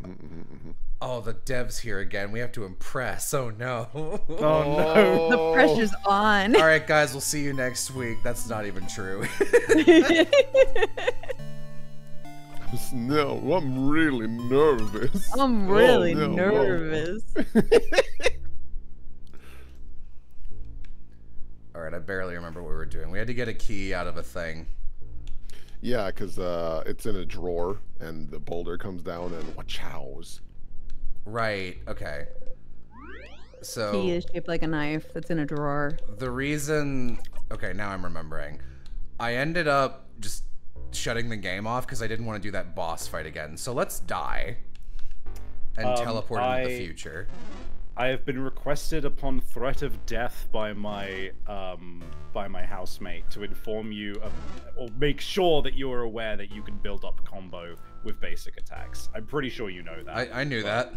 Mm-hmm. Oh, the devs here again. We have to impress. Oh no. Oh no. The pressure's on. All right, guys. We'll see you next week. That's not even true. no, I'm really nervous. I'm really Oh, no, nervous. All right, I barely remember what we were doing. We had to get a key out of a thing. Yeah, because uh, it's in a drawer, and the boulder comes down, and wachows. Right. Okay. So he is shaped like a knife that's in a drawer. the reason okay now i'm remembering i ended up just shutting the game off because i didn't want to do that boss fight again so let's die and Um, teleport into the future I have been requested upon threat of death by my um by my housemate to inform you of, or make sure that you are aware that you can build up combo with basic attacks. I'm pretty sure you know that. i, I knew that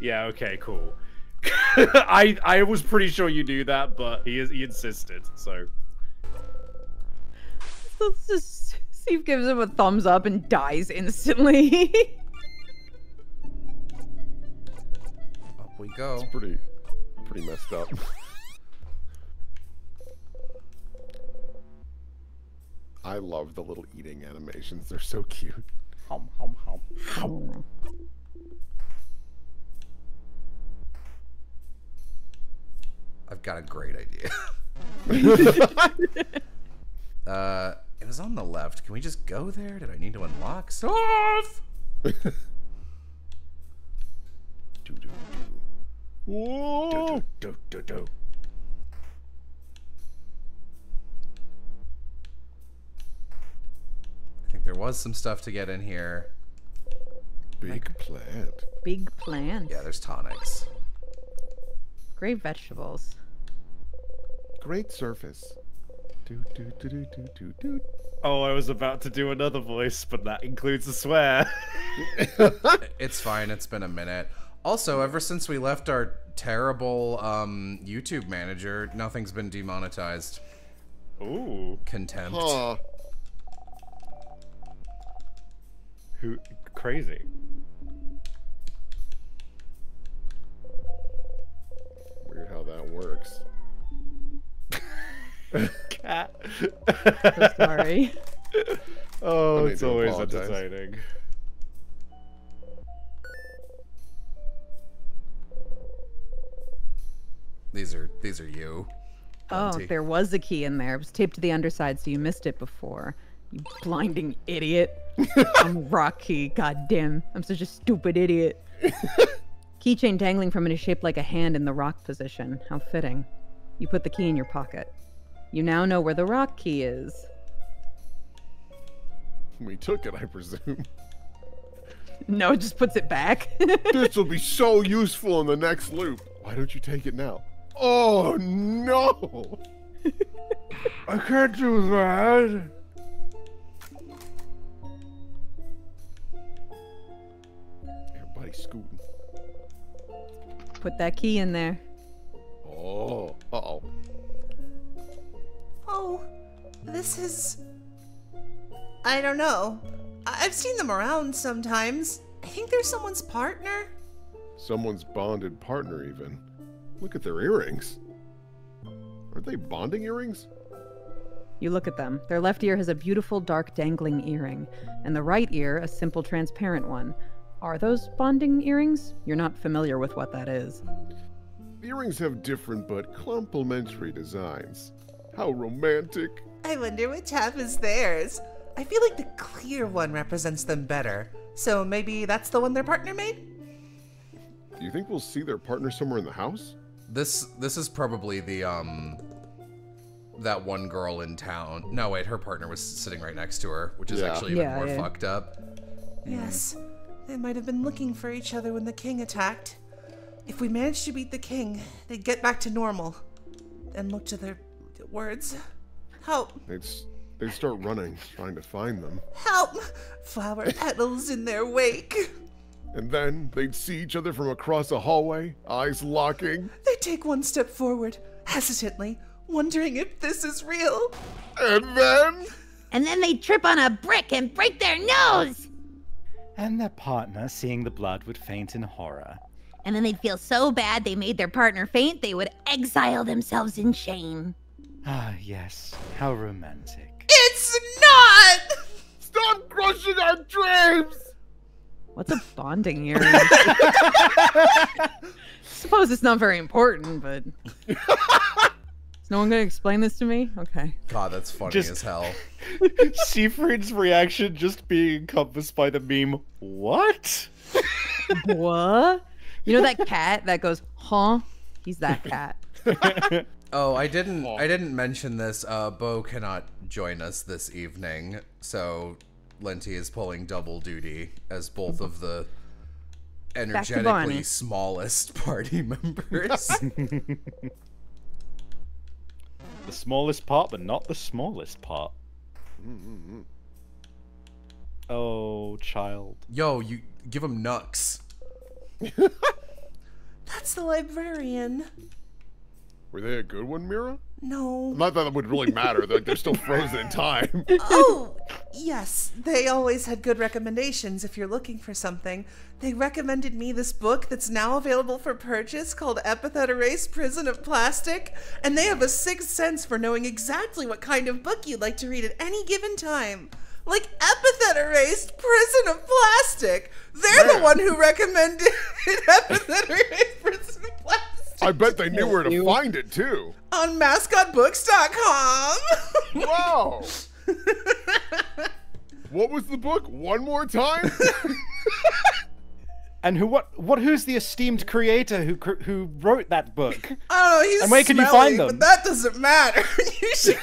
Yeah. Okay. Cool. I I was pretty sure you knew that, but he is he insisted. So Let's just Steve gives him a thumbs up and dies instantly. we go It's pretty, pretty messed up. I love the little eating animations. They're so cute. hum hum hum. i've got a great idea uh it was on the left can we just go there did i need to unlock stuff Do, do, do. Whoa! Do, do, do. i think there was some stuff to get in here Big plant. Big plant. yeah there's tonics Great vegetables. Great surface. Do, do, do, do, do, do, do. Oh, I was about to do another voice, but that includes a swear. It's fine. It's been a minute. Also, ever since we left our terrible um, YouTube manager, nothing's been demonetized. Ooh. Contempt. Huh. Who? Crazy. Weird how that works. Cat. So sorry. oh, it's always apologize. entertaining. These are these are you. Oh, there was a key in there. It was taped to the underside, so you missed it before. You blinding idiot. I'm Rocky. rock key. God damn. I'm such a stupid idiot. Keychain dangling from it is shaped like a hand in the rock position. How fitting. You put the key in your pocket. You now know where the rock key is. We took it, I presume. No, it just puts it back. this will be so useful in the next loop. Why don't you take it now? Oh no! I can't do that. Everybody scooting. put that key in there. Oh, uh oh. Oh, this is. I don't know. I- I've seen them around sometimes. I think they're someone's partner. Someone's bonded partner, even. Look at their earrings. Aren't they bonding earrings? You look at them. Their left ear has a beautiful dark dangling earring, and the right ear a simple transparent one. Are those bonding earrings? You're not familiar with what that is. Earrings have different but complementary designs. How romantic. I wonder which half is theirs. I feel like the clear one represents them better. So maybe that's the one their partner made? Do you think we'll see their partner somewhere in the house? This this is probably the um that one girl in town. No, wait, her partner was sitting right next to her, which is Yeah. actually even Yeah, more yeah. fucked up. Yes. They might have been looking for each other when the king attacked. If we managed to beat the king, they'd get back to normal. And look to their words. Help! They'd, they'd start running, trying to find them. Help! Flower petals in their wake. And then they'd see each other from across a hallway, eyes locking. They take one step forward, hesitantly, wondering if this is real. And then. And then they trip on a brick and break their nose. And their partner, seeing the blood, would faint in horror. And then they'd feel so bad they made their partner faint, they would exile themselves in shame. Ah, yes. How romantic. It's not! Stop crushing our dreams! What's a bonding earring? Suppose it's not very important, but is no one gonna explain this to me? Okay. God, that's funny Just- as hell. Siffrin's reaction just being encompassed by the meme, what? What? You know that cat that goes, huh? He's that cat. Oh, I didn't. I didn't mention this. Uh, Bo cannot join us this evening, so Lenti is pulling double duty as both of the energetically smallest party members. The smallest part, but not the smallest part. Oh, child. Yo, you give him nux. That's the librarian. Were they a good one, Mira? No. Not that it would really matter. Like they're still frozen in time. Oh, yes. They always had good recommendations if you're looking for something. They recommended me this book that's now available for purchase called Epithet Erased Prison of Plastic, and they have a sixth sense for knowing exactly what kind of book you'd like to read at any given time. Like Epithet Erased Prison of Plastic. They're the one who recommended Epithet Erased Prison of Plastic I bet they knew where to find it too. on mascotbooks.com. Wow. what was the book? One more time? And who? What? What? Who's the esteemed creator who who wrote that book? I don't know. He's And where can you smelly, find them? But that doesn't matter. you should.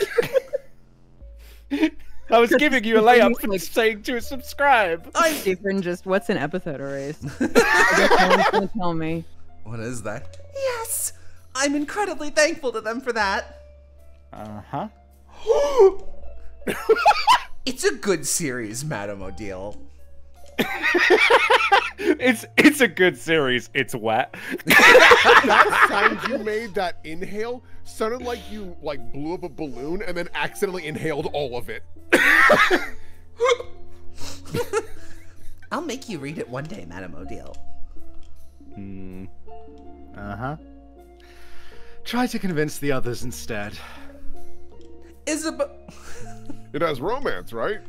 I was giving you a layup for Like- saying to subscribe. I, Different, just what's an epithet erase? I guess no one's gonna tell me. What is that? yes, I'm incredibly thankful to them for that. Uh huh. It's a good series, Madame Odile. It's it's a good series. It's wet. that sound you made, that inhale, sounded like you like blew up a balloon and then accidentally inhaled all of it. I'll make you read it one day, Madame Odile. Hmm. Uh huh. Try to convince the others instead. Isabel. It has romance, right?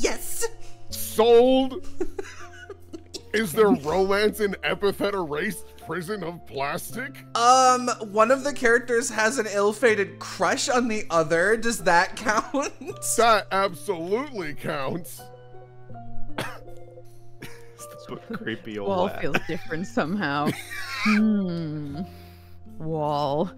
Yes. Sold. Is there romance in Epithet Erased Prison of Plastic? Um, one of the characters has an ill-fated crush on the other. Does that count? That absolutely counts. But creepy or Wall feels different somehow. hmm. Wall.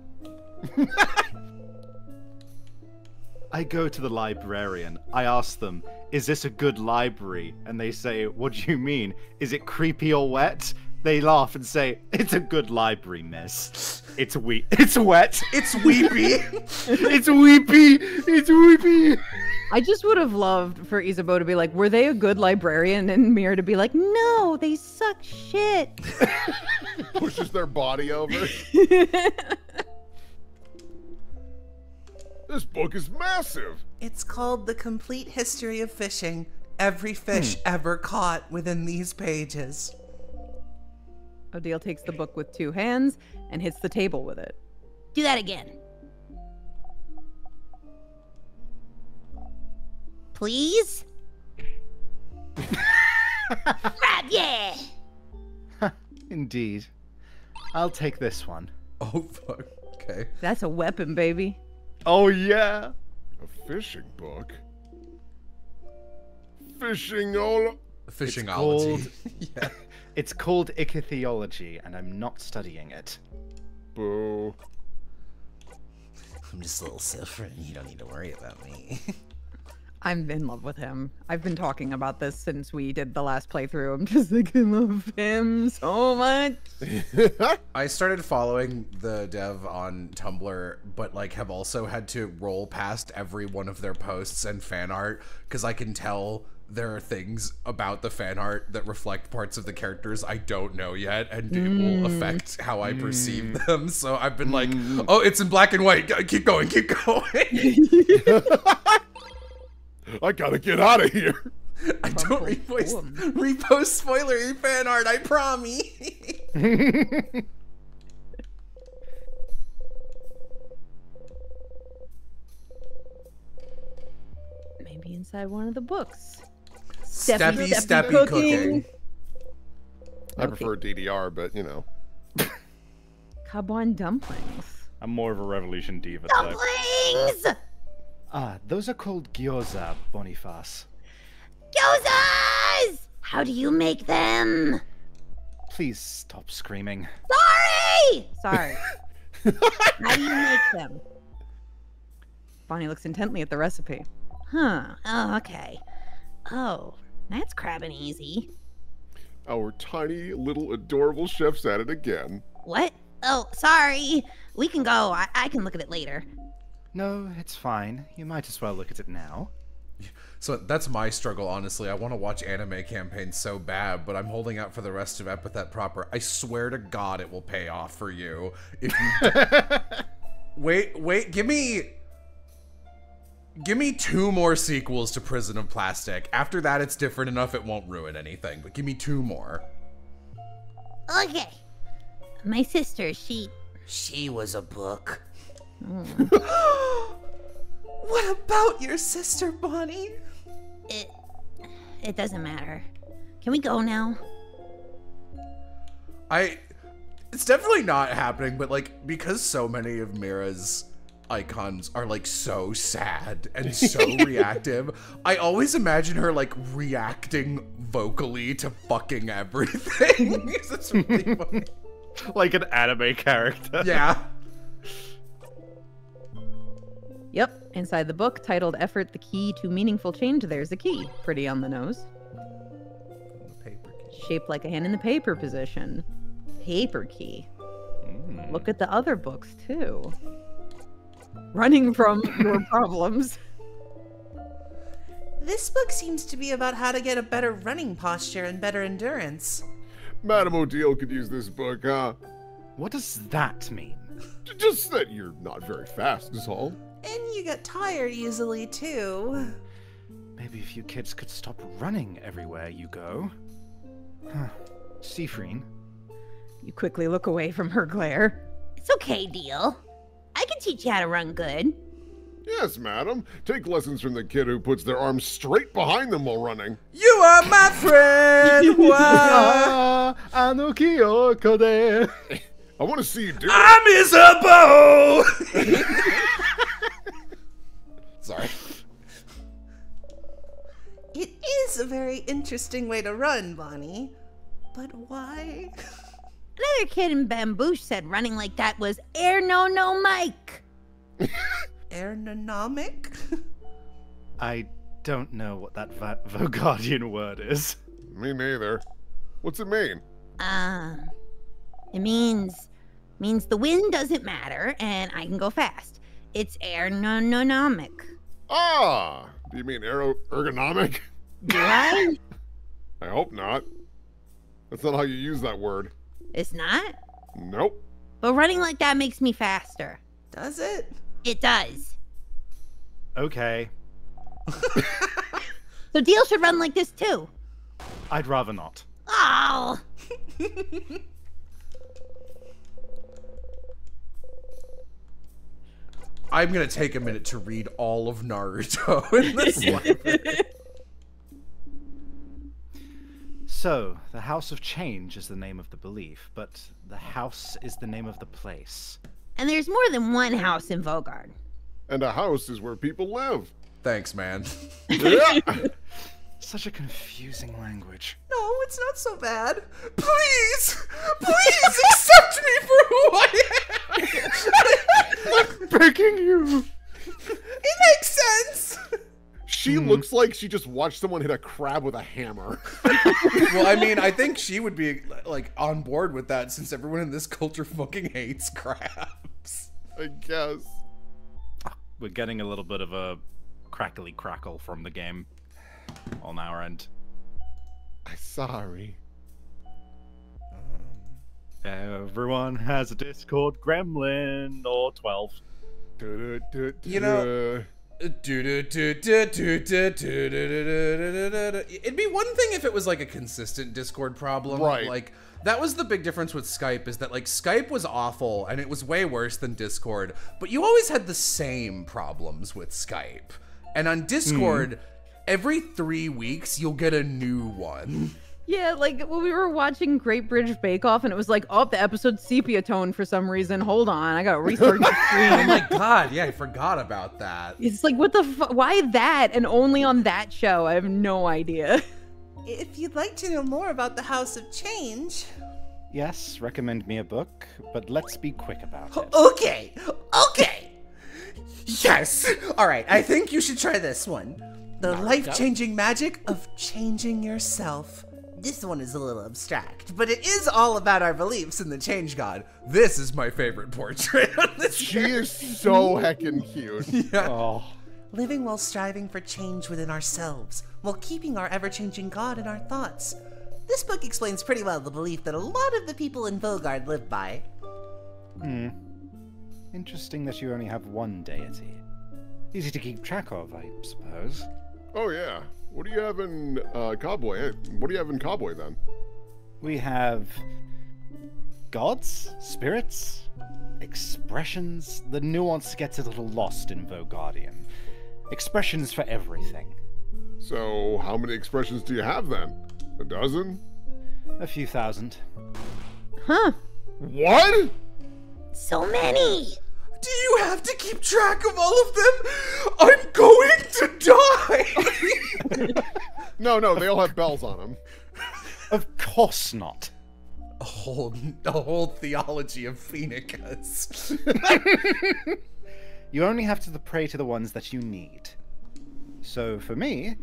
I go to the librarian. I ask them, "Is this a good library?" And they say, "What do you mean? Is it creepy or wet?" They laugh and say, "It's a good library, miss. It's we. It's wet. it's weepy. it's weepy. It's weepy." I just would have loved for Isabeau to be like, were they a good librarian? And Mira to be like, no, they suck shit. Pushes their body over. This book is massive. it's called The Complete History of Fishing. Every fish hmm. ever caught within these pages. Odile takes the book with two hands and hits the table with it. Do that again. Please? right, yeah! Indeed. I'll take this one. Oh fuck. Okay. That's a weapon, baby. Oh yeah. A fishing book. Fishing all. Fishingology. called- yeah. It's called ichthyology, and I'm not studying it. Boo. I'm just a little different. You don't need to worry about me. I'm in love with him. I've been talking about this since we did the last playthrough. I'm just like, I love him so much. I started following the dev on Tumblr, but like have also had to roll past every one of their posts and fan art because I can tell there are things about the fan art that reflect parts of the characters I don't know yet, and it will mm. affect how I perceive mm. them. So I've been like, mm. oh, it's in black and white. Keep going, keep going. I gotta get out of here. I don't repost, poem. repost spoilery fan art, I promise. Maybe inside one of the books. Steppy, Steppy steppy cooking. cooking. I Okay. prefer DDR, but you know. Kabwan dumplings. I'm more of a Revolution Diva type. Dumplings! Ah, those are called gyoza, Boniface. Gyozas! How do you make them? Please stop screaming. Sorry! Sorry. How do you make them? Bonnie looks intently at the recipe. Huh. Oh, okay. Oh, that's crabbing easy. Our tiny little adorable chef's at it again. What? Oh, sorry. We can go. I, I can look at it later. No, it's fine. You might as well look at it now. So that's my struggle, honestly. I want to watch anime campaigns so bad, but I'm holding out for the rest of Epithet proper. I swear to God, it will pay off for you if you. wait, wait, give me. Give me two more sequels to Prison of Plastic. After that, it's different enough it won't ruin anything. But give me two more. Okay. My sister, she. She was a book. Mm, What about your sister, Bonnie? It. It doesn't matter. Can we go now? I it's definitely not happening, but like because so many of Mira's icons are like so sad and so reactive, I always imagine her like reacting vocally to fucking everything. it's really funny. Like an anime character. Yeah. Yep, inside the book titled Effort the Key to Meaningful Change, there's a key. Pretty on the nose. Shaped like a hand in the paper position. Paper key. Mm. Look at the other books, too. Running from your problems. This book seems to be about how to get a better running posture and better endurance. Madame Odile could use this book, huh? What does that mean? Just that you're not very fast, is all. And you get tired easily, too. Maybe if you kids could stop running everywhere you go. Huh. Siffrin, You quickly look away from her glare. It's okay, Deal. I can teach you how to run good. Yes, madam. Take lessons from the kid who puts their arms straight behind them while running. You are my friend. Wow. Ah, ano. I want to see you do it. I'm Isabeau. is a very interesting way to run, Bonnie. But why? Another kid in Bambouche said running like that was air no no Mike. Aeronomic? I don't know what that Va- Vaugardian word is. Me neither. What's it mean? Um, it means means the wind doesn't matter and I can go fast. It's aeronomic. Ah, do you mean aero ergonomic? Do I? I hope not. That's not how you use that word. it's not. Nope. But running like that makes me faster. Does it? It does. Okay, So Deal should run like this too. I'd rather not. Oh, I'm gonna take a minute to read all of Naruto in this library. So, the House of Change is the name of the belief, but the house is the name of the place. and there's more than one house in Vaugarde. And a house is where people live. Thanks, man. Yeah. Such a confusing language. No, it's not so bad. Please, please accept me for who I am. Begging you! It makes sense. She mm-hmm. looks like she just watched someone hit a crab with a hammer. well, I mean, I think she would be like on board with that since everyone in this culture fucking hates crabs. I guess. We're getting a little bit of a crackly crackle from the game on our end. I'm sorry. Um, everyone has a Discord gremlin or 12. You know- It'd be one thing if it was like a consistent Discord problem. Right. Like that was the big difference with Skype is that like Skype was awful and it was way worse than Discord, but you always had the same problems with Skype. And on Discord, every 3 weeks you'll get a new one. Yeah, like when we were watching Great British Bake Off, and it was like, oh, the episode sepia tone for some reason. Hold on, I gotta restart the Oh my god, yeah, I forgot about that. it's like, what the? Fu- why that? And only on that show? I have no idea. If you'd like to know more about the House of Change. Yes, recommend me a book, but let's be quick about it. Okay, okay. Yes! Alright, I think you should try this one. The life changing magic of changing yourself. This one is a little abstract, but it is all about our beliefs in the change god. This is my favorite portrait on this She is so heckin' cute. Oh, Living while striving for change within ourselves, while keeping our ever changing god in our thoughts. This book explains pretty well the belief that a lot of the people in Vaugarde live by. Hmm. Interesting that you only have one deity. Easy to keep track of, I suppose. Oh yeah. What do you have in uh, Cowboy? What do you have in Cowboy then? We have gods, spirits, expressions. The nuance gets a little lost in Vaugardian. Expressions for everything. So how many expressions do you have then? A dozen? A few thousand. Huh? What? So many. Do you have to keep track of all of them? I'm going to die! No, no, they all have bells on them. Of course not. a whole a whole theology of Phoenix. You only have to pray to the ones that you need. So for me,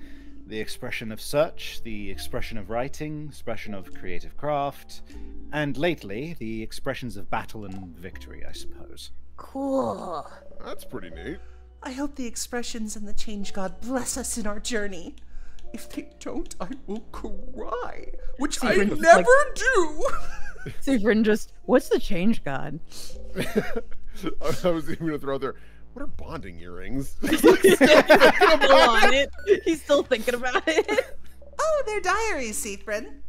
the expression of search, the expression of writing, expression of creative craft, and lately, the expressions of battle and victory, I suppose. Cool. That's pretty neat. I hope the expressions and the change god bless us in our journey. if they don't, I will cry. Which See, I never like- do. Siffrin just, what's the change god? I was even gonna throw out there. What are bonding earrings? Still on it. He's still thinking about it. Oh, they're diaries, Siffrin.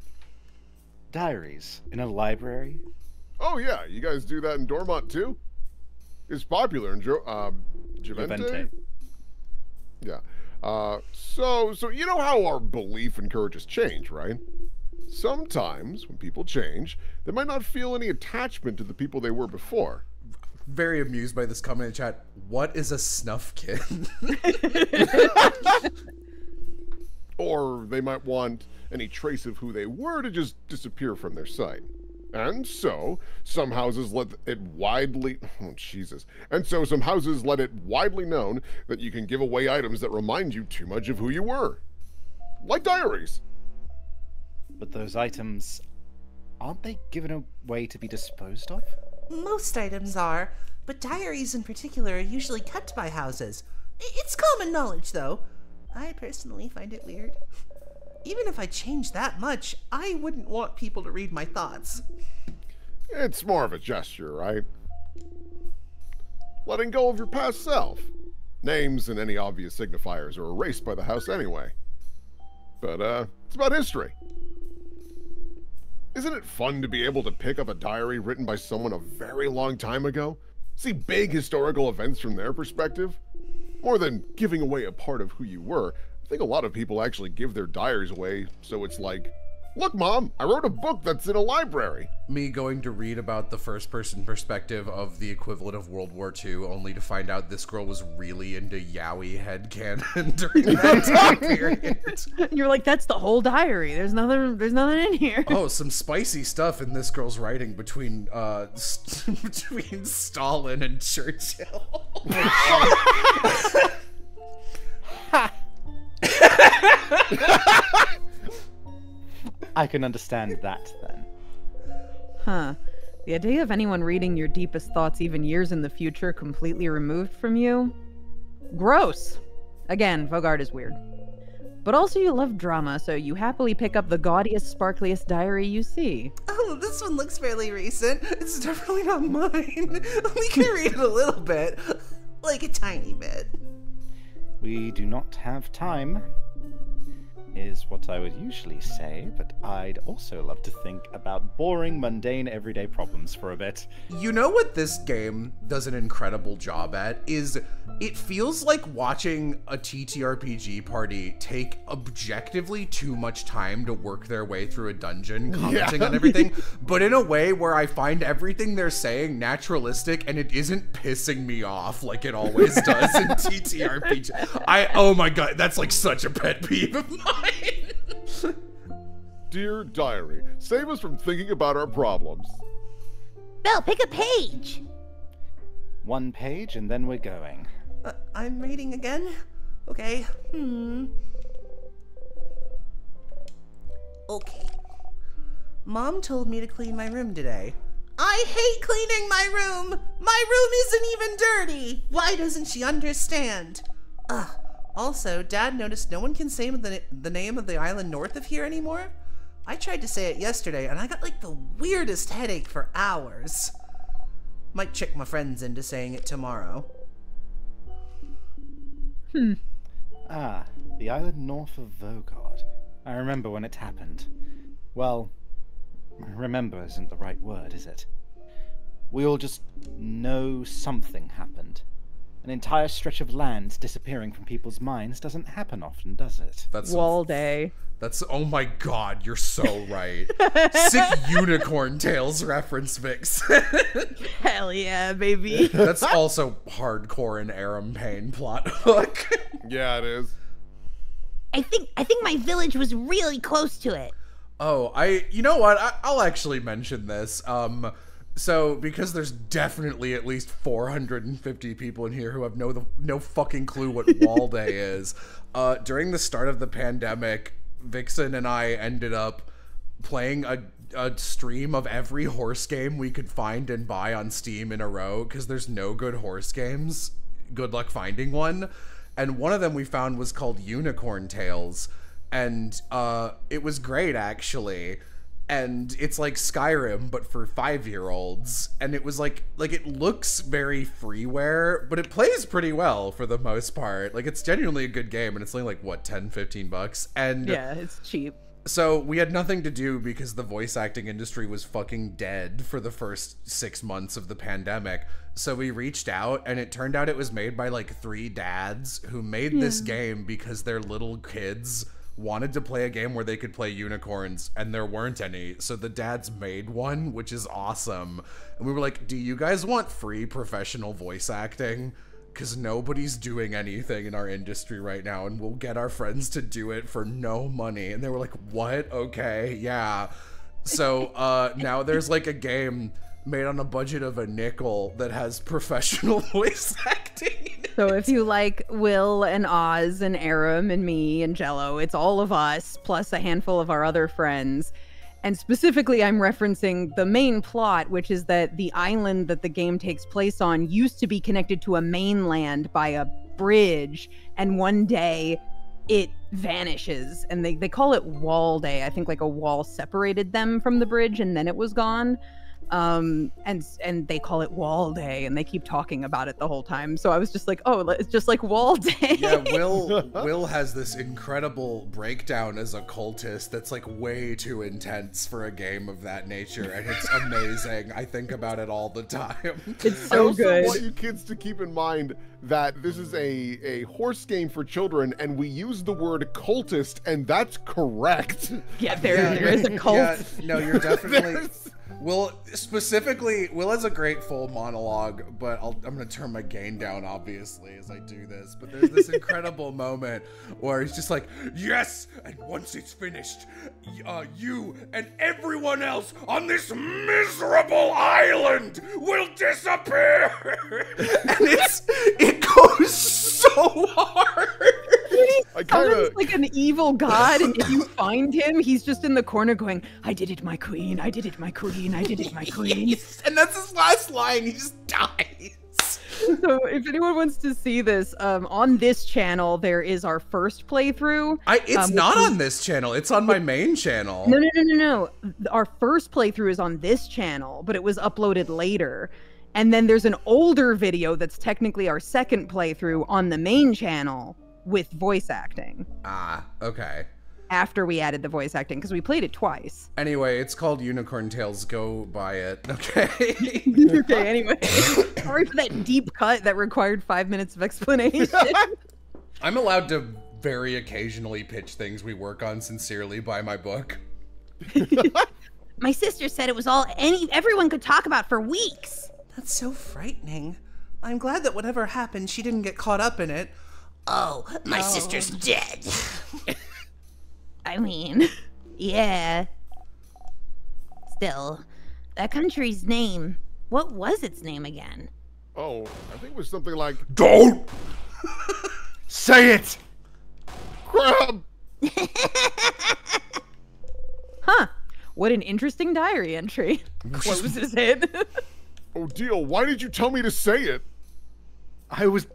Diaries in a library? oh yeah, you guys do that in Dormont too. It's popular in jo- um, Juvente. Juvente. Yeah. Uh, so, so you know how our belief encourages change, right? Sometimes when people change, they might not feel any attachment to the people they were before. Very amused by this comment in chat. What is a snuffkin? Or they might want any trace of who they were to just disappear from their sight. And so, some houses let it widely. Oh, Jesus. And so, some houses let it widely known that you can give away items that remind you too much of who you were. Like diaries. But those items, aren't they given away to be disposed of? Most items are, but diaries in particular are usually kept by houses. It's common knowledge, though. I personally find it weird. Even if I changed that much, I wouldn't want people to read my thoughts. It's more of a gesture, right? Letting go of your past self. Names and any obvious signifiers are erased by the house anyway. But, uh, it's about history. Isn't it fun to be able to pick up a diary written by someone a very long time ago? See big historical events from their perspective? More than giving away a part of who you were, I think a lot of people actually give their diaries away, so it's like, look, mom, I wrote a book that's in a library. Me going to read about the first person perspective of the equivalent of World War II, only to find out this girl was really into yaoi headcanon during that time period. You're like, that's the whole diary. There's nothing. There's nothing in here. Oh, some spicy stuff in this girl's writing between uh st- between Stalin and Churchill. I can understand that then. Huh. The idea of anyone reading your deepest thoughts even years in the future completely removed from you? Gross. Again, Vaugarde is weird. But also, you love drama, so you happily pick up the gaudiest, sparkliest diary you see. Oh, this one looks fairly recent. It's definitely not mine. we can read it a little bit. Like a tiny bit. We do not have time, is what I would usually say, but I'd also love to think about boring, mundane, everyday problems for a bit. You know what this game does an incredible job at is it feels like watching a TTRPG party take objectively too much time to work their way through a dungeon, commenting Yeah. on everything, but in a way where I find everything they're saying naturalistic and it isn't pissing me off like it always does in TTRPG. I oh my god, that's like such a pet peeve of mine. Dear diary, save us from thinking about our problems. Belle, pick a page. One page and then we're going. Uh, I'm reading again? Okay. Hmm. Okay. Mom told me to clean my room today. I hate cleaning my room! My room isn't even dirty! Why doesn't she understand? Ugh. Also, Dad noticed no one can say the, the name of the island north of here anymore. I tried to say it yesterday and I got like the weirdest headache for hours. Might trick my friends into saying it tomorrow. Hmm. Ah, the island north of Vaugarde. I remember when it happened. Well, remember isn't the right word, is it? We all just know something happened. An entire stretch of land disappearing from people's minds doesn't happen often, does it? That's Wall day. That's oh my god, you're so right. Sick unicorn tales reference mix. Hell yeah, baby. That's also hardcore and Aram Pain plot hook. Yeah, it is. I think I think my village was really close to it. oh, I you know what? I, I'll actually mention this. Um so because there's definitely at least 450 people in here who have no no fucking clue what Wall Day is. Uh during the start of the pandemic, Vixen and I ended up playing a a stream of every horse game we could find and buy on Steam in a row because there's no good horse games. Good luck finding one. And one of them we found was called Unicorn Tales, and uh, it was great actually. And it's like Skyrim, but for five-year-olds. And it was like like it looks very freeware, but it plays pretty well for the most part. Like it's genuinely a good game, and it's only like what 10, 15 bucks. And yeah, it's cheap. so we had nothing to do because the voice acting industry was fucking dead for the first six months of the pandemic. So we reached out, and it turned out it was made by like three dads who made this game because their little kids wanted to play a game where they could play unicorns, and there weren't any. So the dads made one, which is awesome. And we were like, "Do you guys want free professional voice acting?" because nobody's doing anything in our industry right now and we'll get our friends to do it for no money and they were like what okay yeah so uh now there's like a game made on a budget of a nickel that has professional voice acting. So if you like Will and Oz and Aram and me and Jello, it's all of us plus a handful of our other friends. And specifically, I'm referencing the main plot, which is that the island that the game takes place on used to be connected to a mainland by a bridge, and one day it vanishes. And they, they call it Wall Day. I think like a wall separated them from the bridge, and then it was gone um and and they call it wall day and they keep talking about it the whole time. So i was just like oh it's just like wall day. Yeah will will has this incredible breakdown as a cultist that's like way too intense for a game of that nature and it's amazing. I think about it all the time. It's I so also good. want you kids to keep in mind that this is a, a horse game for children, and we use the word cultist, and that's correct. yeah there, Yeah, there is a cult. Yeah, no, you're definitely. Will specifically, Will has a great full monologue, but I'll, I'm going to turn my gain down, obviously, as I do this. But there's this incredible moment where he's just like, "Yes, and once it's finished, y- uh, you and everyone else on this miserable island will disappear." and it's it goes so hard. I kind of like an evil god, and if you find him, he's just in the corner going, "I did it, my queen. I did it, my queen. I did it, my queen." Yes, and that's his last line. He just dies. so, if anyone wants to see this, um, on this channel there is our first playthrough. I, it's Um, not on this channel. It's on my main channel. No, no, no, no, no. Our first playthrough is on this channel, but it was uploaded later. And then there's an older video that's technically our second playthrough on the main channel, with voice acting Ah, okay. after we added the voice acting because we played it twice. Anyway, it's called Unicorn Tales. Go buy it. Okay. okay, anyway. Sorry for that deep cut that required five minutes of explanation. I'm allowed to very occasionally pitch things we work on sincerely by my book. My sister said it was all any everyone could talk about for weeks. That's so frightening. I'm glad that whatever happened, she didn't get caught up in it. Oh, my oh. sister's dead. I mean, yeah. Still, that country's name. What was its name again? Oh, I think it was something like Don't! Say it! crab. huh. What an interesting diary entry. Closes it. Oh, deal. Why did you tell me to say it? I was.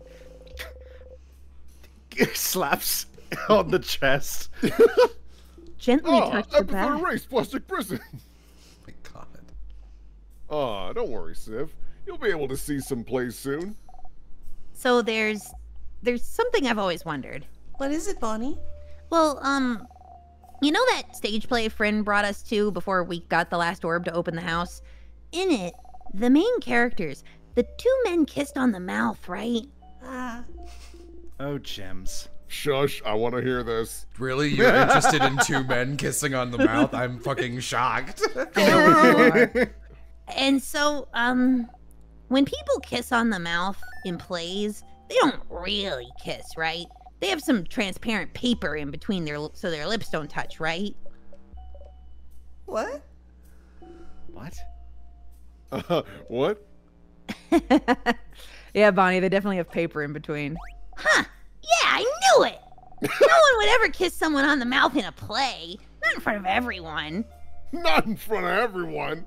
Slaps on the chest. Gently Oh, touch the I prefer back. race plastic prison. my god. Oh, don't worry, Civ. You'll be able to see some plays soon. So there's there's something I've always wondered. What is it, Bonnie? Well, um, you know that stage play friend brought us to before we got the last orb to open the house? In it, the main characters, the two men kissed on the mouth, right? Ah, Oh, gems. Shush, I want to hear this. Really? You're interested in two men kissing on the mouth? I'm fucking shocked. And so, um, when people kiss on the mouth in plays, they don't really kiss, right? They have some transparent paper in between their so their lips don't touch, right? what? What? Uh, what? yeah, Bonnie, they definitely have paper in between. Huh? Yeah, I knew it. no one would ever kiss someone on the mouth in a play, not in front of everyone. Not in front of everyone.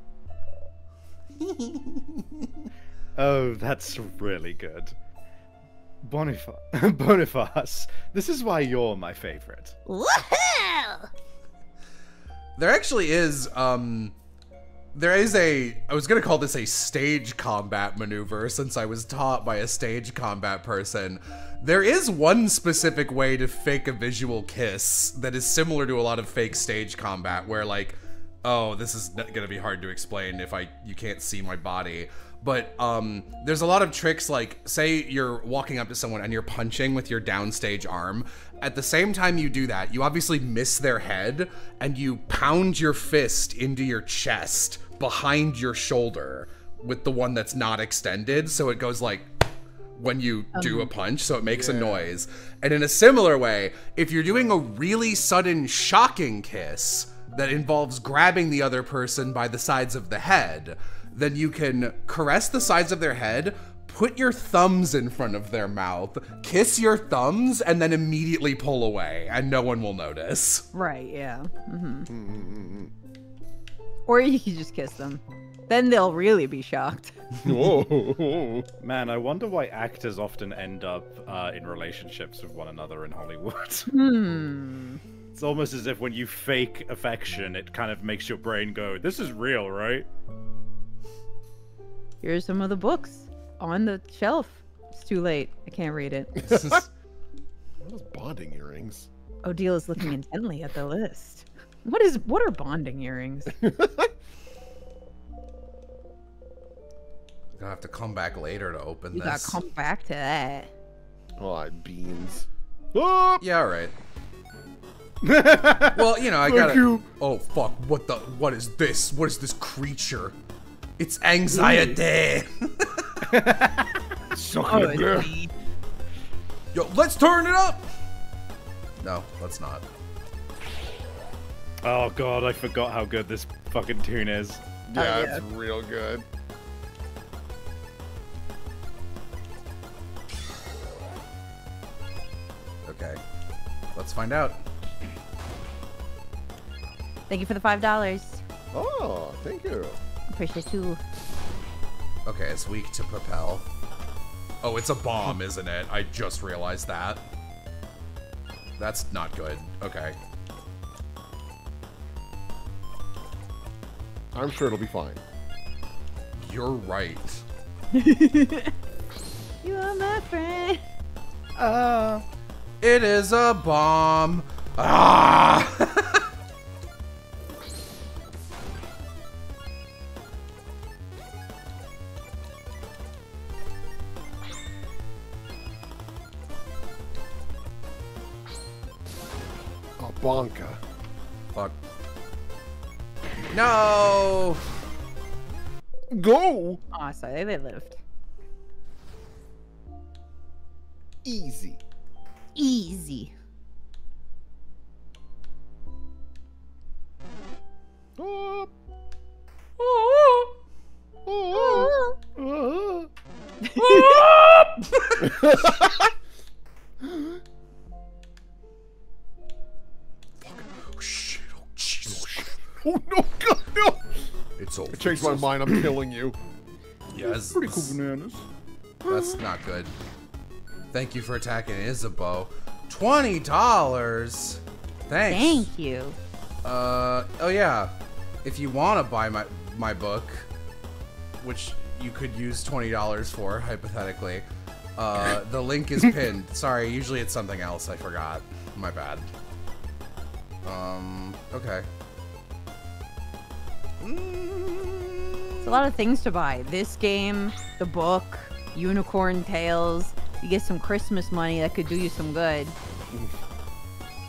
Oh, that's really good. Bonif- Boniface, this is why you're my favorite. Woohoo! There actually is, um, there is a, I was gonna call this a stage combat maneuver since I was taught by a stage combat person. There is one specific way to fake a visual kiss that is similar to a lot of fake stage combat where like, oh, this is gonna be hard to explain if I, you can't see my body. But um, there's a lot of tricks like, say you're walking up to someone and you're punching with your downstage arm. At the same time you do that, you obviously miss their head and you pound your fist into your chest behind your shoulder with the one that's not extended. So it goes like when you do a punch, so it makes a noise. And in a similar way, if you're doing a really sudden, shocking kiss that involves grabbing the other person by the sides of the head, then you can caress the sides of their head, put your thumbs in front of their mouth, kiss your thumbs, and then immediately pull away, and no one will notice. Right, yeah. hmm Or you can just kiss them. Then they'll really be shocked. Whoa. Man, I wonder why actors often end up uh, in relationships with one another in Hollywood. Hmm. it's almost as if when you fake affection, it kind of makes your brain go, "This is real, right?" Here's some of the books on the shelf. It's too late. I can't read it. This is- What is bonding earrings? Odile is looking intently at the list. What is what are bonding earrings? gonna have to come back later to open this. You gotta come back to that. Oh, beans. Oh, Yeah, all right. well, you know, I gotta. you. Oh fuck! What the? What is this? What is this creature? It's anxiety. suck Oh. Yo, let's turn it up. No, let's not. Oh god, I forgot how good this fucking tune is. Yeah, oh, yeah. it's real good. Okay, let's find out. Thank you for the five dollars. Oh, thank you. Appreciate you. Okay, it's weak to propel. Oh, it's a bomb, isn't it? I just realized that. That's not good. Okay. I'm sure it'll be fine. You're right. You are my friend. Uh, It is a bomb. Ah! Bonka. Fuck. No! Go! Oh, sorry, they lived. Easy. Easy. Oh, Oh no, God, no! It's over. I changed my mind. I'm killing you. Yes. Pretty cool bananas. That's not good. Thank you for attacking Isabeau. Twenty dollars. Thanks. Thank you. Uh oh yeah. If you want to buy my my book, which you could use twenty dollars for hypothetically, uh, the link is pinned. Sorry, usually it's something else. I forgot. My bad. Um. Okay. It's a lot of things to buy. This game, the book, Unicorn Tales. You get some Christmas money that could do you some good.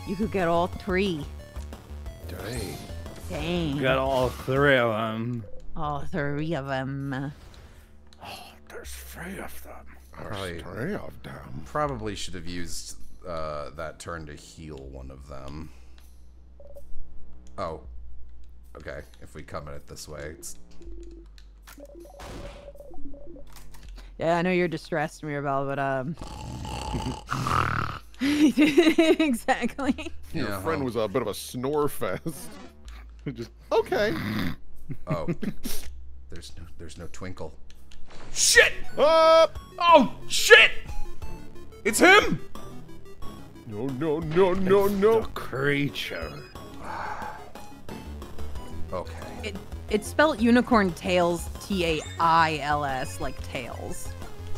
You could get all three. Dang. Dang. Got all three of them. All three of them. Oh, There's three of them. Probably- Three of them. Probably should have used uh, that turn to heal one of them. Oh. Okay, if we come at it this way, it's Yeah, I know you're distressed, Mirabelle, but um. exactly. Your Yeah, friend huh. was a bit of a snore fest. Just Okay. Oh. there's no there's no twinkle. Shit! Up! Oh shit! It's him! No, no, no, no, no. creature. Okay. It it's spelled Unicorn Tails, T A I L S, like tails.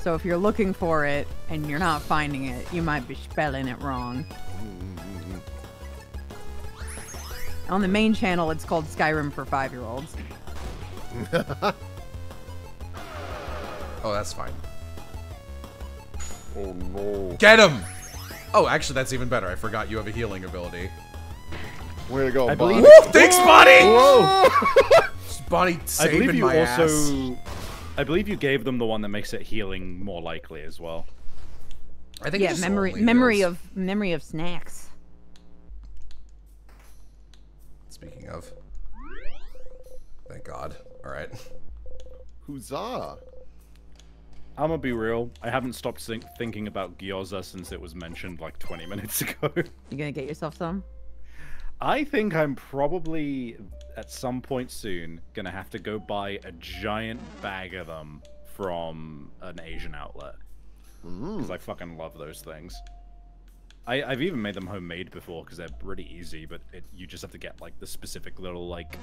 So if you're looking for it and you're not finding it, you might be spelling it wrong. Mm-hmm. On the main channel, it's called Skyrim for five-year-olds. Oh, that's fine. Oh no. Get him! Oh, actually, that's even better. I forgot you have a healing ability. Way to go, I Bonnie. believe- Woo! Thanks, Bonnie! Whoa! Bonnie I believe you my also. ass. I believe you gave them the one that makes it healing more likely as well. I think Yeah, just memory memory heals. of memory of snacks. Speaking of. Thank God. All right. Huzzah. I'm gonna be real. I haven't stopped think- thinking about gyoza since it was mentioned like 20 minutes ago. You gonna get yourself some? I think I'm probably at some point soon gonna have to go buy a giant bag of them from an Asian outlet because I fucking love those things. I, I've even made them homemade before because they're pretty easy, but it, you just have to get like the specific little like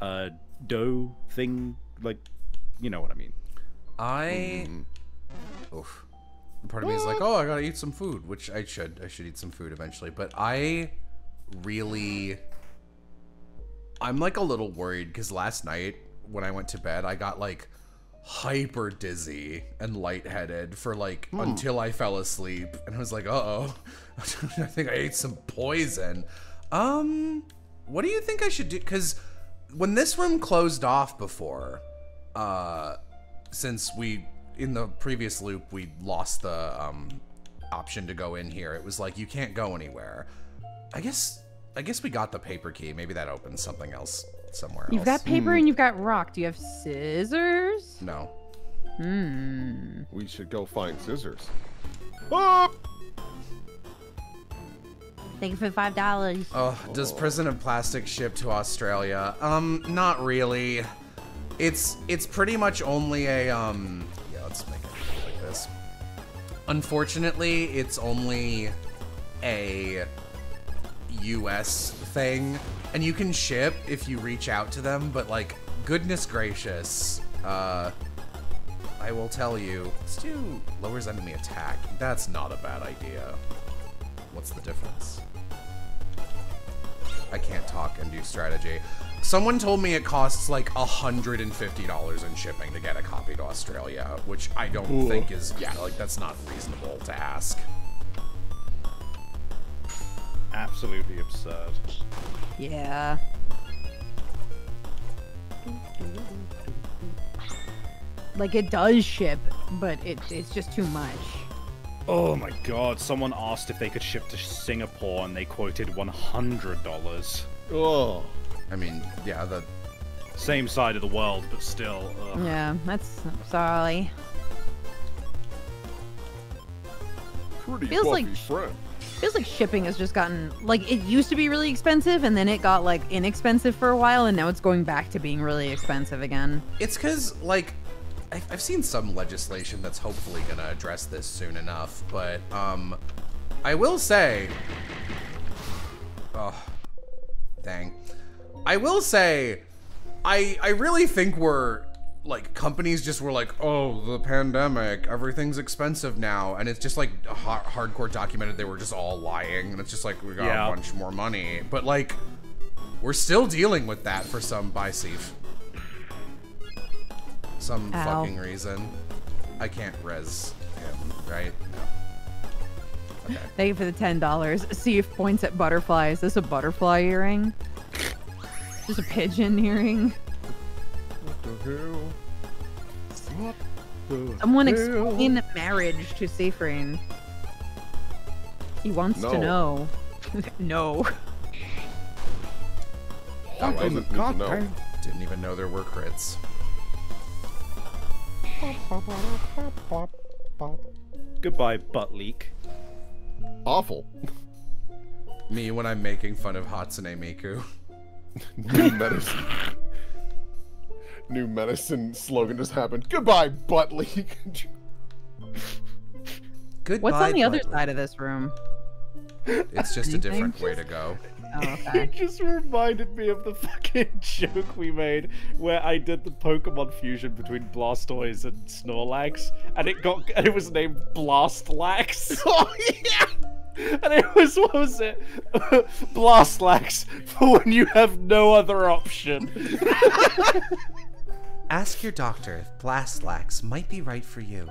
uh dough thing, like you know what I mean. I. Oof. Part of me is like, oh, I gotta eat some food, which I should. I should eat some food eventually. But I really. I'm like a little worried because last night when I went to bed, I got like hyper dizzy and lightheaded for like until I fell asleep. And I was like, uh oh. I think I ate some poison. Um, what do you think I should do? Because when this room closed off before, uh, since we in the previous loop we lost the um option to go in here it was like you can't go anywhere i guess i guess we got the paper key maybe that opens something else somewhere else. You've else got paper and you've got rock. Do you have scissors? no Hmm. We should go find scissors. Up! Thank you for five dollars. oh does prison of plastic ship to australia um not really it's it's pretty much only a um yeah let's make it like this unfortunately it's only a US thing, and you can ship if you reach out to them, but like, goodness gracious, uh, I will tell you, let's do lowers enemy attack. That's not a bad idea. What's the difference? I can't talk and do strategy. Someone told me it costs like $150 in shipping to get a copy to Australia, which I don't Ooh. think is, yeah, like that's not reasonable to ask. Absolutely absurd. Yeah. Like it does ship, but it, it's just too much. Oh my god, someone asked if they could ship to Singapore and they quoted $100. Oh. I mean, yeah, the Same side of the world, but still. Ugh. Yeah, that's sorry. Pretty Feels buffy like- friend. Feels like shipping has just gotten like it used to be really expensive, and then it got like inexpensive for a while, and now it's going back to being really expensive again. It's because, like, I've, seen some legislation that's hopefully gonna address this soon enough, but, um, I will say. Oh, dang. I will say, I I really think we're like companies just were like, oh, the pandemic, everything's expensive now, and it's just like ha- hardcore documented they were just all lying, and it's just like we got Yeah. a bunch more money, but like we're still dealing with that for some Bicef. Some Ow. fucking reason. I can't res him, right? No. Okay. Thank you for the ten dollars. See if points at butterfly. Is this a butterfly earring? Just a pigeon earring. What the hell? What the Someone hell? explain marriage to Siffrin. He wants No. to know. no. I doesn't need to know. Didn't even know there were crits. Goodbye, butt leak. Awful. Me when I'm making fun of Hatsune Miku. New medicine. New medicine slogan just happened. Goodbye, butt leak. Goodbye. What's on the other Butler. side of this room? It's just a Anything? different way to go. Oh, It just reminded me of the fucking joke we made where I did the Pokemon fusion between Blastoise and Snorlax, and it got and it was named Blastlax. oh yeah. And it was what was it? Blastlax for when you have no other option. Ask your doctor if Blastlax might be right for you.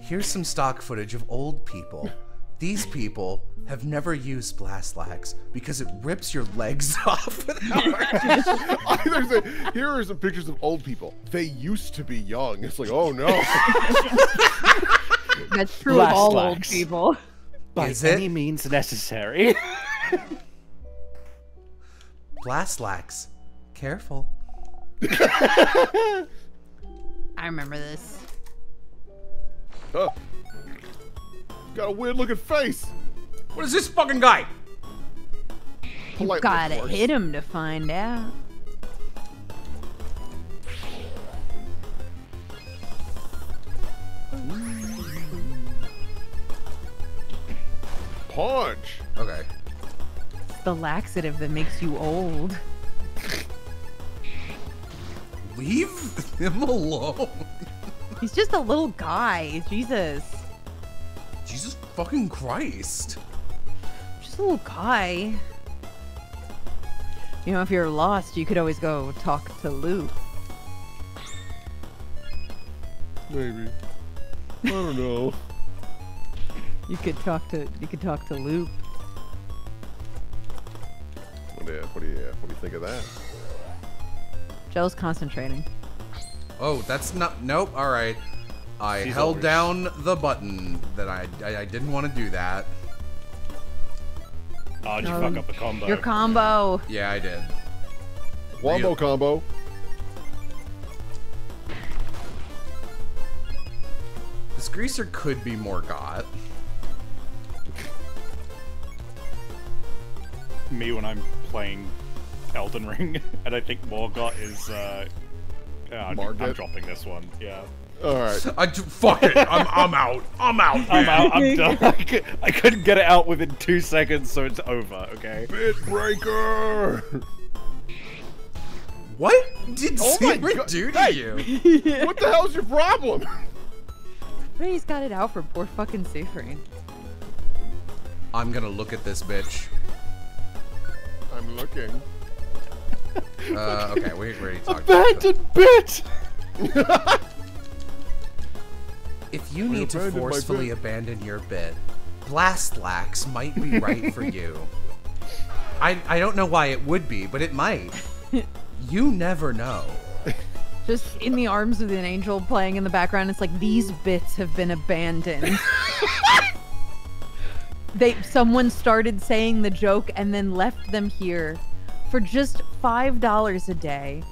Here's some stock footage of old people. These people have never used Blastlax because it rips your legs off without There's a, here are some pictures of old people. They used to be young. It's like, oh no. That's true of all old people. By Is it? any means necessary. Blastlax. Careful. I remember this. Oh. Got a weird looking face. What is this fucking guy? Politely, Gotta of course. hit him to find out. Punch. Okay. It's the laxative that makes you old. Leave him alone. He's just a little guy. Jesus. Jesus fucking Christ. Just a little guy. You know, if you're lost, you could always go talk to Loop. Maybe. I don't know. You could talk to you could talk to Loop. What do you, what do you, what do you think of that? Joe's concentrating. Oh, that's not. Nope. All right. I She's held over. down the button that I I, I didn't want to do that. Oh, did you No, fuck up the combo? Your combo. Yeah, I did. Wombo Real- combo. This greaser could be more got. Me when I'm playing Elden Ring, and I think Morgott is. uh... yeah, I'm, I'm dropping this one. Yeah. All right. I d- fuck it. I'm I'm out. I'm out. I'm out. I'm done. I, cou- I couldn't get it out within two seconds, so it's over. Okay. Bit breaker. What did Oh my Secret God. do to Hey. you? what the hell's your problem? But he's got it out for poor fucking Siffrin. I'm gonna look at this bitch. I'm looking. Uh, okay, we already talked about. Abandoned bit! If you need to forcefully abandon your bit, Blastlax might be right for you. I, I don't know why it would be, but it might. You never know. Just in the arms of an angel playing in the background. It's like these bits have been abandoned. they someone started saying the joke and then left them here for just five dollars a day.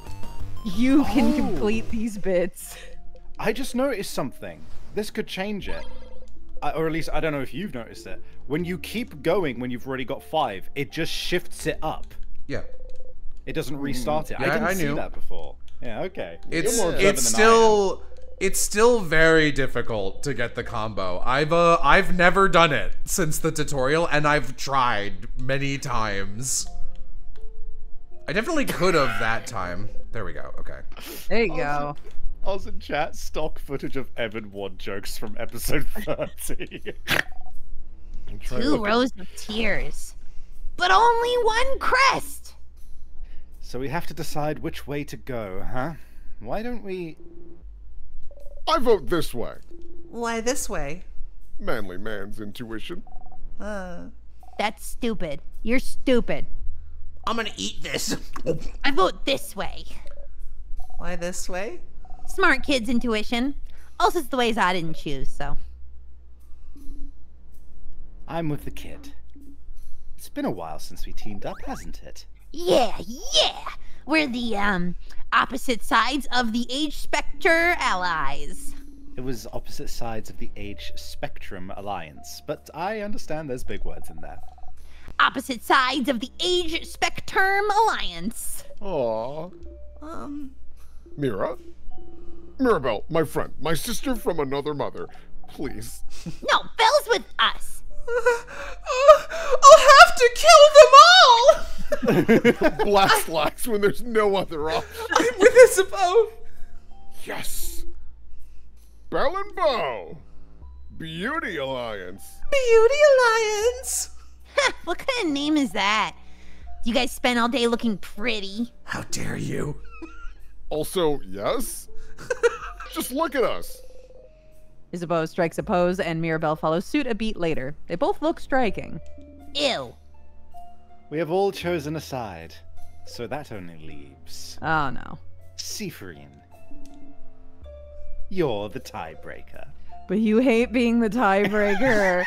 You can Oh. complete these bits. I just noticed something. This could change it. I, or at least, I don't know if you've noticed it. When you keep going when you've already got five, it just shifts it up. Yeah. It doesn't restart it. Yeah, I didn't I see knew. that before. Yeah, okay. It's You're more observant it's than I am. still it's still very difficult to get the combo. I've uh I've never done it since the tutorial and I've tried many times. I definitely could have that time. There we go. Okay. There you go. I was in chat, stock footage of Evan Wad jokes from episode 30. I'm trying to Two rows of tears. But only one crest! so we have to decide which way to go, huh? Why don't we. I vote this way. Why this way? Manly man's intuition. Uh, That's stupid. You're stupid. I'm gonna eat this. I vote this way. why this way? Smart kid's intuition. Also, it's the ways I didn't choose, so. I'm with the kid. It's been a while since we teamed up, hasn't it? Yeah, yeah! We're the, um, opposite sides of the age spectre allies. It was opposite sides of the age spectrum alliance, but I understand there's big words in there. Opposite sides of the age spectrum alliance. Aww. Um, Mira? Mirabelle, my friend, my sister from another mother. Please. No, Belle's with us. I'll have to kill them all! Blastlax when there's no other option. I'm with Isabeau! Yes. Bell and Bow. Beauty Alliance. Beauty Alliance! Heh, what kind of name is that? You guys spend all day looking pretty. How dare you? Also, yes? Just look at us. Isabeau strikes a pose, and Mirabelle follows suit a beat later. They both look striking. Ew. We have all chosen a side, so that only leaves Oh no. Siffrin. You're the tiebreaker. But you hate being the tiebreaker.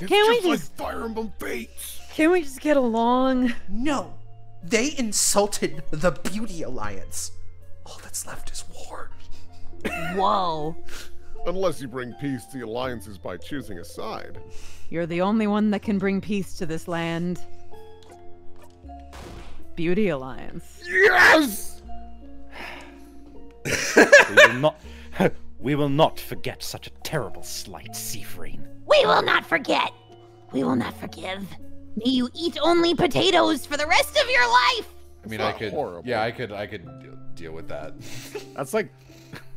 It's Can't we just like Fire Emblem Fates. Can we just get along? No. They insulted the Beauty Alliance. All that's left is war. Whoa. Unless you bring peace to the alliances by choosing a side. You're the only one that can bring peace to this land. Beauty Alliance. Yes! We will not. we will not forget such a terrible slight, Siffrin. We will not forget. We will not forgive. May you eat only potatoes for the rest of your life. I mean, I could horrible. Yeah, I could I could deal with that. That's like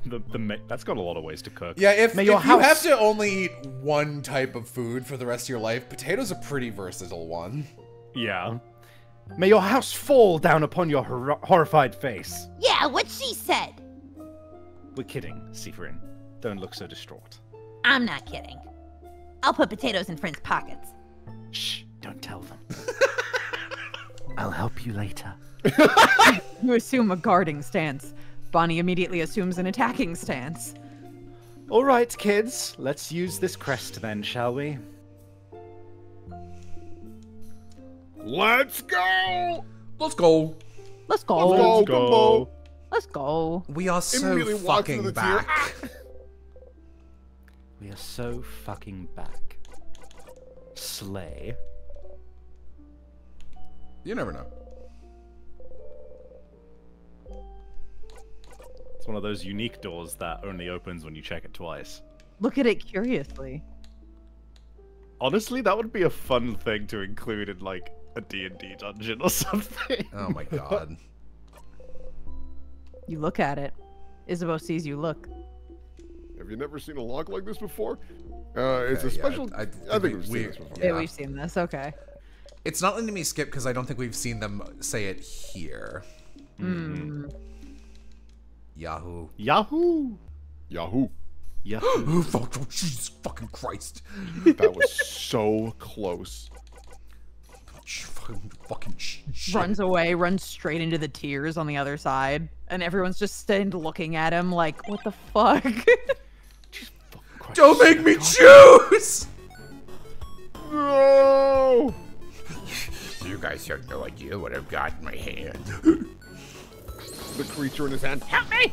the the ma- that's got a lot of ways to cook. Yeah, if, if your you have to only eat one type of food for the rest of your life, potatoes a pretty versatile one. Yeah. May your house fall down upon your hor- horrified face. Yeah, what she said. We're kidding, Siffrin. Don't look so distraught. I'm not kidding. I'll put potatoes in friends' pockets. Shh, don't tell them. I'll help you later. You assume a guarding stance. Bonnie immediately assumes an attacking stance. All right, kids, let's use this crest then, shall we? Let's go! Let's go. Let's go. Let's go, Gumbo. Let's go. We are so fucking into the tier. back. We are so fucking back. Slay. You never know. It's one of those unique doors that only opens when you check it twice. Look at it curiously. Honestly, that would be a fun thing to include in like a D&D dungeon or something. Oh my god. You look at it. Isabeau sees you look. Have you never seen a lock like this before? Uh, it's a Okay, yeah, special. I- I, I think think we've seen we- this before. Yeah, Yeah. we've seen this. Okay. It's not letting me skip because I don't think we've seen them say it here. Yahoo. Yahoo! Yahoo! Yahoo! Oh, fuck, oh, Jesus fucking Christ. That was so close. Fucking, fucking shit. Runs away, runs straight into the tears on the other side, and everyone's just standing looking at him like, what the fuck? Don't make me choose! No! You guys have no idea what I've got in my hand. The creature in his hand. Help me!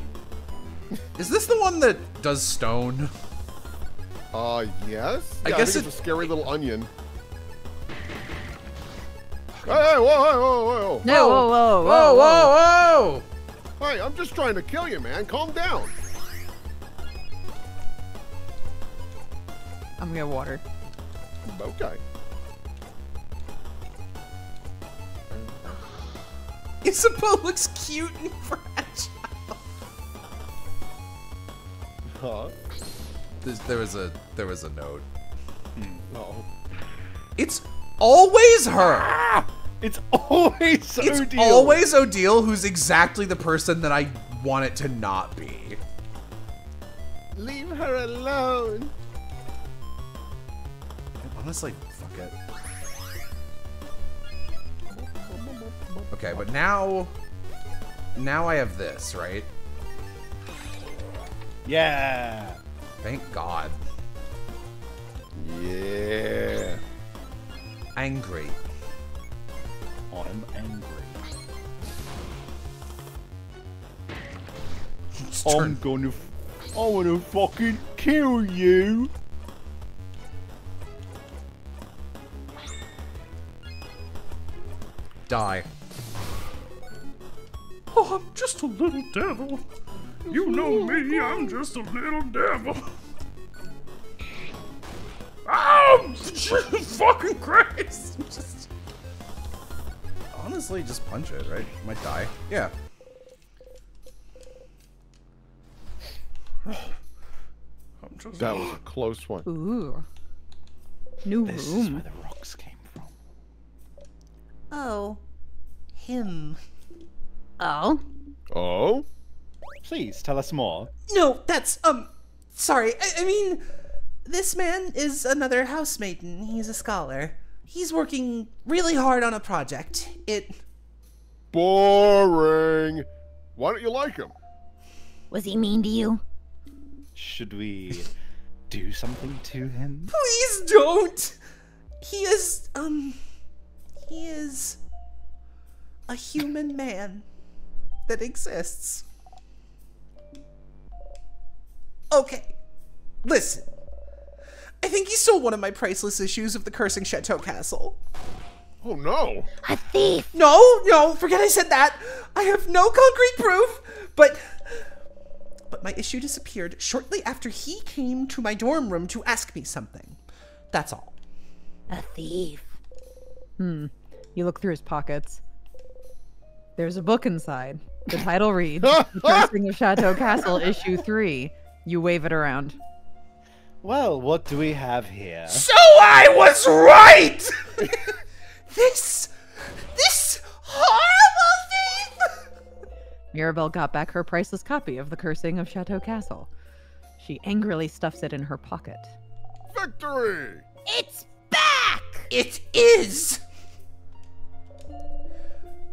Is this the one that does stone? Uh, yes. I Yeah, guess think it- it's a scary little onion. Hey, hey, whoa, whoa, whoa, whoa! no, whoa, whoa, whoa, Whoa, whoa, whoa! Hey, I'm just trying to kill you, man. Calm down. I'm gonna get water. Okay. Isabel looks cute and fragile. Huh? There's, there was a there was a note. Oh. It's always her. Ah! It's always It's Odile. always Odile, who's exactly the person that I want it to not be. Leave her alone. Honestly, fuck it. Okay, but now, now I have this, right? Yeah. Thank God. Yeah. Angry. I'm angry. I'm gonna. F- I wanna fucking kill you. Die. Oh, I'm just a little devil. You know me, I'm just a little devil. Oh, Jesus fucking Christ! Just honestly, just punch it, right? Might die. Yeah. I'm just That was a close one. Ooh. New This is room. where the rocks came from. Oh, him. Oh? Oh? Please tell us more. No, that's um. Sorry, I, I mean, this man is another housemaiden. He's a scholar. He's working really hard on a project. It. Boring. Why don't you like him? Was he mean to you? Should we do something to him? Please don't. He is um. He is a human man that exists. Okay, listen. I think he stole one of my priceless issues of the Cursing Chateau Castle. Oh no. A thief! No, no, forget I said that. I have no concrete proof, but but my issue disappeared shortly after he came to my dorm room to ask me something. That's all. A thief. Hmm. You look through his pockets. There's a book inside. The title reads The Cursing of Chateau Castle, Issue 3. You wave it around. Well, what do we have here? So I was right. this this horrible thief. Mirabelle got back her priceless copy of The Cursing of Chateau Castle. She angrily stuffs it in her pocket. Victory! It's back! It is.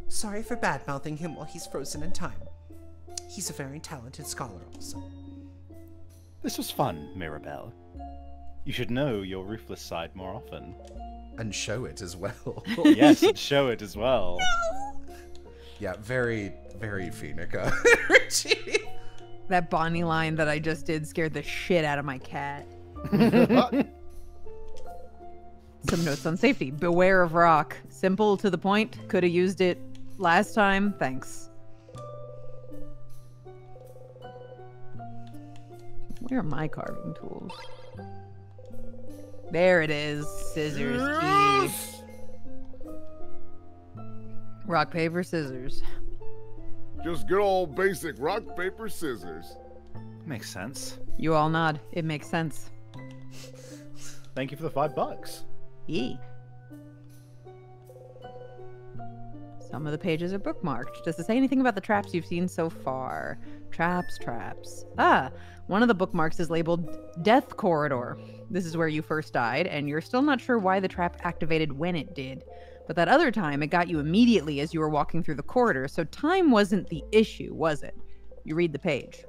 Sorry for bad mouthing him while he's frozen in time. He's a very talented scholar, also. This was fun, Mirabelle. You should know your ruthless side more often. and show it as well. yes, and show it as well. No! yeah, very, very Phoenica. Uh, Richie. That Bonnie line that I just did scared the shit out of my cat. Some notes on safety. Beware of rock. Simple to the point. Could have used it last time. Thanks. Where are my carving tools? There it is. Scissors. key. Rock, paper, scissors. Just good old basic rock, paper, scissors. Makes sense. You all nod. It makes sense. Thank you for the five bucks. Yee. Some of the pages are bookmarked. Does it say anything about the traps you've seen so far? Traps, traps. Ah, one of the bookmarks is labeled Death Corridor. This is where you first died, and you're still not sure why the trap activated when it did. But that other time, it got you immediately as you were walking through the corridor, so time wasn't the issue, was it? You read the page.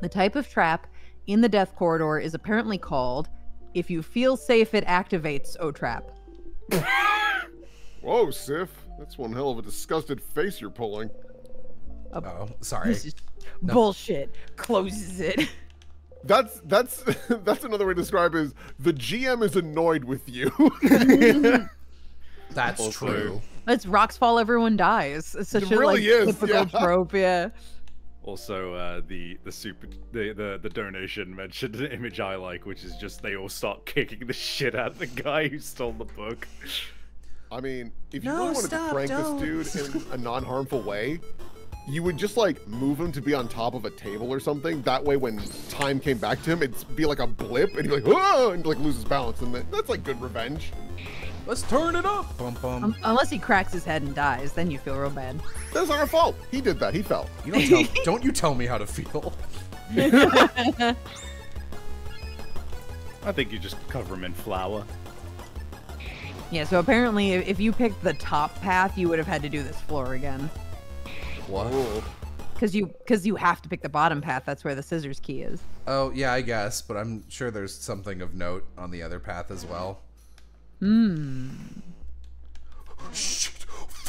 The type of trap in the Death Corridor is apparently called If You Feel Safe, It Activates, O Trap. Whoa, Sif. That's one hell of a disgusted face you're pulling. Oh, sorry. This is bullshit. Closes it. That's that's that's another way to describe it is the GM is annoyed with you. That's Also- true. It's rocks fall, everyone dies. It's such It a really like, is, typical yeah. trope, yeah. Also, uh, the the super the, the the donation mentioned an image I like, which is just they all start kicking the shit out of the guy who stole the book. I mean, if you No, really wanted stop, to prank don't. this dude in a non-harmful way, you would just like move him to be on top of a table or something. That way, when time came back to him, it'd be like a blip, and he'd be like, "Whoa!" and like lose his balance, and that's like good revenge. Let's turn it up. Bum bum. Um, unless he cracks his head and dies, then you feel real bad. That's our fault. He did that. He fell. you don't tell. don't you tell me how to feel. I think you just cover him in flour. Yeah, so apparently, if, if you picked the top path, you would have had to do this floor again. What? Because you, cause you have to pick the bottom path. That's where the scissors key is. Oh yeah, I guess, but I'm sure there's something of note on the other path as well. Hmm. Shit.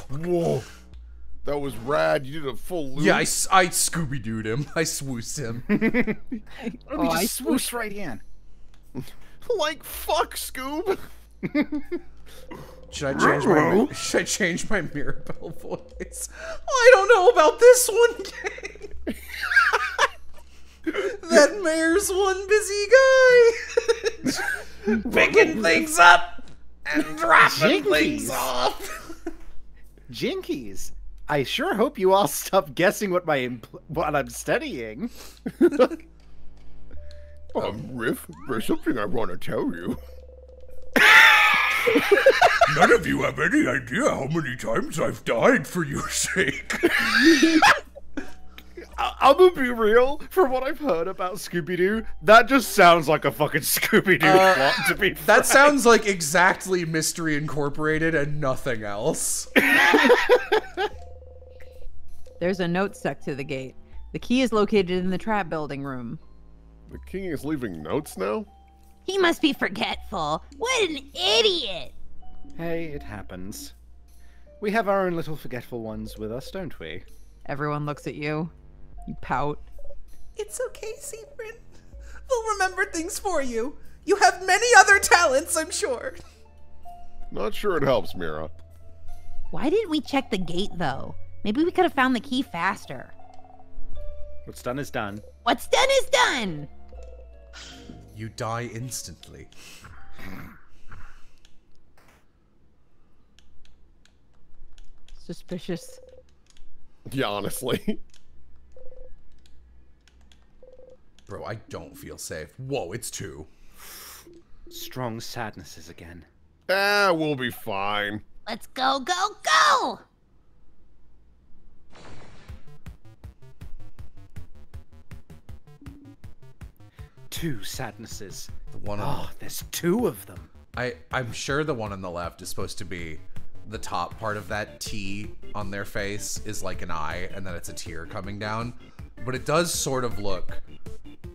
Whoa. That was rad. You did a full loop. Yeah, I, I Scooby Dooed him. I swoosed him. Oh, I swoosh right in. like fuck, Scoob. Should I change my Should I change my Mirabelle voice? I don't know about this one. gang. that mayor's one busy guy, picking things up and dropping things off. Jinkies. I sure hope you all stop guessing what my impl- what I'm studying. Um, Riff, there's something I want to tell you. None of you have any idea how many times I've died for your sake. I- I'm gonna be real. From what I've heard about Scooby Doo, that just sounds like a fucking Scooby Doo Uh, plot. To be That frank. sounds like exactly Mystery Incorporated and nothing else. There's a note stuck to the gate. The key is located in the trap building room. The king is leaving notes now? He must be forgetful. What an idiot! Hey, it happens. We have our own little forgetful ones with us, don't we? Everyone looks at you. You pout. It's okay, Siffrin. We'll remember things for you. You have many other talents, I'm sure. Not sure it helps, Mira. Why didn't we check the gate though? Maybe we could have found the key faster. What's done is done. What's done is done! You die instantly. Suspicious. Yeah, honestly. Bro, I don't feel safe. Whoa, it's two. Strong sadnesses again. ah, we'll be fine. Let's go, go, go! Two sadnesses. The one on Oh, there's two of them. I I'm sure the one on the left is supposed to be the top part of that T on their face is like an eye and then it's a tear coming down. But it does sort of look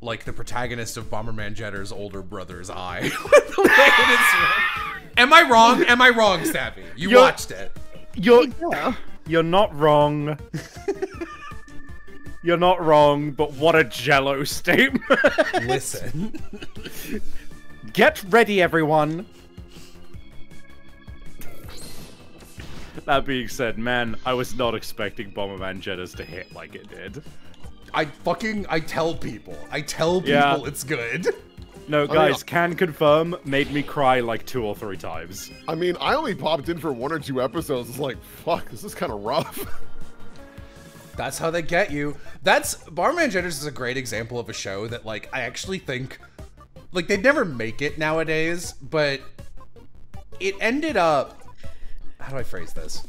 like the protagonist of Bomberman Jetter's older brother's eye. The it is- Am I wrong? Am I wrong, Stabby? You You're- watched it. You're you're not wrong. you're not wrong, but what a jello statement. Listen. Get ready, everyone. That being said, man, I was not expecting Bomberman Jetters to hit like it did. I fucking I tell people. I tell people Yeah. it's good. No, mean, guys, can confirm, made me cry like two or three times. I mean, I only popped in for one or two episodes. It's like, fuck, this is kind of rough. That's how they get you. That's Barman Jitters is a great example of a show that like I actually think like they'd never make it nowadays, but it ended up how do I phrase this?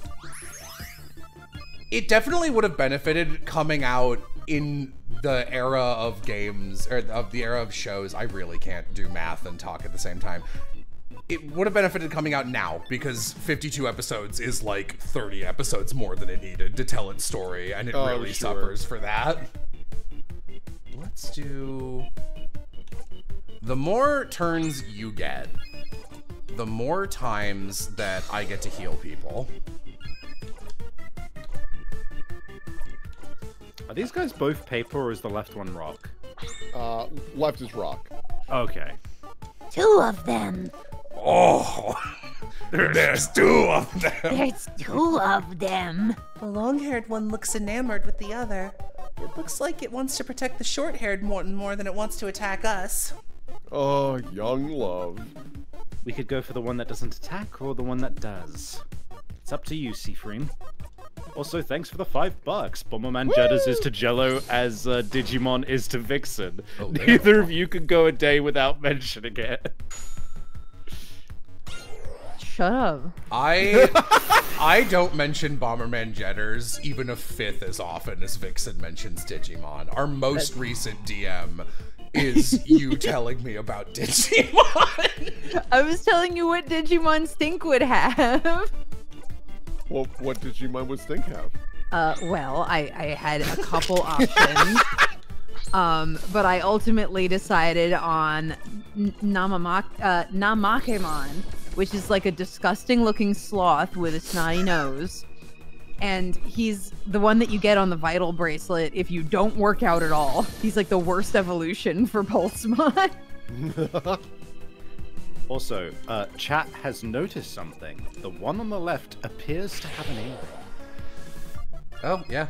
It definitely would have benefited coming out in the era of games or of the era of shows. I really can't do math and talk at the same time. It would have benefited coming out now because 52 episodes is like 30 episodes more than it needed to tell its story, and it Oh, really sure. suffers for that. Let's do. The more turns you get, the more times that I get to heal people. Are these guys both paper or is the left one rock? Uh, left is rock. Okay. Two of them. Oh, there's two of them. There's two of them. The long haired one looks enamored with the other. It looks like it wants to protect the short haired Morton more than it wants to attack us. Oh, young love. We could go for the one that doesn't attack or the one that does. It's up to you, Siffrin. Also, thanks for the five bucks. Bomberman Jetters is to Jello as uh, Digimon is to Vixen. Oh. Neither of you can go a day without mentioning it. Shut up. I I don't mention Bomberman Jetters even a fifth as often as Vixen mentions Digimon. Our most recent DM is you telling me about Digimon. I was telling you what Digimon Stink would have. Well, what did Digimon would Stink have? Uh, well, I, I had a couple options. Um, but I ultimately decided on N- Namamak- uh, Namakemon, which is like a disgusting looking sloth with a snotty nose. And he's the one that you get on the vital bracelet if you don't work out at all. He's like the worst evolution for Pulsemon. Also, uh, chat has noticed something. The one on the left appears to have an airbag. oh yeah.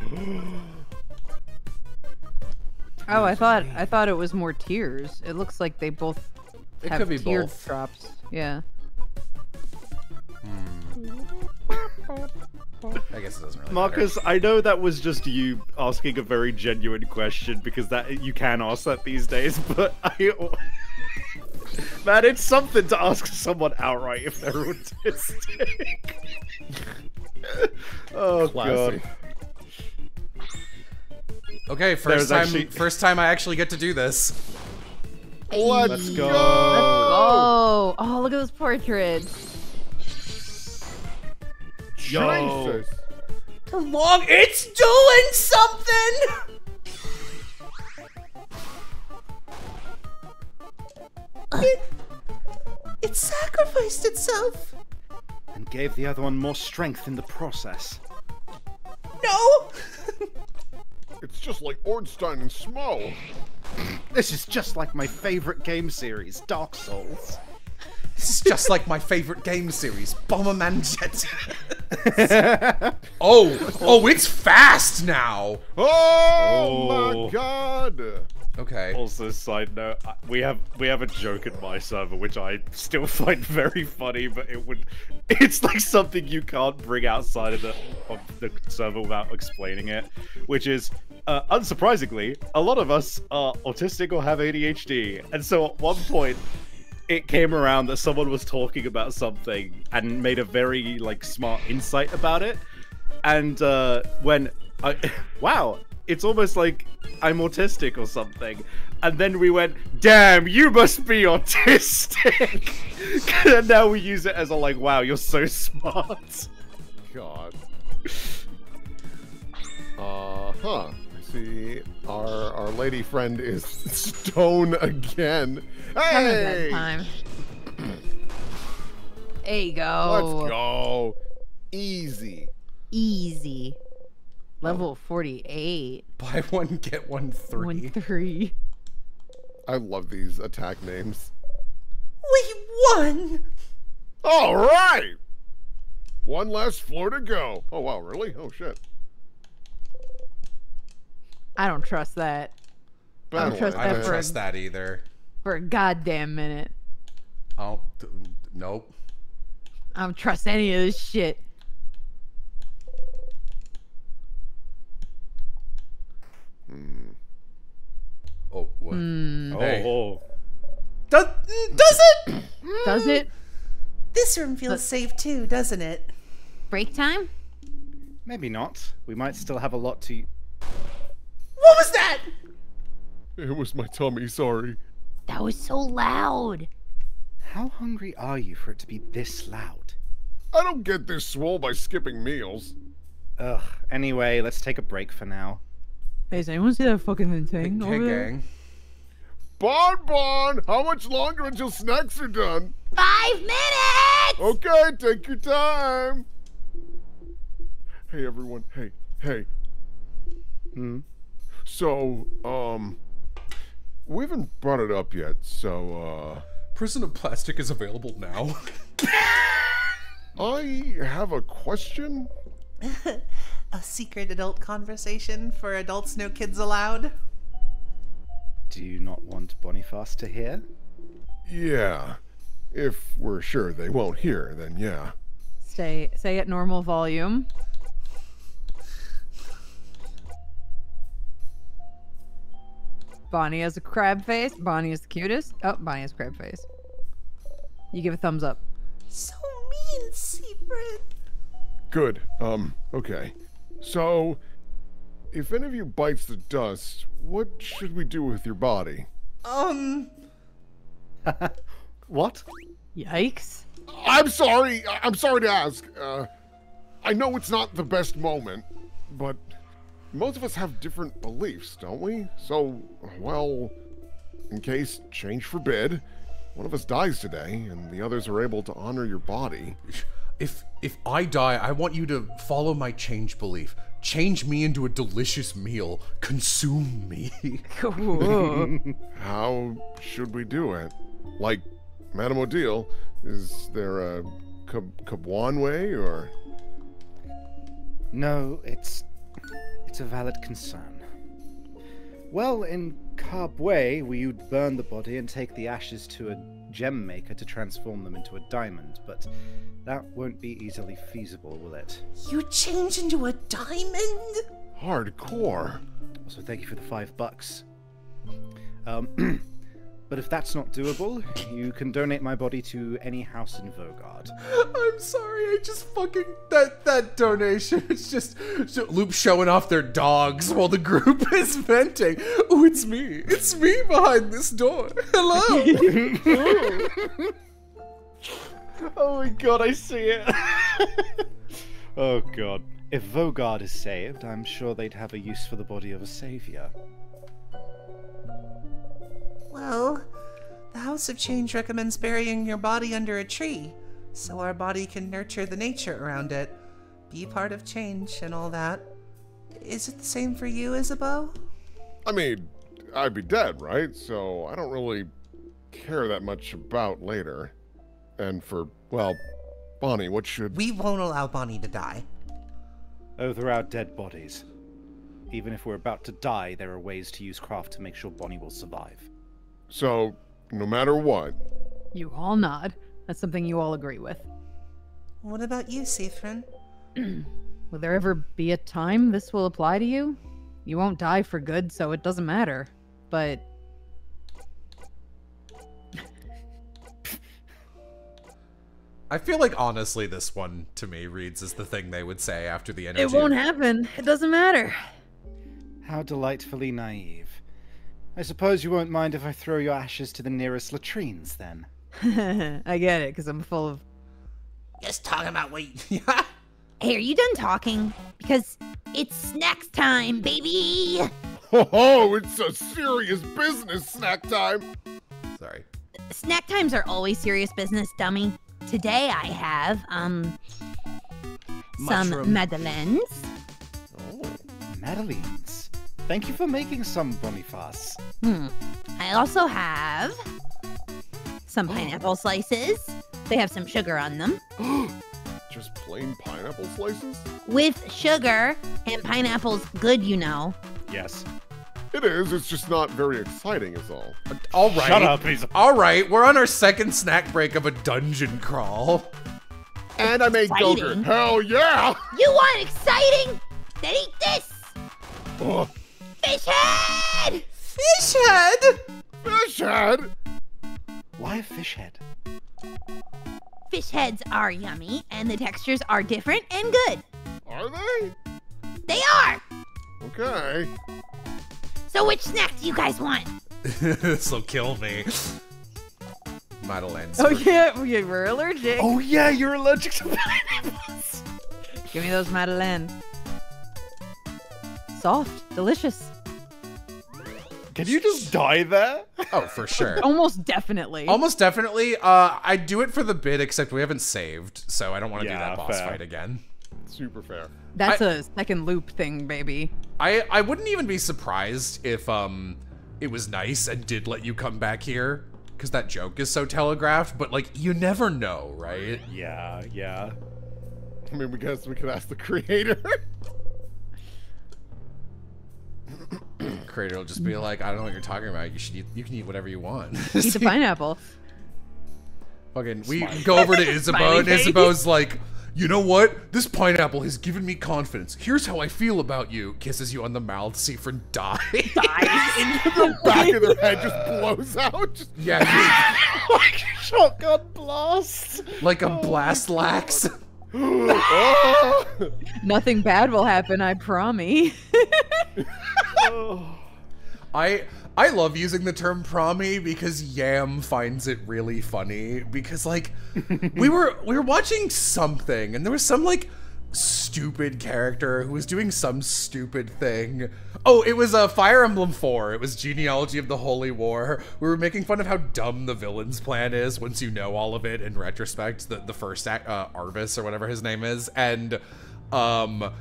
oh, I thought I thought it was more tears. It looks like they both It have could be tear both. drops. Yeah. Hmm. I guess it doesn't really Marcus, I know that was just you asking a very genuine question because that you can ask that these days, but I Man, it's something to ask someone outright if they're autistic. oh Classy. god. Okay, first There's time actually- first time I actually get to do this. Let's, Let's go. Oh, oh, look at those portraits. Jesus. The long. It's doing something! It, it sacrificed itself. And gave the other one more strength in the process. No! It's just like Ornstein and Smough. This is just like my favorite game series, Dark Souls. This is just like my favorite game series, Bomberman Jet. oh, oh, it's fast now. Oh, Oh. my god. Okay. Also, side note, we have we have a joke in my server which I still find very funny, but it would it's like something you can't bring outside of the of the server without explaining it, which is uh, unsurprisingly, a lot of us are autistic or have ADHD, and so at one point. It came around that someone was talking about something and made a very like smart insight about it, and uh, when I, wow, it's almost like I'm autistic or something. And then we went, damn, you must be autistic. and now we use it as a like, wow, you're so smart. God. Uh huh. See. Our our lady friend is stone again. Having a bad Hey, time. There you go. let's go. Easy. Easy. Level 48. Buy one get one three. One three. I love these attack names. We won! All right. One last floor to go. Oh wow, really? Oh shit. I don't trust that I don't Battle trust I don't Effort. trust that either. for a goddamn minute. Oh, d- nope. I don't trust any of this shit. Hmm. Oh, what? Hmm. Hey. Oh, Does, does it? Does it? This room feels safe too, doesn't it? Break time? Maybe not. We might still have a lot to. What was that? It was my tummy, sorry. That was so loud. How hungry are you for it to be this loud? I don't get this swole by skipping meals. Ugh. Anyway, let's take a break for now. Hey, does anyone see that fucking thing Hey, over there? gang. Bon Bon, how much longer until snacks are done? Five minutes! Okay, take your time. Hey everyone, hey, hey. Hmm. So, um, we haven't brought it up yet, so, uh, Prison of Plastic is available now. I have a question. A secret adult conversation for adults, no kids allowed. Do you not want Boniface to hear? Yeah, if we're sure they won't hear, then yeah. Stay, say at normal volume. Bonnie has a crab face. Bonnie is the cutest. Oh, Bonnie has crab face. You give a thumbs up. So mean, Secret. Good. Um, okay. So, if any of you bites the dust, what should we do with your body? Um, What? Yikes. I'm sorry. I'm sorry to ask. Uh, I know it's not the best moment, but most of us have different beliefs, don't we? So, well, in case change forbid, one of us dies today, and the others are able to honor your body. If if I die, I want you to follow my change belief. Change me into a delicious meal. Consume me. How should we do it? Like, Madame Odile, is there a Kab- Kabwan way, or No, it's it's a valid concern. Well, in Ka Bue, we would burn the body and take the ashes to a gem maker to transform them into a diamond, but that won't be easily feasible, will it? you change into a diamond? hardcore? So thank you for the five bucks. Um, but if that's not doable, you can donate my body to any house in Vaugarde. I'm sorry. I just fucking that that donation. It's just so- Loop showing off their dogs while the group is venting. Oh, it's me. It's me behind this door. Hello. Oh my god, I see it. oh god. If Vaugarde is saved, I'm sure they'd have a use for the body of a savior. Well, the House of Change recommends burying your body under a tree, so our body can nurture the nature around it, be part of change and all that. Is it the same for you, Isabeau? I mean, I'd be dead, right? So I don't really care that much about later. And for, well, Bonnie, what should. We won't allow Bonnie to die. Oh, Over our dead bodies. Even if we're about to die, there are ways to use craft to make sure Bonnie will survive. So, no matter what, you all nod. That's something you all agree with. What about you, Siffrin? Will there ever be a time this will apply to you? You won't die for good, so it doesn't matter. But I feel like honestly, this one to me reads as the thing they would say after the energy. it won't happen. It doesn't matter. How delightfully naive. I suppose you won't mind if I throw your ashes to the nearest latrines, then. I get it, because I'm full of. Just talking about what you... Hey, are you done talking? Because it's snacks time, baby! oh, it's a serious business snack time. Sorry. Snack times are always serious business, dummy. Today I have, um, some madeleines. Oh, Madeleines. Thank you for making some, Boniface. Hmm. I also have some pineapple slices. They have some sugar on them. Just plain pineapple slices? With sugar and pineapple's good, you know. yes. It is, it's just not very exciting, is all. All right. Shut up, he's All right, we're on our second snack break of a dungeon crawl. And I made Exciting. Gogurt. Hell yeah! You want exciting? Then eat this! Ugh. Fish head! Fish head! Fish head? Why a fish head? Fish heads are yummy, and the textures are different and good. Are they? They are! Okay. So which snack do you guys want? This'll kill me. Madeleine. Oh yeah, we we're allergic. Oh yeah, you're allergic to pineapples. Give me those Madeleine. Soft, delicious. Can you just die there? Oh, for sure. Almost definitely. Almost definitely. Uh, I do it for the bit, except we haven't saved, so I don't want to do that boss fair. fight again. Super fair. That's I- a second loop thing, baby. I I wouldn't even be surprised if um it was nice and did let you come back here because that joke is so telegraphed. But like, you never know, right? Yeah, yeah. I mean, we guess we could ask the creator. Creator will just be like, I don't know what you're talking about. You should eat, you can eat whatever you want. Eat the pineapple. Fucking, we go over to Isabeau, Smiley and. Isabeau's like, you know what? This pineapple has given me confidence. Here's how I feel about you. Kisses you on the mouth. Siffrin dies. the back of their head just blows out. Just, yeah, like a shotgun blast. like a oh Blastlax. Nothing bad will happen, I promise. I I love using the term promi because Yam finds it really funny because like we were we were watching something and there was some like stupid character who was doing some stupid thing. Oh, it was a uh, Fire Emblem 4. It was Genealogy of the Holy War. We were making fun of how dumb the villain's plan is once you know all of it in retrospect, the the first act, uh, Arvis or whatever his name is and um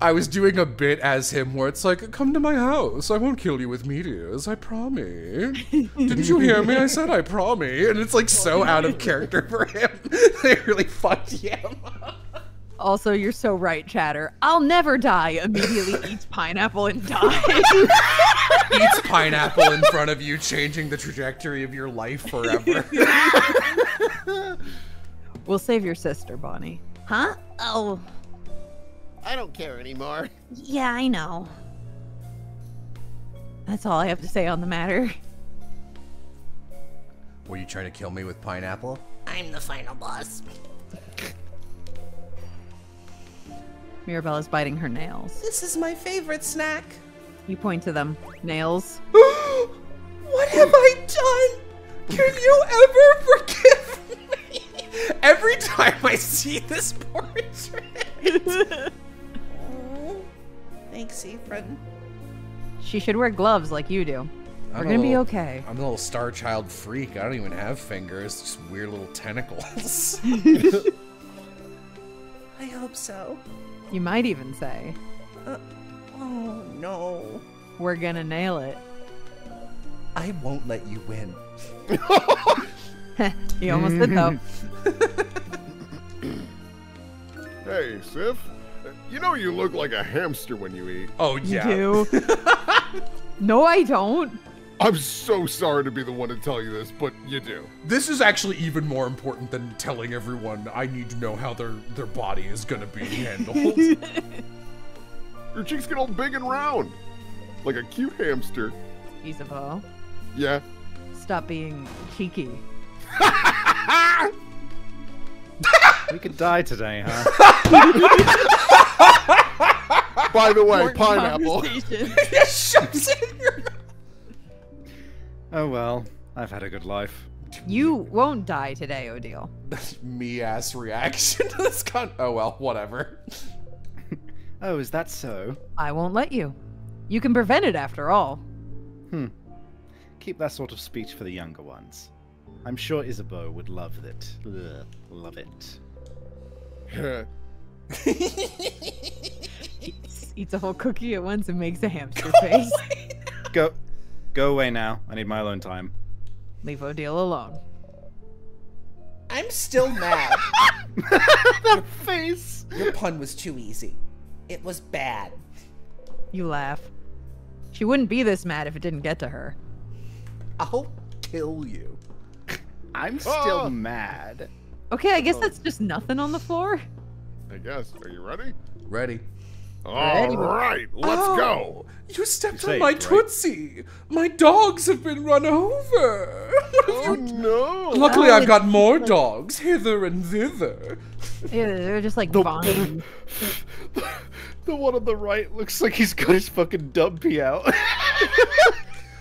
I was doing a bit as him where it's like, come to my house. I won't kill you with meteors. I promise. Didn't you hear me? I said I promise. And it's like so out of character for him. they really fucked him. Also, you're so right, Chatter. I'll never die. Immediately eats pineapple and dies. Eats pineapple in front of you, changing the trajectory of your life forever. we'll save your sister, Bonnie. Huh? Oh, I don't care anymore. yeah, I know. That's all I have to say on the matter. Were you trying to kill me with pineapple? I'm the final boss. Mirabelle's biting her nails. This is my favorite snack. You point to them. Nails. What have I done? Can you ever forgive me? Every time I see this portrait. Oh, thanks, Ephraim. She should wear gloves like you do. We're I'm a gonna be okay. I'm a little star child freak. I don't even have fingers, just weird little tentacles. I hope so. You might even say, uh, Oh no. we're gonna nail it. I won't let you win. You almost did though. Hey, Sif. You know you look like a hamster when you eat. oh yeah. You do. no, I don't. I'm so sorry to be the one to tell you this, but you do. This is actually even more important than telling everyone I need to know how their their body is gonna be handled. Your cheeks get all big and round. Like a cute hamster. Isabeau, Yeah. stop being cheeky. We could die today, huh? By the way, Important pineapple. conversation. shoves it in your oh well, I've had a good life. you won't die today, Odile. me ass reaction to this con. Oh well, whatever. Oh, is that so? I won't let you. You can prevent it after all. Hmm. Keep that sort of speech for the younger ones. I'm sure Isabeau would love it. Ugh, love it. Eats, eats a whole cookie at once and makes a hamster face. Go, go away now. I need my alone time. Leave Odile alone. I'm still mad. that face. Your pun was too easy. It was bad. You laugh. She wouldn't be this mad if it didn't get to her. I'll kill you. I'm still Ah. mad. Okay, I guess that's just nothing on the floor. I guess. Are you ready? Ready? All right, let's go. Oh, You stepped You're on my safe, right? Tootsie. My dogs have been run over. What have Oh you no! Luckily, Oh, I've got more dogs hither and thither. Yeah, they're just like vines. The one on the right looks like he's got his fucking dumpy out.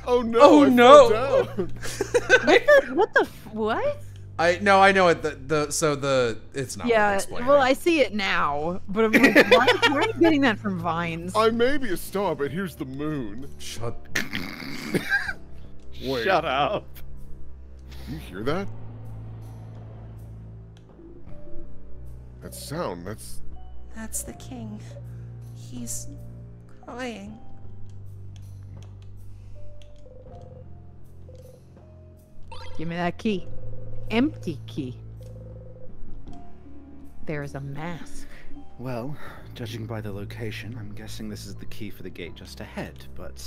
Oh no! Oh, I fell no. down. what the what? I no, I know it. The, the so the it's not. yeah, worth well, I see it now, but I'm like, why, why are you getting that from vines? I may be a star, but here's the moon. shut. Wait, Shut up. you hear that? That sound. That's That's the king. He's crying. Give me that key. Empty key. There is a mask. Well, judging by the location, I'm guessing this is the key for the gate just ahead, but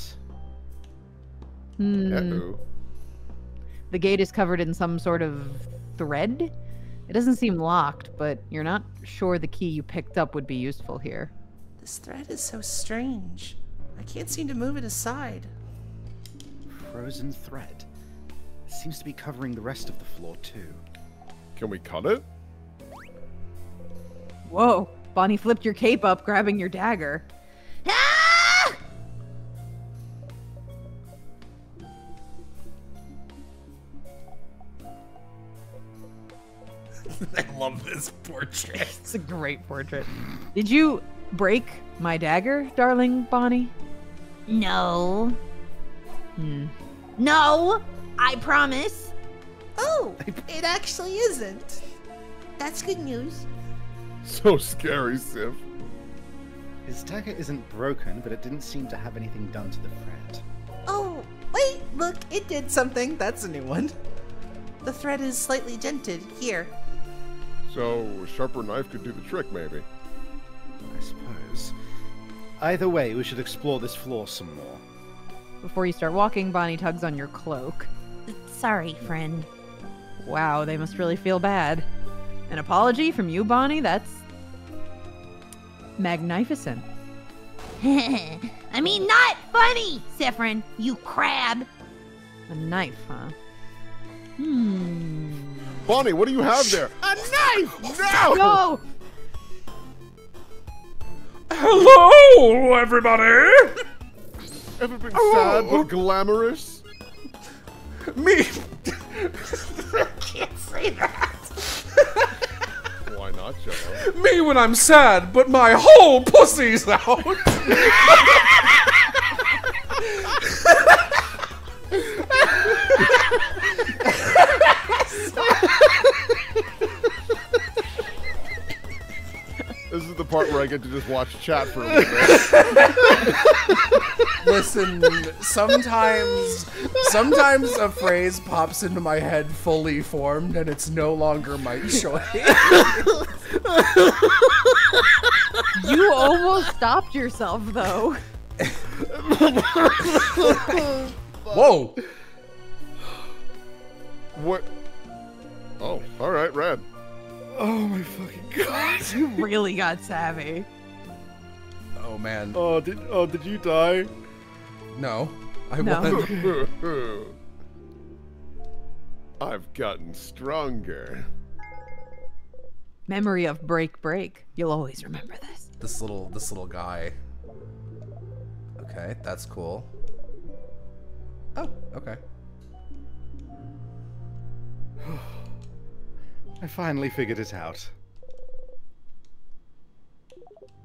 Hmm. uh-oh. The gate is covered in some sort of thread. It doesn't seem locked, but you're not sure the key you picked up would be useful here. This thread is so strange. I can't seem to move it aside. frozen thread. It seems to be covering the rest of the floor too. Can we cut it? Whoa! Bonnie flipped your cape up, grabbing your dagger. Ah! I love this portrait. It's a great portrait. Did you break my dagger, darling Bonnie? No. Hmm. No! I promise. Oh, it actually isn't. That's good news. So scary, Sif. His dagger isn't broken, but it didn't seem to have anything done to the thread. Oh, wait, look, it did something. That's a new one. The thread is slightly dented here. So a sharper knife could do the trick, maybe. I suppose. Either way, we should explore this floor some more. Before you start walking, Bonnie tugs on your cloak. Sorry, friend. Wow, they must really feel bad. An apology from you, Bonnie? That's magnificent. I mean, not funny, Siffrin, you crab. A knife, huh? Hmm. Bonnie, what do you have there? A knife! No! Go! Hello, everybody. Ever been sad but glamorous? Me. I can't say that. Why not, Jello? Me when I'm sad, but my whole pussy's out. This is the part where I get to just watch chat for a little bit. Listen, sometimes sometimes a phrase pops into my head fully formed and it's no longer my choice. You almost stopped yourself, though. Whoa. What? Oh, all right, Red. Oh my fucking god! You really got savvy. Oh man. Oh, did oh did you die? No. I No. won. I've gotten stronger. Memory of break break. You'll always remember this. This little this little guy. Okay, that's cool. Oh, okay. I finally figured it out.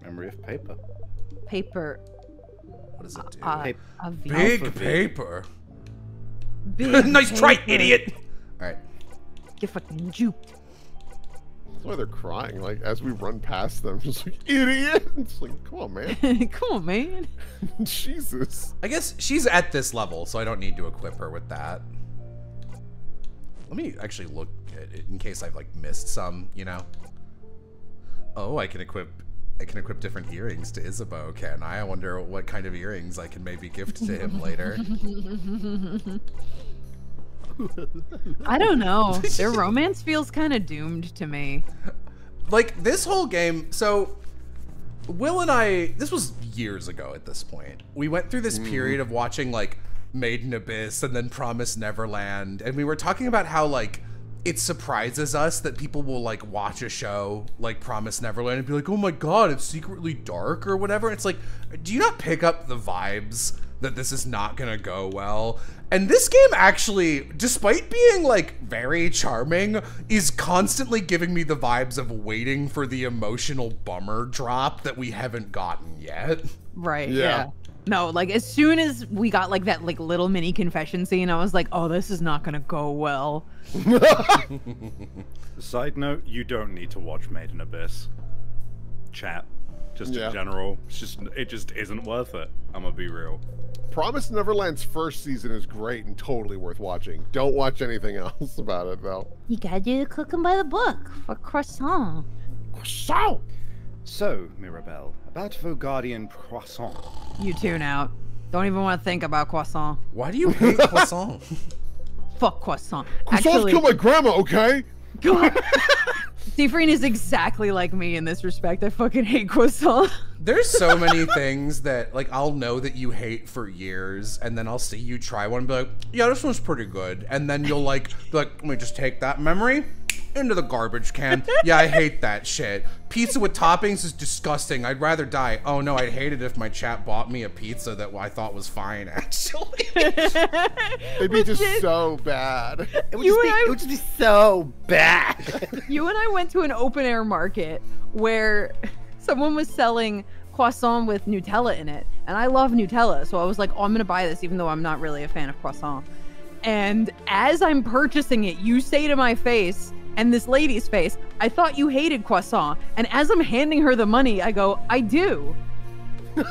Memory of paper. Paper. What does it do? Uh, Pap- a V. Big paper. Big nice try, idiot. All right. Get fucking juked. That's why they're crying. Like as we run past them, just like idiot. It's like, come on, man. Come on, man. Jesus. I guess she's at this level, so I don't need to equip her with that. Let me actually look at it in case I've like missed some, you know. Oh, I can equip I can equip different earrings to Isabeau, can I? I wonder what kind of earrings I can maybe gift to him later. I don't know. Their romance feels kind of doomed to me. like this whole game, so Will and I, this was years ago at this point. We went through this mm-hmm. period of watching like Made in Abyss and then Promise Neverland, and we were talking about how like it surprises us that people will like watch a show like Promise Neverland and be like, "Oh my god, it's secretly dark" or whatever. It's like, do you not pick up the vibes that this is not gonna go well? And this game actually, despite being like very charming, is constantly giving me the vibes of waiting for the emotional bummer drop that we haven't gotten yet. Right. Yeah. Yeah. No, like as soon as we got like that like little mini confession scene, I was like, "Oh, this is not gonna go well." Side note: You don't need to watch Made in Abyss. Chat, just Yeah. in general, it's just it just isn't worth it. I'm gonna be real. Promise Neverland's first season is great and totally worth watching. Don't watch anything else about it though. You gotta do the cooking by the book for croissant. So, So, Mirabelle, about Vaugardian croissant. You tune out. Don't even want to think about croissant. Why do you hate croissant? Fuck croissant. croissants Actually, kill my grandma, okay? Siffrin is exactly like me in this respect. I fucking hate croissant. There's so many things that like I'll know that you hate for years, and then I'll see you try one and be like, yeah, this one's pretty good. And then you'll like be like, let me just take that memory into the garbage can. yeah, I hate that shit. Pizza with toppings is disgusting. I'd rather die. Oh no, I'd hate it if my chat bought me a pizza that I thought was fine, actually. It'd be just so bad. It would, You just be, I- it would just be so bad. you and I went to an open air market where someone was selling croissant with Nutella in it. And I love Nutella. So I was like, oh, I'm going to buy this, even though I'm not really a fan of croissant. And as I'm purchasing it, you say to my face and this lady's face, I thought you hated croissant. And as I'm handing her the money, I go, I do.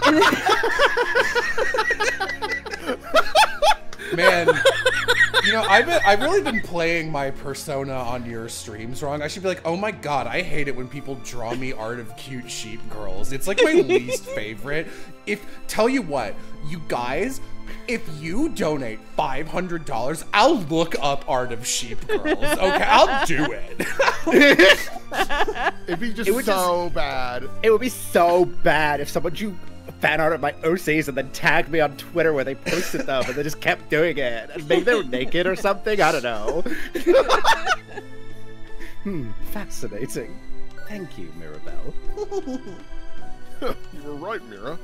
Man, you know, I've been, I've really been playing my persona on your streams wrong. I should be like, oh my god, I hate it when people draw me art of cute sheep girls. It's like my least favorite. If tell you what, you guys, if you donate five hundred dollars, I'll look up art of sheep girls. Okay, I'll do it. It'd be just It would so bad. it would be so bad if someone drew fan art of my OCs and then tagged me on Twitter where they posted them and they just kept doing it. And maybe they were naked or something. I don't know. hmm, fascinating. Thank you, Mirabelle. you were right, Mira.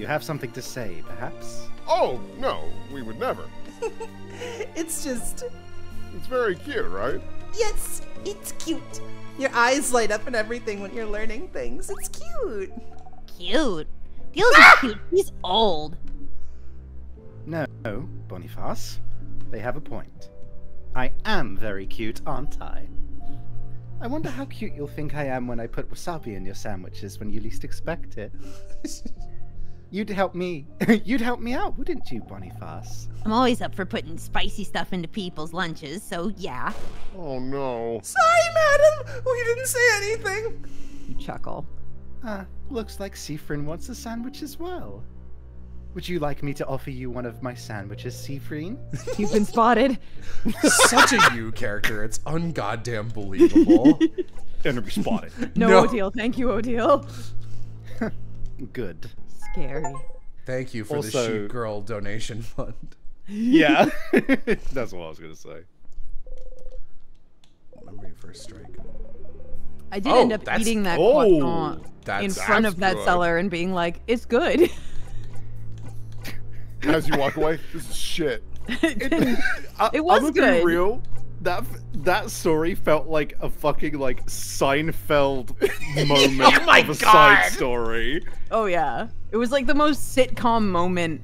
You have something to say, perhaps? Oh, no, we would never. It's just, It's very cute, right? yes, it's cute. Your eyes light up and everything when you're learning things. It's cute. Cute. Deals is cute. Ah! He's old. No, Boniface. They have a point. I am very cute, aren't I? I wonder how cute you'll think I am when I put wasabi in your sandwiches when you least expect it. You'd help me. You'd help me out, wouldn't you, Boniface? I'm always up for putting spicy stuff into people's lunches, so yeah. Oh, no. Sorry, madam. We didn't say anything. you chuckle. Ah, looks like Siffrin wants a sandwich as well. Would you like me to offer you one of my sandwiches, Siffrin? You've been spotted. Such a you character. It's ungoddamn believable. Enemy spotted. No, No. Odile. Thank you, Odile. Good. Scary. Thank you for the Also- sheep girl donation fund. yeah, that's what I was gonna say. Remember your first strike. I did Oh, end up that's- eating that oh, croissant in front that's of that good. seller and being like, "It's good." As you walk away, this is shit. I, It was I'm gonna good. Be real. That that story felt like a fucking like Seinfeld moment Oh my of a God. side story. oh yeah, it was like the most sitcom moment,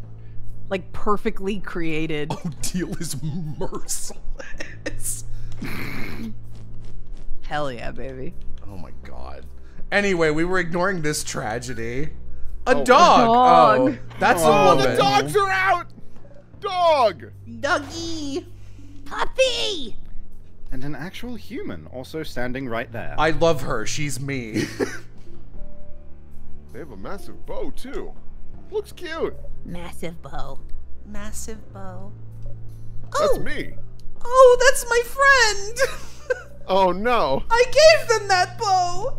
like perfectly created. Oh, deal is merciless. Hell yeah, baby. Oh my god. Anyway, we were ignoring this tragedy. A Oh, dog. Oh, dog. Oh, that's Oh, a woman. the dogs are out! Dog! Doggy. Puppy! And an actual human also standing right there. I love her. She's me. They have a massive bow, too. Looks cute. Massive bow. Massive bow. That's Oh, me. oh, that's my friend. Oh, no. I gave them that bow,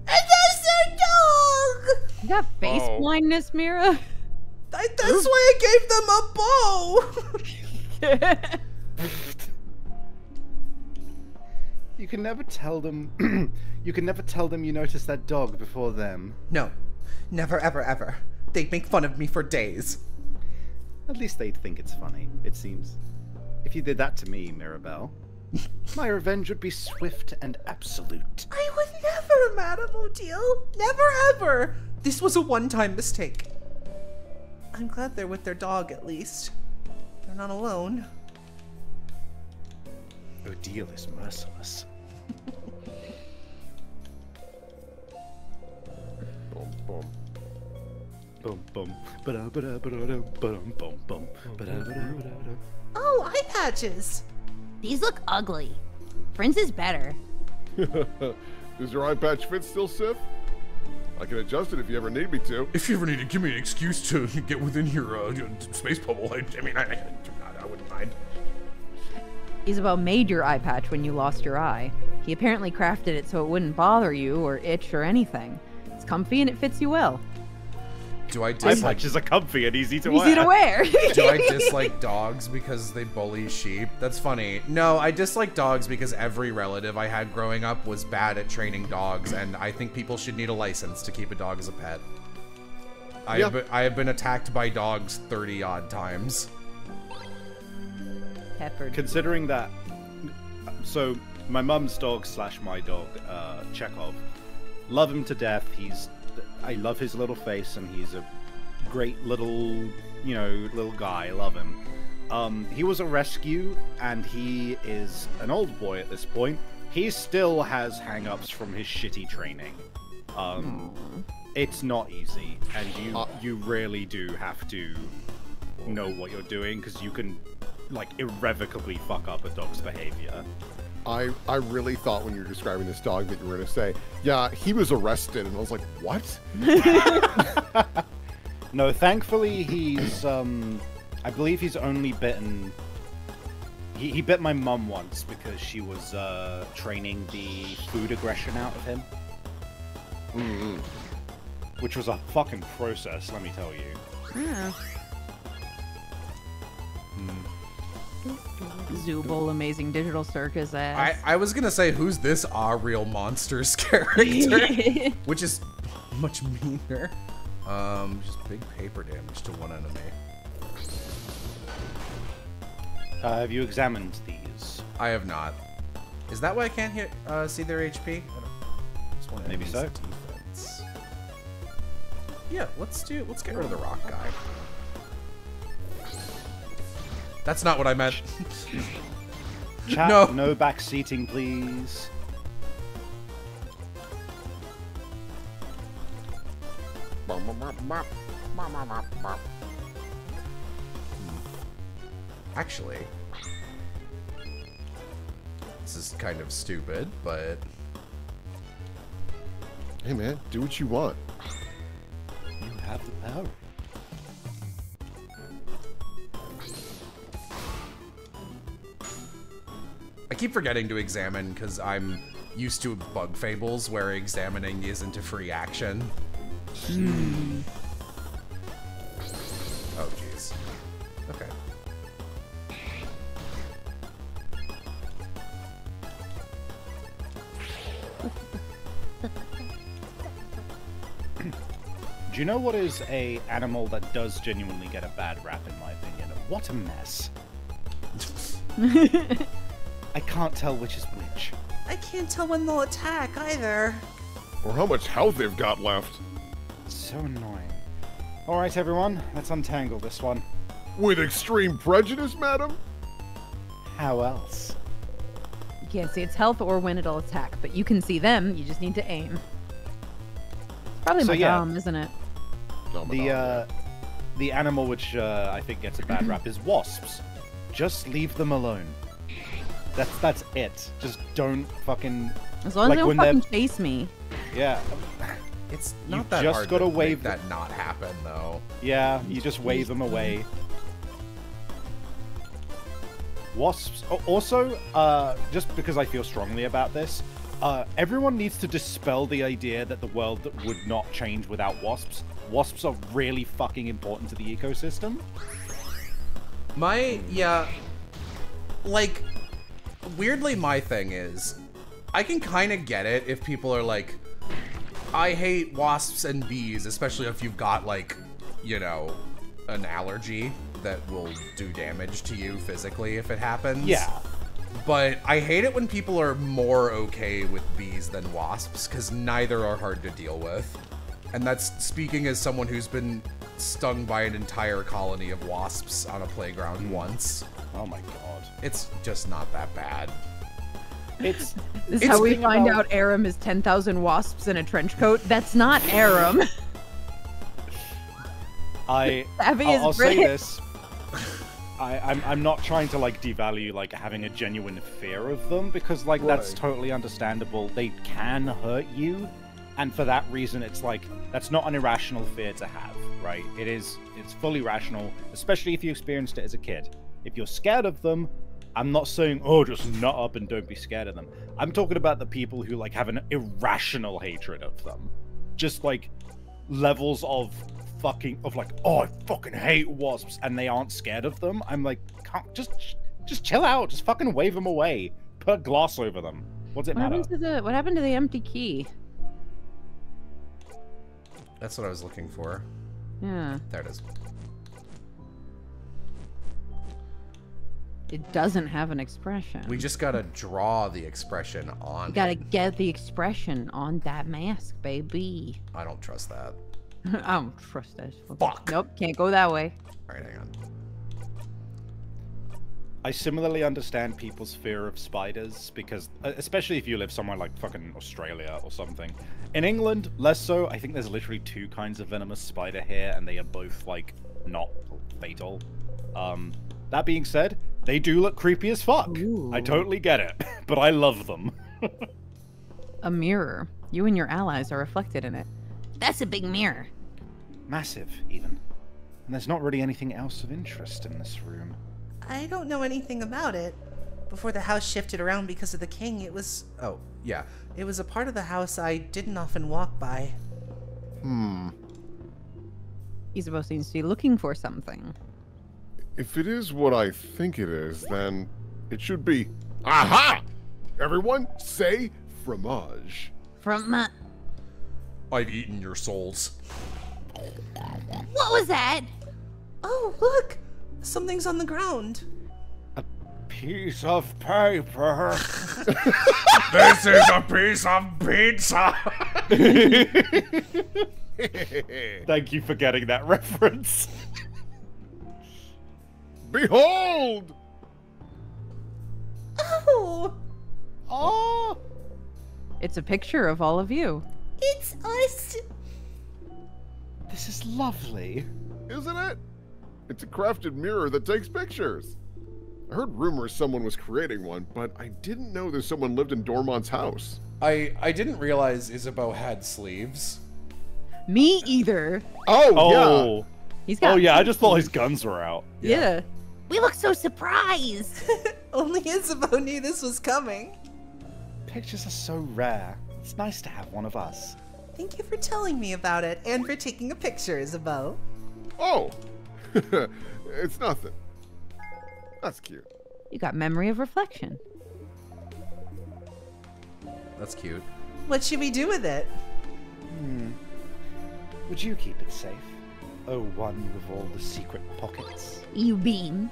And that's their dog! You got face Oh. blindness, Mira? I, that's why I gave them a bow! You can never tell them. you can never tell them you noticed that dog before them. No, never, ever, ever. They'd make fun of me for days. At least they'd think it's funny, it seems. If you did that to me, Mirabelle, my revenge would be swift and absolute. I would never, Madame Odile. Never ever. This was a one time mistake. I'm glad they're with their dog at least. They're not alone. Odile is merciless. Boom, boom. Boom, boom. Ba-da, ba-da, ba-da, ba-dum, boom, boom. Ba-da, ba-da, ba-da, da. Oh, eye patches. These look ugly. Prince is better. Does your eye patch fit still, Sif? I can adjust it if you ever need me to. If you ever need to give me an excuse to get within your uh, space bubble, I, I mean, I, I, I wouldn't mind. Isabeau made your eye patch when you lost your eye. He apparently crafted it so it wouldn't bother you or itch or anything. It's comfy and it fits you well. Do I Eye dislike? patches are comfy and easy to wear? Easy to wear. Do I dislike dogs because they bully sheep? That's funny. No, I dislike dogs because every relative I had growing up was bad at training dogs, and I think people should need a license to keep a dog as a pet. I, Yeah. have, been, I have been attacked by dogs 30 odd times. Peppered. Considering that, so my mum's dog slash my dog, uh, Chekhov, love him to death. He's, I love his little face, and he's a great little, you know, little guy. I love him. Um, he was a rescue, and he is an old boy at this point. He still has hang-ups from his shitty training. Um, it's not easy, and you Uh, you really do have to know what you're doing because you can like irrevocably fuck up a dog's behavior. I, I really thought when you were describing this dog that you were going to say, yeah, he was arrested. And I was like, what? No, thankfully he's um I believe he's only bitten he, he bit my mum once because she was uh training the food aggression out of him. Mm-hmm. Which was a fucking process, let me tell you. Yeah. Zooble, amazing digital circus I, ass. I was gonna say, who's this Ah Real Monsters character? Which is much meaner. Um, just big paper damage to one enemy. Uh, have you examined these? I have not. Is that why I can't hear, uh, see their HP? I don't, just Maybe so. Defense. Yeah, let's do. Let's get rid of the rock guy. That's not what I meant. Chat, No. no back seating, please. Actually, this is kind of stupid, but Hey, man, do what you want. You have the power. Keep forgetting to examine because I'm used to bug fables where examining isn't a free action. Oh, jeez. Okay. Do you know what is a animal that does genuinely get a bad rap in my opinion? What a mess. I can't tell which is which. I can't tell when they'll attack either. Or how much health they've got left. So annoying. Alright everyone, let's untangle this one. With extreme prejudice, madam? How else? You can't see its health or when it'll attack, but you can see them. You just need to aim. Probably So, my yeah. dom, isn't it? No, my The uh the animal which uh, I think gets a bad rap is wasps. Just leave them alone. That's that's it. Just don't fucking As long as Like they don't when they're- fucking chase me. yeah. It's not You've that just hard gotta to wave make that not happen, though. Yeah, you just wave them away. Wasps. Also, uh, just because I feel strongly about this, uh, everyone needs to dispel the idea that the world would not change without wasps. Wasps are really fucking important to the ecosystem. My yeah, like weirdly, my thing is, I can kind of get it if people are like, I hate wasps and bees, especially if you've got like, you know, an allergy that will do damage to you physically if it happens. Yeah. But I hate it when people are more okay with bees than wasps, because neither are hard to deal with. And that's speaking as someone who's been stung by an entire colony of wasps on a playground once. Oh my god. It's just not that bad. It's This is It's how we find about- out Aram is 10,000 wasps in a trench coat. That's not Aram. I Savvy I'll, is I'll say Brit. this. I, I'm, I'm not trying to like devalue like having a genuine fear of them because like that's totally understandable. They can hurt you, and for that reason, it's like that's not an irrational fear to have, right? It is it's fully rational, especially if you experienced it as a kid. If you're scared of them, I'm not saying oh just nut up and don't be scared of them. I'm talking about the people who like have an irrational hatred of them, just like levels of fucking of like oh I fucking hate wasps and they aren't scared of them. I'm like can't, just just chill out, just fucking wave them away. Put a glass over them. What's it What matter? happened to the What happened to the empty key? That's what I was looking for. Yeah, There it is. It doesn't have an expression. We just gotta draw the expression on. You gotta it. get the expression on that mask, baby. I don't trust that. I don't trust that. Fuck. Nope, can't go that way. All right, hang on. I similarly understand people's fear of spiders because, uh, especially if you live somewhere like fucking Australia or something. In England, less so. I think there's literally two kinds of venomous spider here, and they are both like not fatal. Um, that being said, they do look creepy as fuck. I totally get it, but I love them. A mirror. You and your allies are reflected in it. That's a big mirror. Massive, even. And there's not really anything else of interest in this room. I don't know anything about it. Before the house shifted around because of the king, it was Oh, yeah. it was a part of the house I didn't often walk by. Hmm. He's supposed to be looking for something. If it is what I think it is, then it should be. Aha! Everyone say fromage. From uh, I've eaten your souls. what was that? Oh, look! Something's on the ground. A piece of paper. this is a piece of pizza. Thank you for getting that reference. Behold! Oh, Oh, It's a picture of all of you. it's us! this is lovely. Isn't it? It's a crafted mirror that takes pictures. I heard rumors someone was creating one, but I didn't know that someone lived in Dormont's house. I I didn't realize Isabeau had sleeves. Me either. Oh, Oh, He's got. oh yeah. I just thought his guns were out. Yeah. We look so surprised. Only Isabeau knew this was coming. Pictures are so rare. It's nice to have one of us. Thank you for telling me about it and for taking a picture, Isabeau. Oh! it's nothing. That's cute. You got memory of reflection. That's cute. What should we do with it? Hmm. Would you keep it safe? Oh, one with all the secret pockets. you beam.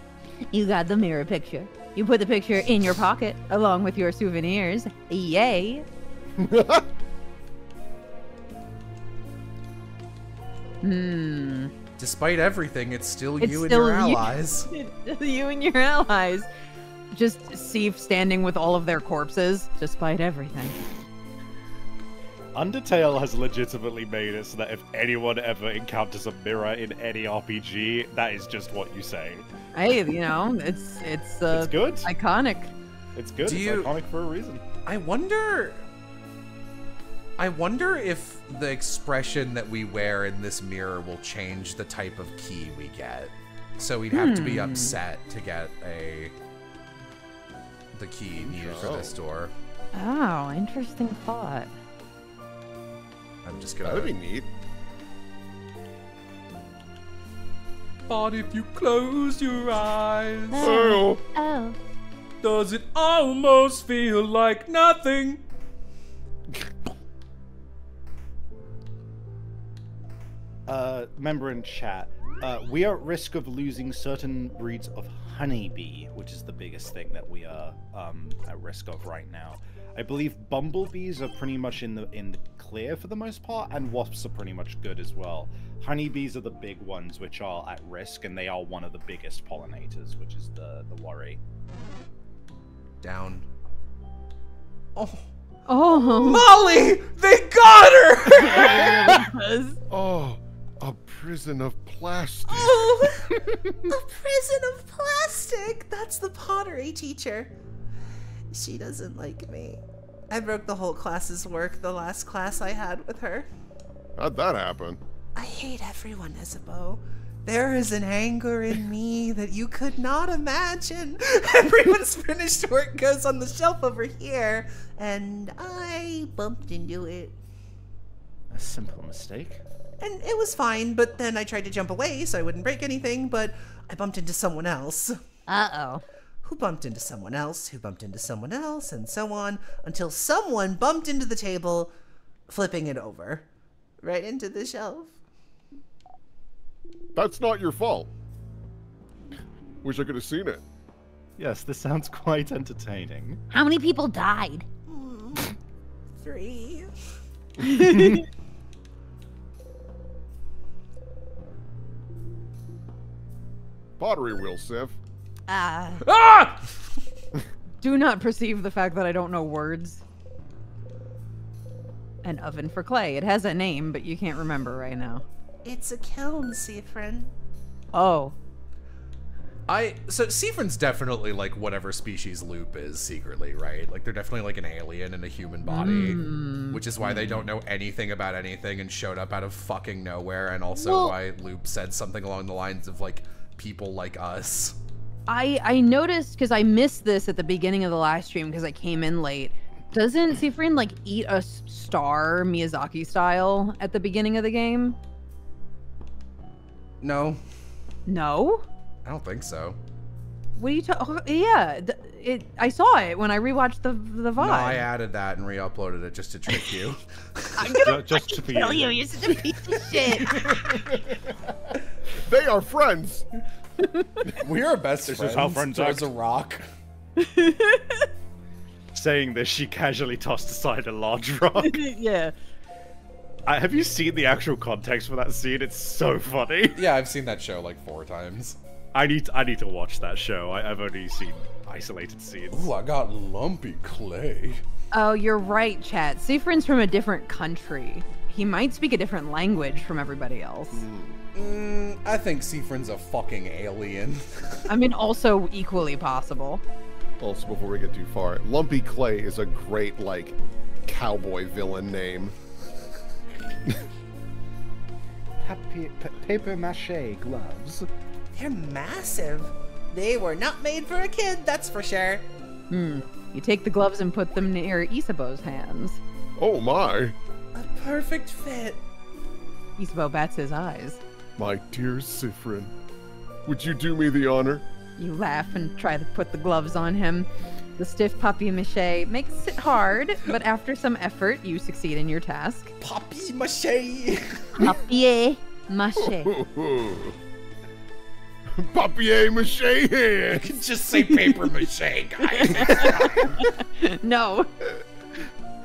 You got the mirror picture. You put the picture in your pocket along with your souvenirs. Yay. Hmm. Despite everything, it's still It's you and still your you. allies. you and your allies. Just Steve standing with all of their corpses, despite everything. Undertale has legitimately made it so that if anyone ever encounters a mirror in any RPG, that is just what you say. Hey, you know, it's it's uh, It's good. iconic. It's good. Do it's you- iconic for a reason. I wonder. I wonder if the expression that we wear in this mirror will change the type of key we get. So we'd have to be upset to get a the key needed for this door. Oh, interesting thought. I'm just gonna. That'd be neat. But if you close your eyes, Oh, Oh. does it almost feel like nothing? Uh, member in chat, uh, we are at risk of losing certain breeds of honeybee, which is the biggest thing that we are um, at risk of right now. I believe bumblebees are pretty much in the in the clear for the most part, and wasps are pretty much good as well. Honeybees are the big ones, which are at risk, and they are one of the biggest pollinators, which is the the worry. down. Oh, Oh, Molly! They got her! oh, a prison of plastic. Oh, a prison of plastic. That's the pottery teacher. She doesn't like me. I broke the whole class's work the last class I had with her. How'd that happen? I hate everyone, Isabeau. There is an anger in me that you could not imagine. Everyone's finished work goes on the shelf over here, and I bumped into it. A simple mistake. And it was fine, but then I tried to jump away so I wouldn't break anything, but I bumped into someone else. Uh oh. Who bumped into someone else, who bumped into someone else, and so on, until someone bumped into the table, flipping it over. Right into the shelf. That's not your fault. Wish I could have seen it. Yes, this sounds quite entertaining. How many people died? Hmm, three. Pottery wheel, Sif. Uh, Ah! do not perceive the fact that I don't know words. An oven for clay. It has a name, but you can't remember right now. It's a kiln, Siffrin. Oh, I so Siffrin's definitely like whatever species Loop is secretly, right? Like they're definitely like an alien in a human body, which is why they don't know anything about anything and showed up out of fucking nowhere, and also Well- why Loop said something along the lines of like people like us. I I noticed because I missed this at the beginning of the live stream because I came in late. Doesn't Siffrin like eat a star Miyazaki style at the beginning of the game? No, No. I don't think so. What are you talking? Oh, yeah, th- it. I saw it when I rewatched the the VOD. No, I added that and re-uploaded it just to trick you. Ju- just to be kill you. You're such a piece of shit. They are friends. we are best This friends. is how friends Throws act. a rock. Saying this, she casually tossed aside a large rock. yeah. I, have you seen the actual context for that scene? It's so funny. Yeah, I've seen that show like four times. I need I need to watch that show. I, I've only seen isolated scenes. Ooh, I got lumpy clay. Oh, you're right, chat. Siffrin's from a different country. He might speak a different language from everybody else. Mm, I think Siffrin's a fucking alien. I mean, also equally possible. Also, before we get too far, Lumpy Clay is a great, like, cowboy villain name. Happy, pa- paper mache gloves. They're massive. They were not made for a kid, that's for sure. Hmm. You take the gloves and put them near Isabeau's hands. Oh my. A perfect fit. Isabeau bats his eyes. My dear Siffrin, would you do me the honor? You laugh and try to put the gloves on him. The stiff papier mache makes it hard, but after some effort, you succeed in your task. Poppy mache. Papier mache. Papier mache hand. Just say paper mache, guys. no.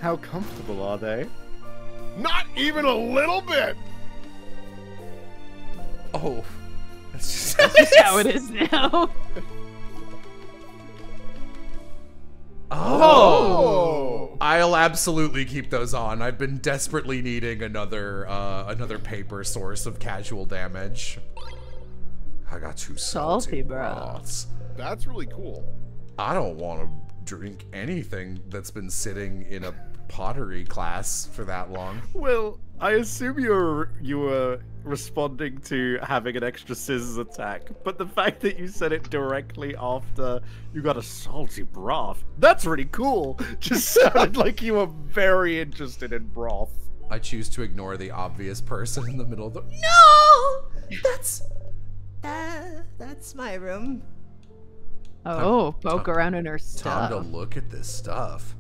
How comfortable are they? Not even a little bit. Oh. That's just That's just how it is now. Oh. I'll absolutely keep those on. I've been desperately needing another uh, another paper source of casual damage. I got two salty, Salty bro. broths. That's really cool. I don't want to drink anything that's been sitting in a pottery class for that long. Well, I assume you were you were responding to having an extra scissors attack, but the fact that you said it directly after you got a salty broth, that's really cool. Just sounded like you were very interested in broth. I choose to ignore the obvious person in the middle of the. No! That's. Uh, that's my room. Oh, poke Tom- around in her stuff. Time to look at this stuff.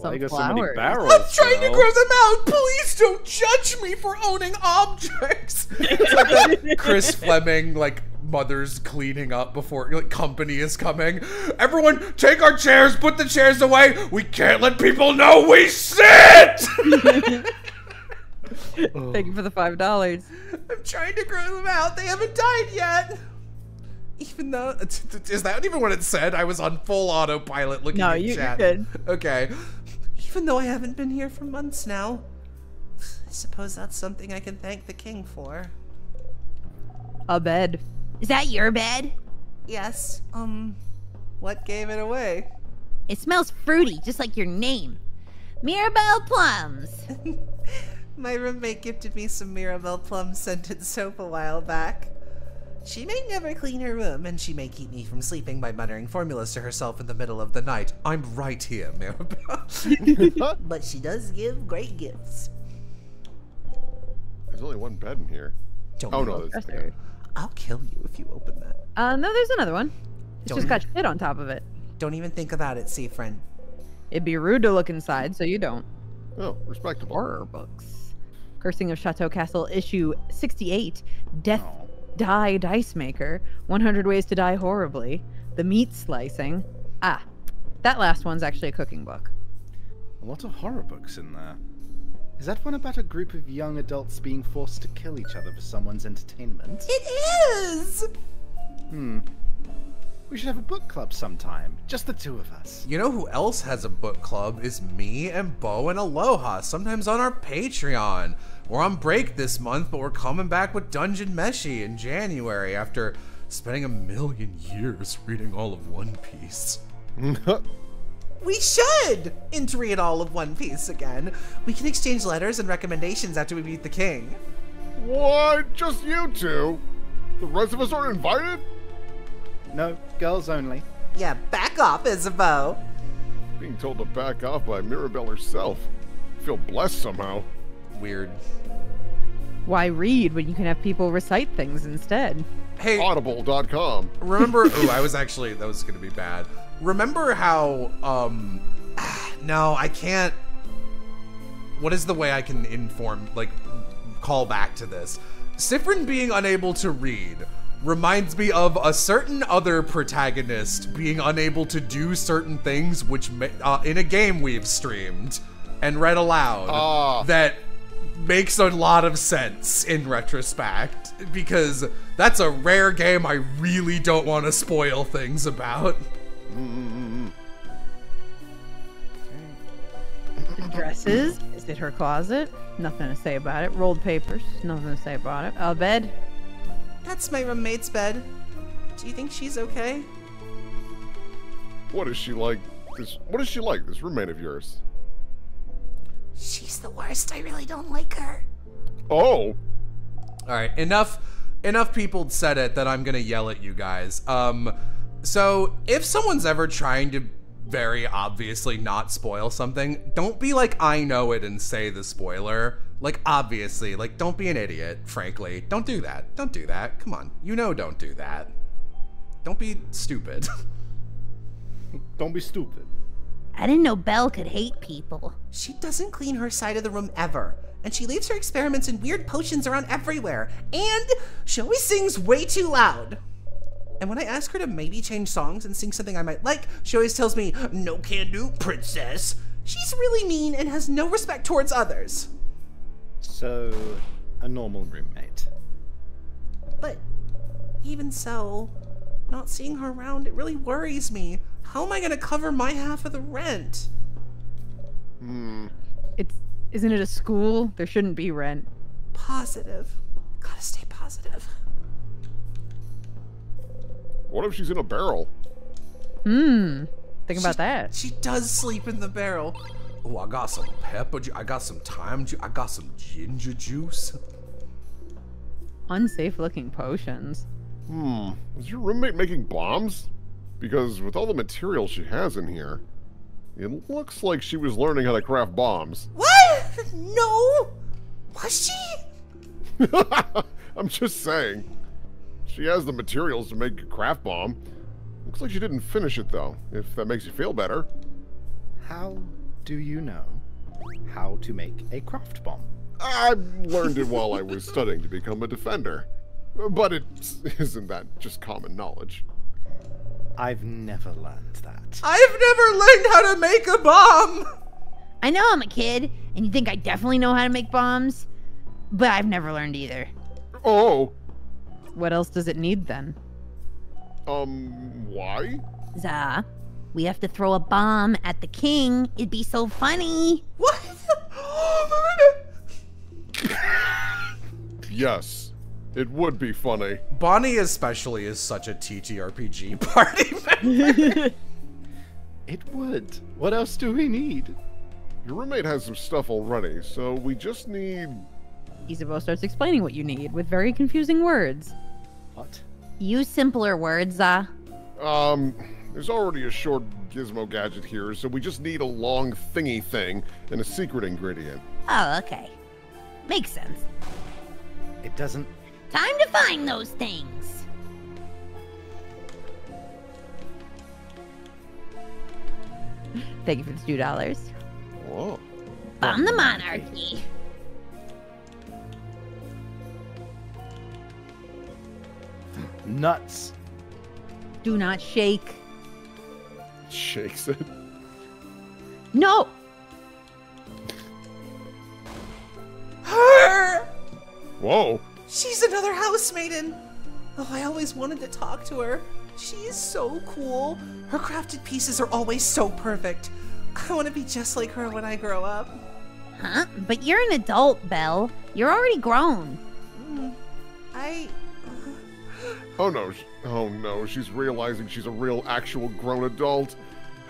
Why Some you got so many barrels? I'm trying to grow them out. Please don't judge me for owning objects. It's like that Chris Fleming, like mother's cleaning up before like company is coming. Everyone, take our chairs. Put the chairs away. We can't let people know we sit. Thank you for the five dollars. I'm trying to grow them out. They haven't died yet. Even though is that even what it said? I was on full autopilot looking No, at you- you're chat. good. Okay. Even though I haven't been here for months now. I suppose that's something I can thank the king for. A bed. Is that your bed? Yes, um, what gave it away? It smells fruity, just like your name. Mirabelle Plums. My roommate gifted me some Mirabelle plum scented soap a while back. She may never clean her room, and she may keep me from sleeping by muttering formulas to herself in the middle of the night. I'm right here, Mirabelle. But she does give great gifts. There's only one bed in here. Don't Oh no, open- there's Dresser. I'll kill you if you open that. Uh, no, there's another one. It's Don't just got shit on top of it. Don't even think about it, Siffrin. It'd be rude to look inside, so you don't. oh respectable. Horror books. Cursing of Chateau Castle, issue 68. Death Oh. Die Dice Maker. 100 Ways to Die Horribly. The Meat Slicing. Ah, that last one's actually a cooking book. A lot of horror books in there. Is that one about a group of young adults being forced to kill each other for someone's entertainment? It is! Hmm. We should have a book club sometime. Just the two of us. You know who else has a book club is me and Bo and Aloha, sometimes on our Patreon. We're on break this month, but we're coming back with Dungeon Meshi in January after spending a million years reading all of One Piece. We should interread all of One Piece again. We can exchange letters and recommendations after we meet the king. Why, Just you two? The rest of us aren't invited? No, girls only. Yeah, back off, Isabeau. Being told to back off by Mirabelle herself. I feel blessed somehow. Weird. Why read when you can have people recite things instead? Hey, Audible.com. remember oh i was actually that was gonna be bad remember how um no i can't what is the way i can inform like call back to this Sifrin being unable to read reminds me of a certain other protagonist being unable to do certain things which uh, in a game we've streamed and read aloud Ah. that makes a lot of sense in retrospect because that's a rare game I really don't want to spoil things about. Dresses? Is it her closet? Nothing to say about it. Rolled papers? Nothing to say about it. A bed? That's my roommate's bed. Do you think she's okay? What is she like? This what is she like, this roommate of yours? She's the worst. I really don't like her. Oh. All right, enough enough people said it that I'm going to yell at you guys. Um so if someone's ever trying to very obviously not spoil something, don't be like I know it and say the spoiler. Like obviously, like don't be an idiot, frankly. Don't do that. Don't do that. Come on. You know don't do that. Don't be stupid. Don't be stupid. I didn't know Belle could hate people. She doesn't clean her side of the room ever. And she leaves her experiments and weird potions around everywhere. And she always sings way too loud. And when I ask her to maybe change songs and sing something I might like, she always tells me, No can do, princess. She's really mean and has no respect towards others. So, a normal roommate. But even so, not seeing her around, it really worries me. How am I gonna cover my half of the rent? Hmm. It's isn't it a school? There shouldn't be rent. Positive. Gotta stay positive. What if she's in a barrel? Hmm. Think about that. She does sleep in the barrel. Oh, I got some pepper juice. I got some thyme juice. I got some ginger juice. Unsafe looking potions. Hmm. Is your roommate making bombs? Because with all the material she has in here, it looks like she was learning how to craft bombs. What? No! Was she? I'm just saying. She has the materials to make a craft bomb. Looks like she didn't finish it though, if that makes you feel better. How do you know how to make a craft bomb? I learned it while I was studying to become a defender. But it isn't that just common knowledge. I've never learned that. I've never learned how to make a bomb! I know I'm a kid, and you think I definitely know how to make bombs, but I've never learned either. Oh, What else does it need then? um, why? Za, we have to throw a bomb at the king. It'd be so funny. What? Yes, it would be funny. Bonnie especially is such a TTRPG party member. It would. What else do we need? Your roommate has some stuff already, so we just need. Isabeau starts explaining what you need with very confusing words. What? Use simpler words, Za. Um, there's already a short gizmo gadget here, so we just need a long thingy thing and a secret ingredient. Oh, okay. Makes sense. It doesn't. Time to find those things. Thank you for the two dollars. Whoa. Bomb the monarchy. Nuts. Do not shake. Shakes it. No! Her! Whoa. She's another house maiden. Oh, I always wanted to talk to her. She is so cool. Her crafted pieces are always so perfect. I want to be just like her when I grow up. Huh? But you're an adult, Belle. You're already grown. Hmm. I. Uh-huh. Oh no. Oh no. She's realizing she's a real, actual grown adult.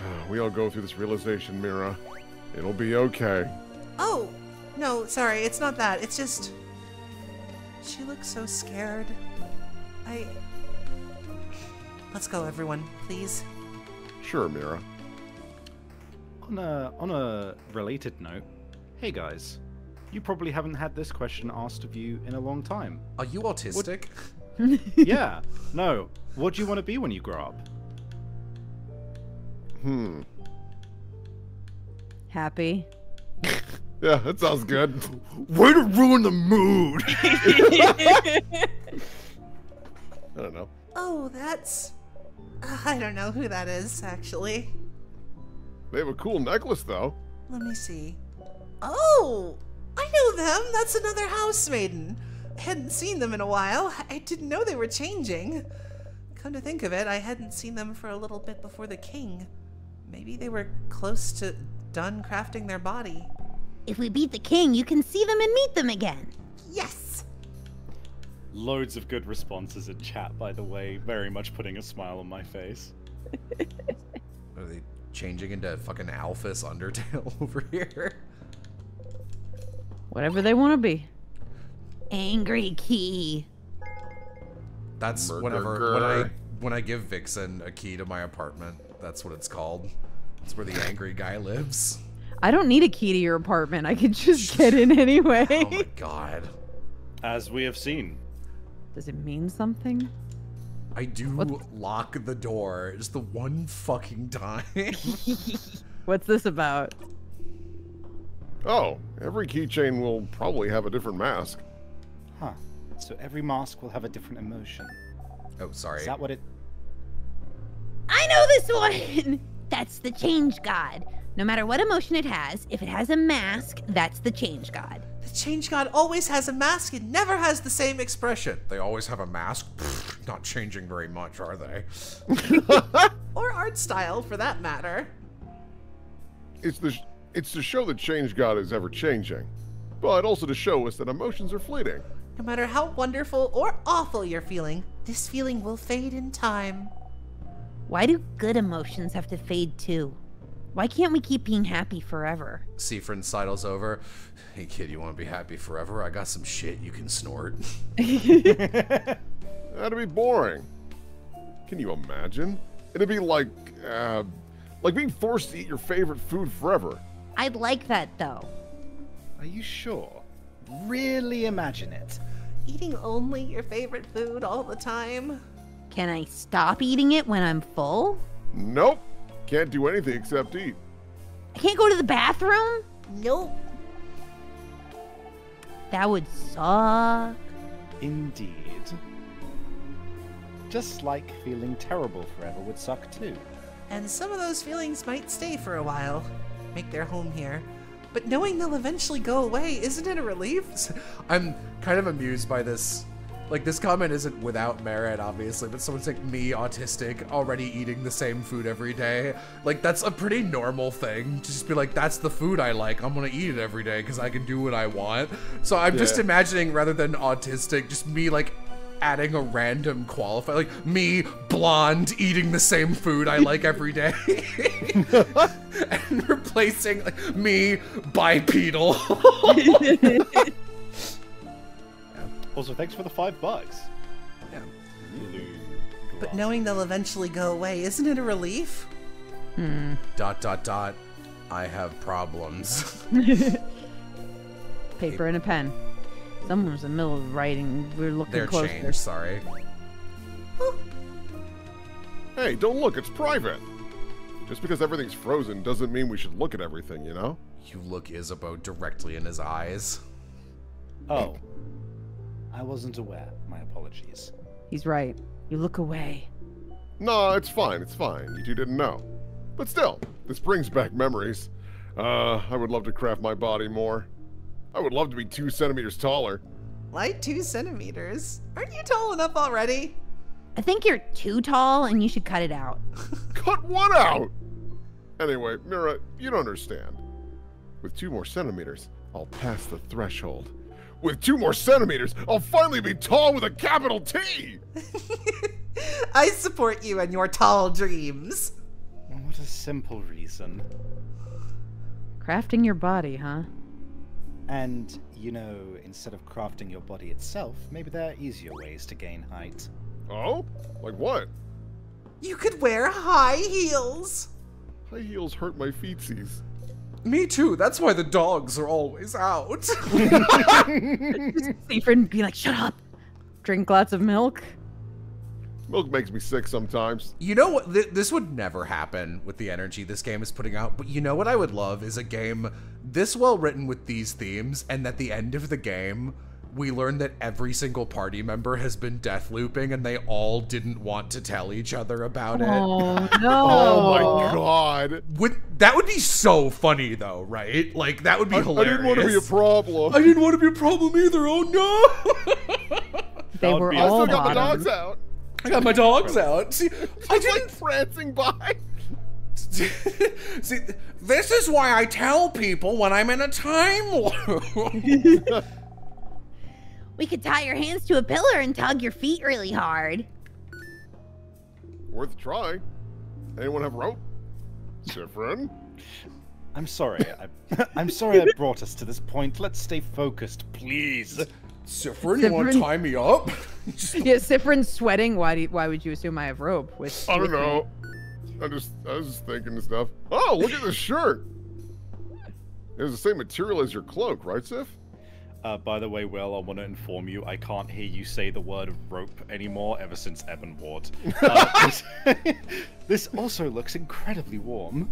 We all go through this realization, Mira. It'll be okay. Oh, no, sorry, it's not that. It's just. She looks so scared. I. Let's go, everyone, please. Sure, Mira. On a on a related note, hey guys, you probably haven't had this question asked of you in a long time. Are you autistic? What... yeah. No. What do you want to be when you grow up? Hmm. Happy. Yeah, that sounds good. Way to ruin the mood. I don't know. Oh, that's. Uh, I don't know who that is, actually. They have a cool necklace, though. Let me see. Oh! I know them! That's another house maiden. I hadn't seen them in a while. I didn't know they were changing. Come to think of it, I hadn't seen them for a little bit before the king. Maybe they were close to done crafting their body. If we beat the king, you can see them and meet them again. Yes! Loads of good responses in chat, by the way. Very much putting a smile on my face. Are they changing into fucking Alphys Undertale over here? Whatever they want to be. Angry key. That's whenever when I when I give Vixen a key to my apartment. That's what it's called. It's where the angry guy lives. I don't need a key to your apartment. I could just get in anyway. Oh my god. As we have seen. Does it mean something? I do lock the door just the one fucking time. What's this about? Oh, every keychain will probably have a different mask. Huh. So every mask will have a different emotion. oh, sorry. Is that what it? I know this one! That's the change god. No matter what emotion it has, if it has a mask, that's the change god. The change god always has a mask, it never has the same expression. They always have a mask. Pfft, not changing very much, are they? Or art style, for that matter. It's the sh- it's to show that change God is ever changing, but also to show us that emotions are fleeting. No matter how wonderful or awful you're feeling, this feeling will fade in time. Why do good emotions have to fade too? Why can't we keep being happy forever? Siffrin sidles over. Hey kid, you want to be happy forever? I got some shit you can snort. That'd be boring. Can you imagine? It'd be like, uh, like being forced to eat your favorite food forever. I'd like that though. Are you sure? Really imagine it. Eating only your favorite food all the time? Can I stop eating it when I'm full? Nope. Can't do anything except eat. I can't go to the bathroom? Nope. That would suck. Indeed. Just like feeling terrible forever would suck too. And some of those feelings might stay for a while, make their home here. But knowing they'll eventually go away, isn't it a relief? I'm kind of amused by this. Like, this comment isn't without merit, obviously, but someone's like, me, autistic, already eating the same food every day. Like, that's a pretty normal thing. To just be like, that's the food I like. I'm gonna eat it every day because I can do what I want. So I'm just imagining, rather than autistic, just me, like, adding a random qualifier. Like, me, blonde, eating the same food I like every day. and replacing, like, me, bipedal. Also, thanks for the five bucks. Yeah. But knowing they'll eventually go away, isn't it a relief? Hmm. dot dot dot i have problems Paper and a pen. Someone was in the middle of writing. We're looking they're closer. changed sorry Hey, don't look, it's private. Just because everything's frozen doesn't mean we should look at everything, you know? you look isabeau directly in his eyes Oh. I wasn't aware. My apologies. He's right. You look away. No, it's fine, it's fine. You two didn't know. But still, this brings back memories. Uh, I would love to craft my body more. I would love to be two centimeters taller. Like two centimeters. Aren't you tall enough already? I think you're too tall and you should cut it out. Cut one out! Anyway, Mira, you don't understand. With two more centimeters, I'll pass the threshold. With two more centimeters, I'll finally be tall with a capital T! I support you and your tall dreams. What a simple reason. Crafting your body, huh? And, you know, instead of crafting your body itself, maybe there are easier ways to gain height. Oh? Like what? You could wear high heels. High heels hurt my feetsies. Me too that's why the dogs are always out Siffrin be like, shut up. Drink lots of milk. Milk makes me sick sometimes. you know what Th- this would never happen with the energy this game is putting out but you know what i would love is a game this well written with these themes and at the end of the game we learn that every single party member has been death looping and they all didn't want to tell each other about it Oh Oh my god. Would that would be so funny though, right? Like that would be I, I didn't want to be a problem. I didn't want to be a problem either. Oh no! They were be- I all still got my dogs out. I got my dogs out. See, I Just like didn't. prancing by. See, this is why I tell people when I'm in a time loop. We could tie your hands to a pillar and tug your feet really hard. Worth a try. Anyone have rope? Siffrin? I'm sorry. I, I'm sorry I brought us to this point. Let's stay focused, please. Siffrin, you want to tie me up? Yeah, Siffrin's sweating. Why do you, why would you assume I have rope? With I don't me? know. I just I was just thinking of stuff. Oh, look at this shirt. It's the same material as your cloak, right, Sif? Uh, by the way, Will, I want to inform you, I can't hear you say the word rope anymore ever since Evan Ward. Uh, this, this also looks incredibly warm.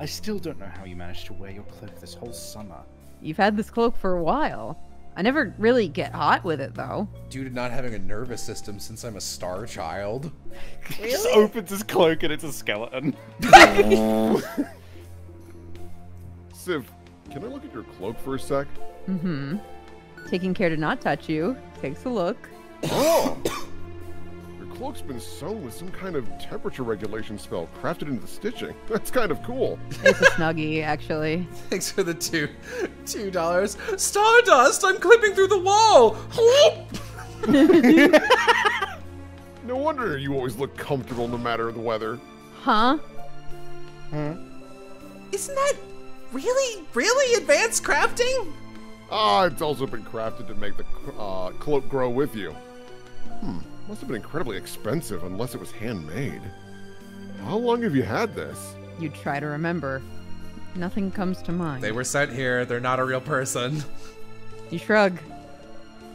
I still don't know how you managed to wear your cloak this whole summer. You've had this cloak for a while. I never really get hot with it though. Due to not having a nervous system since I'm a star child. He just opens his cloak and it's a skeleton. Siv, can I look at your cloak for a sec? Mm-hmm. Taking care to not touch you. Takes a look. Oh! Your cloak's been sewn with some kind of temperature regulation spell crafted into the stitching. That's kind of cool. It's a snuggie, actually. Thanks for the two, two dollars. Stardust! I'm clipping through the wall. No wonder you always look comfortable no matter the weather. Huh? Hmm. Isn't that really, really advanced crafting? Ah, it's also been crafted to make the uh, cloak grow with you. Hmm, must have been incredibly expensive unless it was handmade. How long have you had this? You try to remember. Nothing comes to mind. They were sent here. They're not a real person. You shrug.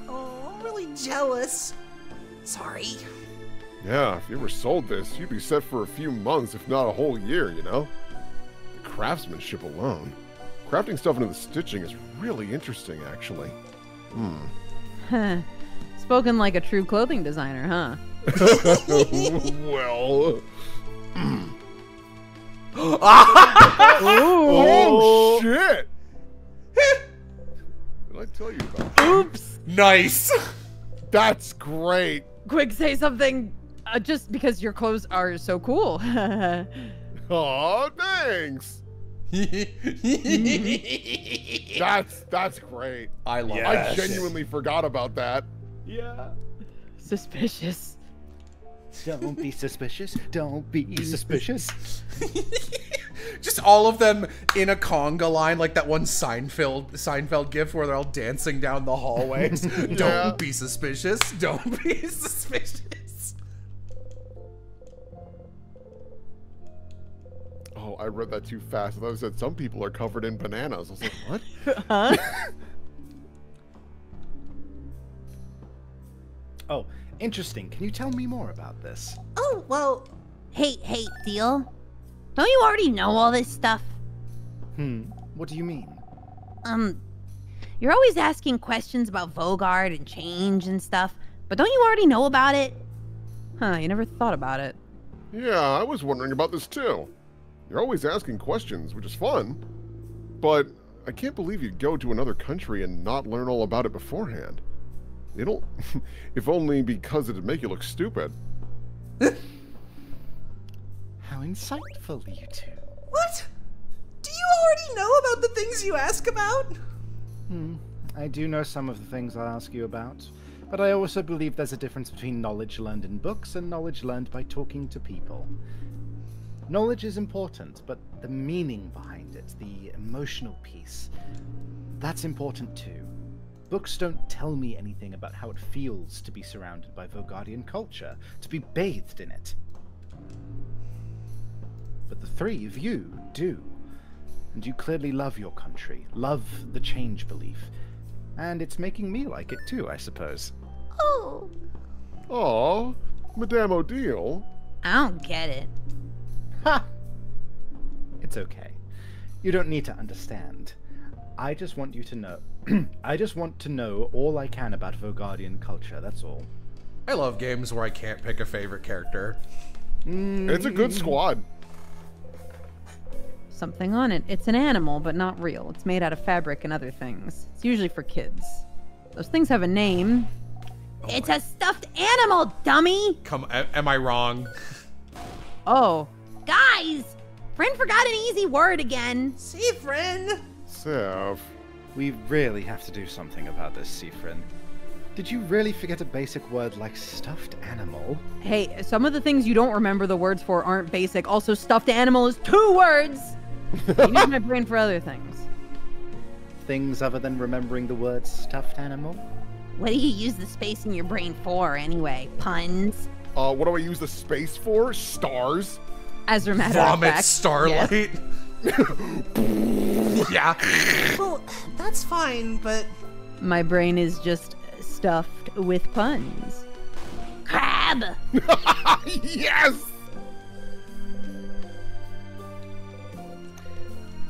Oh, I'm really jealous. Sorry. Yeah, if you ever sold this, you'd be set for a few months, if not a whole year, you know? The craftsmanship alone. Crafting stuff into the stitching is really interesting, actually. Hmm. Spoken like a true clothing designer, huh? well. Oh, shit! Did I tell you about that? Oops. Nice. That's great! Quick, say something. Uh, just because your clothes are so cool. Aw, thanks! Mm-hmm. That's that's great. I love I genuinely forgot about that. Yeah. Suspicious. Don't be suspicious. Don't be suspicious. Just all of them in a conga line, like that one Seinfeld Seinfeld gif where they're all dancing down the hallways. Yeah. Don't be suspicious. Don't be suspicious. Oh, I read that too fast. I thought it said some people are covered in bananas. I was like, what? Huh? Oh, interesting. Can you tell me more about this? Oh, well, Hey, hey, Deal. Don't you already know all this stuff? Hmm. What do you mean? Um, you're always asking questions about Vaugarde and change and stuff, but don't you already know about it? Huh, you never thought about it. Yeah, I was wondering about this too. You're always asking questions, which is fun. But I can't believe you'd go to another country and not learn all about it beforehand. It'll. if only because it'd make you look stupid. How insightful, you two. what? Do you already know about the things you ask about? Hmm. I do know some of the things I'll ask you about, but I also believe there's a difference between knowledge learned in books and knowledge learned by talking to people. Knowledge is important, but the meaning behind it, the emotional piece, that's important too. Books don't tell me anything about how it feels to be surrounded by Vaugardian culture, to be bathed in it. But the three of you do. And you clearly love your country, love the change belief. And it's making me like it too, I suppose. Oh, Aw, Madame Odile. I don't get it. Ha! It's okay. You don't need to understand. I just want you to know. I just want to know all I can about Vaugardian culture, that's all. I love games where I can't pick a favorite character. It's a good mm. squad. Something on it. It's an animal, but not real. It's made out of fabric and other things. It's usually for kids. Those things have a name. Oh it's a stuffed animal, dummy! Come, am I wrong? Oh, Guys, friend forgot an easy word again. Siffrin. Sev. We really have to do something about this, Siffrin. Did you really forget a basic word like stuffed animal? hey, some of the things you don't remember the words for aren't basic. Also, stuffed animal is two words. I use my brain for other things. Things other than remembering the word stuffed animal? What do you use the space in your brain for, anyway? Puns? Uh, what do I use the space for? Stars? As a matter of Vomit fact, Starlight. yeah. Well, that's fine, but my brain is just stuffed with puns. Crab! yes!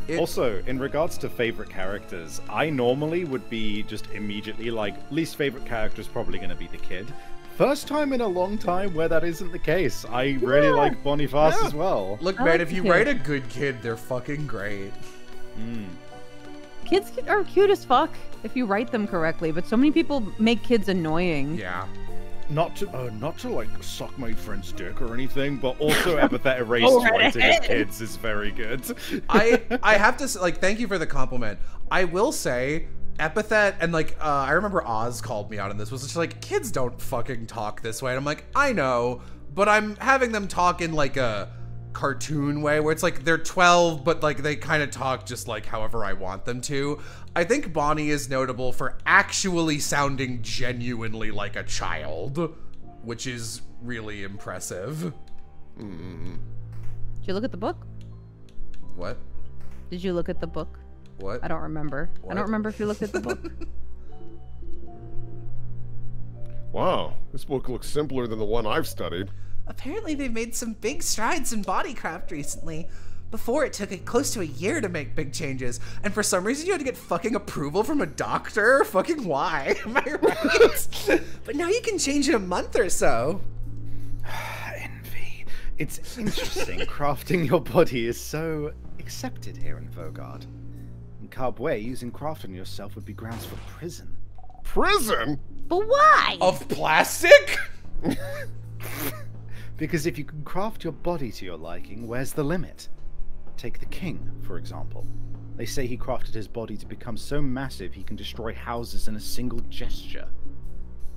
It- Also, in regards to favorite characters, I normally would be just immediately like, least favorite character is probably going to be the kid. First time in a long time where that isn't the case. I really like Boniface Yeah. as well. Look, I man, like if you the write a good kid, they're fucking great. Kids are cute as fuck if you write them correctly, but so many people make kids annoying. Yeah. Not to, uh, not to like suck my friend's dick or anything, but also epithet erased Go writing as kids is very good. I I have to s- like thank you for the compliment. I will say epithet and like uh, I remember Oz called me out on this was just like kids don't fucking talk this way. And I'm like I know, but I'm having them talk in like a cartoon way where it's like they're 12 but like they kind of talk just like however I want them to. I think Bonnie is notable for actually sounding genuinely like a child, which is really impressive. Did you look at the book? What? Did you look at the book? What? I don't remember. I don't remember if you looked at the book. Wow, this book looks simpler than the one I've studied. Apparently, they've made some big strides in bodycraft recently. Before, it took it close to a year to make big changes, and for some reason, you had to get fucking approval from a doctor. Fucking why? Am I right? but now you can change in a month or so. Envy. It's interesting. Crafting your body is so accepted here in Vaugarde. In Ka Bue, using craft on yourself would be grounds for prison. Prison? But why? Of plastic? Because if you can craft your body to your liking, where's the limit? Take the king, for example. They say he crafted his body to become so massive he can destroy houses in a single gesture.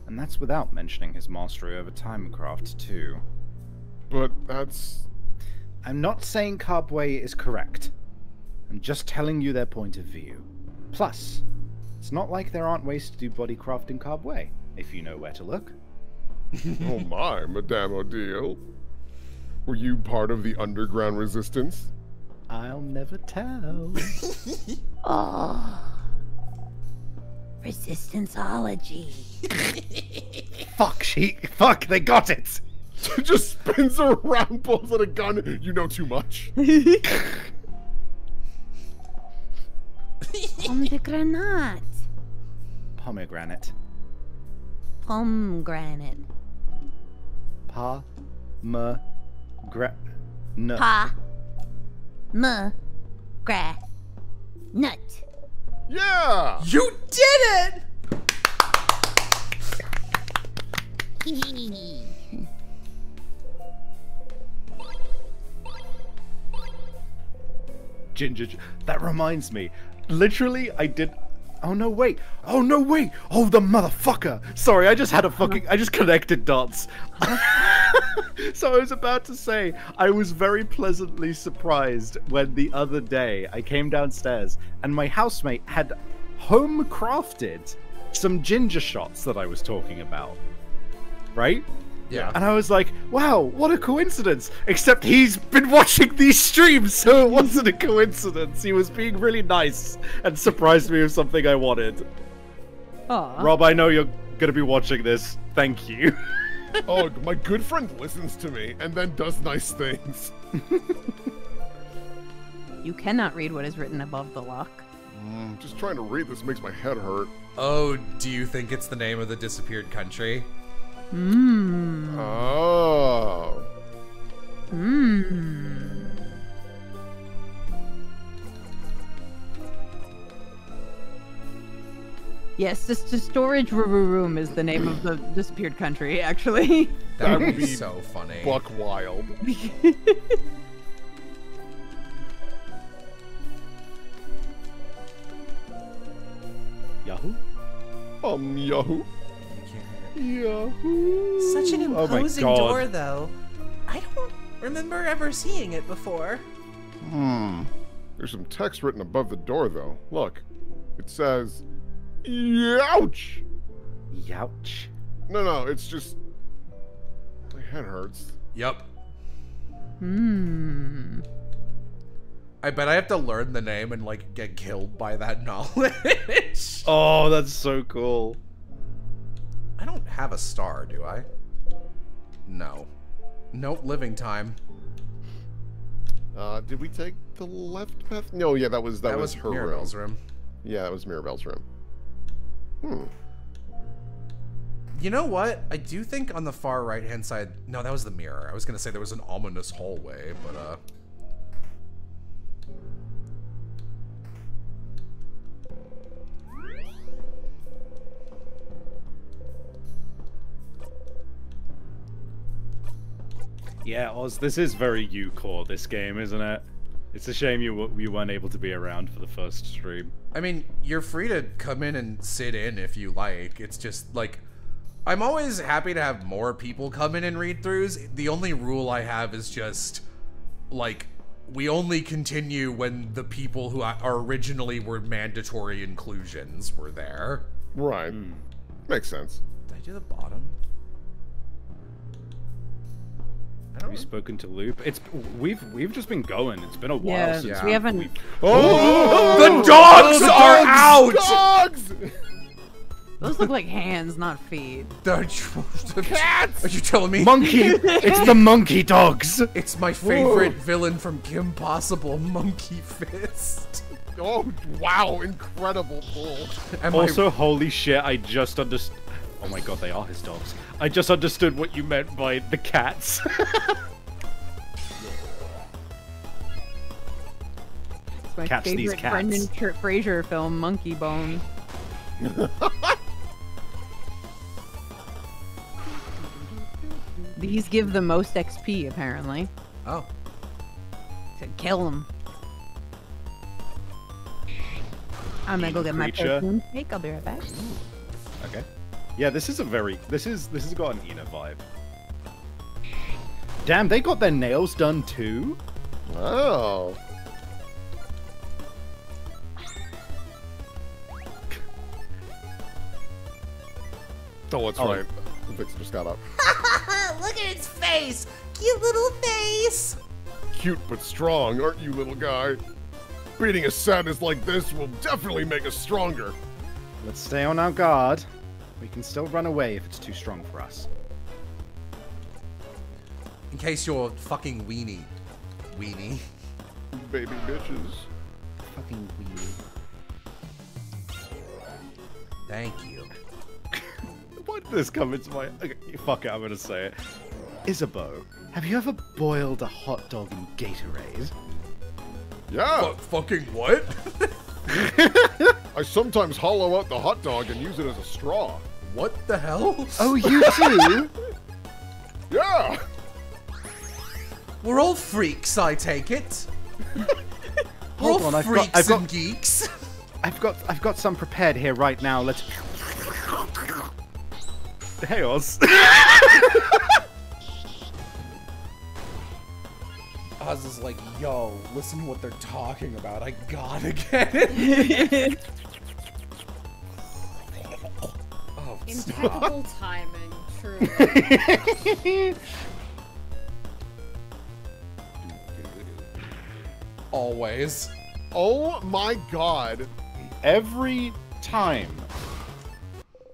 And that's without mentioning his mastery over timecraft, too. But that's. I'm not saying Ka Bue is correct. I'm just telling you their point of view. Plus, it's not like there aren't ways to do body craft in Ka Bue, if you know where to look. oh my, Madame Odile. Were you part of the underground resistance? I'll never tell. Oh. Resistanceology. fuck, she. Fuck, they got it! Just spins around, pulls out a gun. You know too much. Pomegranate. Pomegranate. Pomegranate. Pa. Ma. Gra. N. Pa. M. Gra. Nut. Yeah! You did it! Ginger. That reminds me. Literally, I did. Oh no, wait. Oh no, wait. Oh, the motherfucker. Sorry, I just had a fucking. I just connected dots. so I was about to say, I was very pleasantly surprised when the other day I came downstairs and my housemate had home crafted some ginger shots that I was talking about. Right? Yeah. And I was like, wow, what a coincidence. Except he's been watching these streams, so it wasn't a coincidence. He was being really nice and surprised me with something I wanted. Aw. Rob, I know you're going to be watching this. Thank you. oh, my good friend listens to me and then does nice things. You cannot read what is written above the lock. Mm, just trying to read this makes my head hurt. Oh, do you think it's the name of the disappeared country? Mmm. Oh. Mmm. Yes, this the storage r- r- room is the name of the disappeared country, actually. That would would be be so funny. Buck wild. Yahoo? Um, Yahoo. Yahoo. Such an Oh imposing God. door, though. I don't remember ever seeing it before. Hmm. There's some text written above the door, though. Look. It says, Youch! Youch. No, no, it's just. My head hurts. Yep. Hmm. I bet I have to learn the name and like get killed by that knowledge. Oh, that's so cool. I don't have a star, do I? No. Nope, living time. Uh, did we take the left path? No, yeah, that was that, was, her room. Room. Yeah, that was Mirabelle's room. Hmm. You know what? I do think on the far right hand side. No, that was the mirror. I was gonna say there was an ominous hallway, but uh. Yeah, Oz, this is very you core, this game, isn't it? It's a shame you, you weren't able to be around for the first stream. I mean, you're free to come in and sit in if you like. It's just like I'm always happy to have more people come in and read throughs. The only rule I have is just like we only continue when the people who are originally were mandatory inclusions were there. Right. Hmm. Makes sense. Did I do the bottom? Have you spoken to Loop? It's we've we've just been going. It's been a while Yeah, since we haven't. we've Oh, The dogs are out! Dogs! Those look like hands, not feet. The cats! Are you telling me? Monkey! it's the monkey dogs! It's my favorite villain from Kim Possible, Monkey Fist. Oh, wow, incredible pull. Am I- Also, holy shit! I just understood. Oh my god, they are his dogs. I just understood what you meant by the cats. It's my Catch these favorite cats. Brendan Tr- Fraser film, Monkeybone. These give the most XP, apparently. oh. To kill them. I'm gonna go get my Creature. perfume. I'll be right back. okay. Yeah, this is a very this is this has got an Ina vibe. Damn, they got their nails done too. Oh. Oh, that's Oh. right. Vix just got up. Look at its face! Cute little face! Cute but strong, aren't you, little guy? Beating a sadness like this will definitely make us stronger. Let's stay on our guard. We can still run away if it's too strong for us. In case you're fucking weenie. Weenie. Baby bitches. Fucking weird. Thank you. Why did this come into my? Okay, fuck it, I'm gonna say it. Isabeau, have you ever boiled a hot dog in Gatorade? Yeah, fucking what? I sometimes hollow out the hot dog and use it as a straw. What the hell? Oh, you too? Yeah! We're all freaks, I take it. We're Hold all on, I've got- freaks I've got- and geeks. I've got I've got some prepared here right now. Let's Hey Oz. Oz is like, yo, listen to what they're talking about. I gotta get it. Impeccable timing, truly. Always. Oh my god. Every time.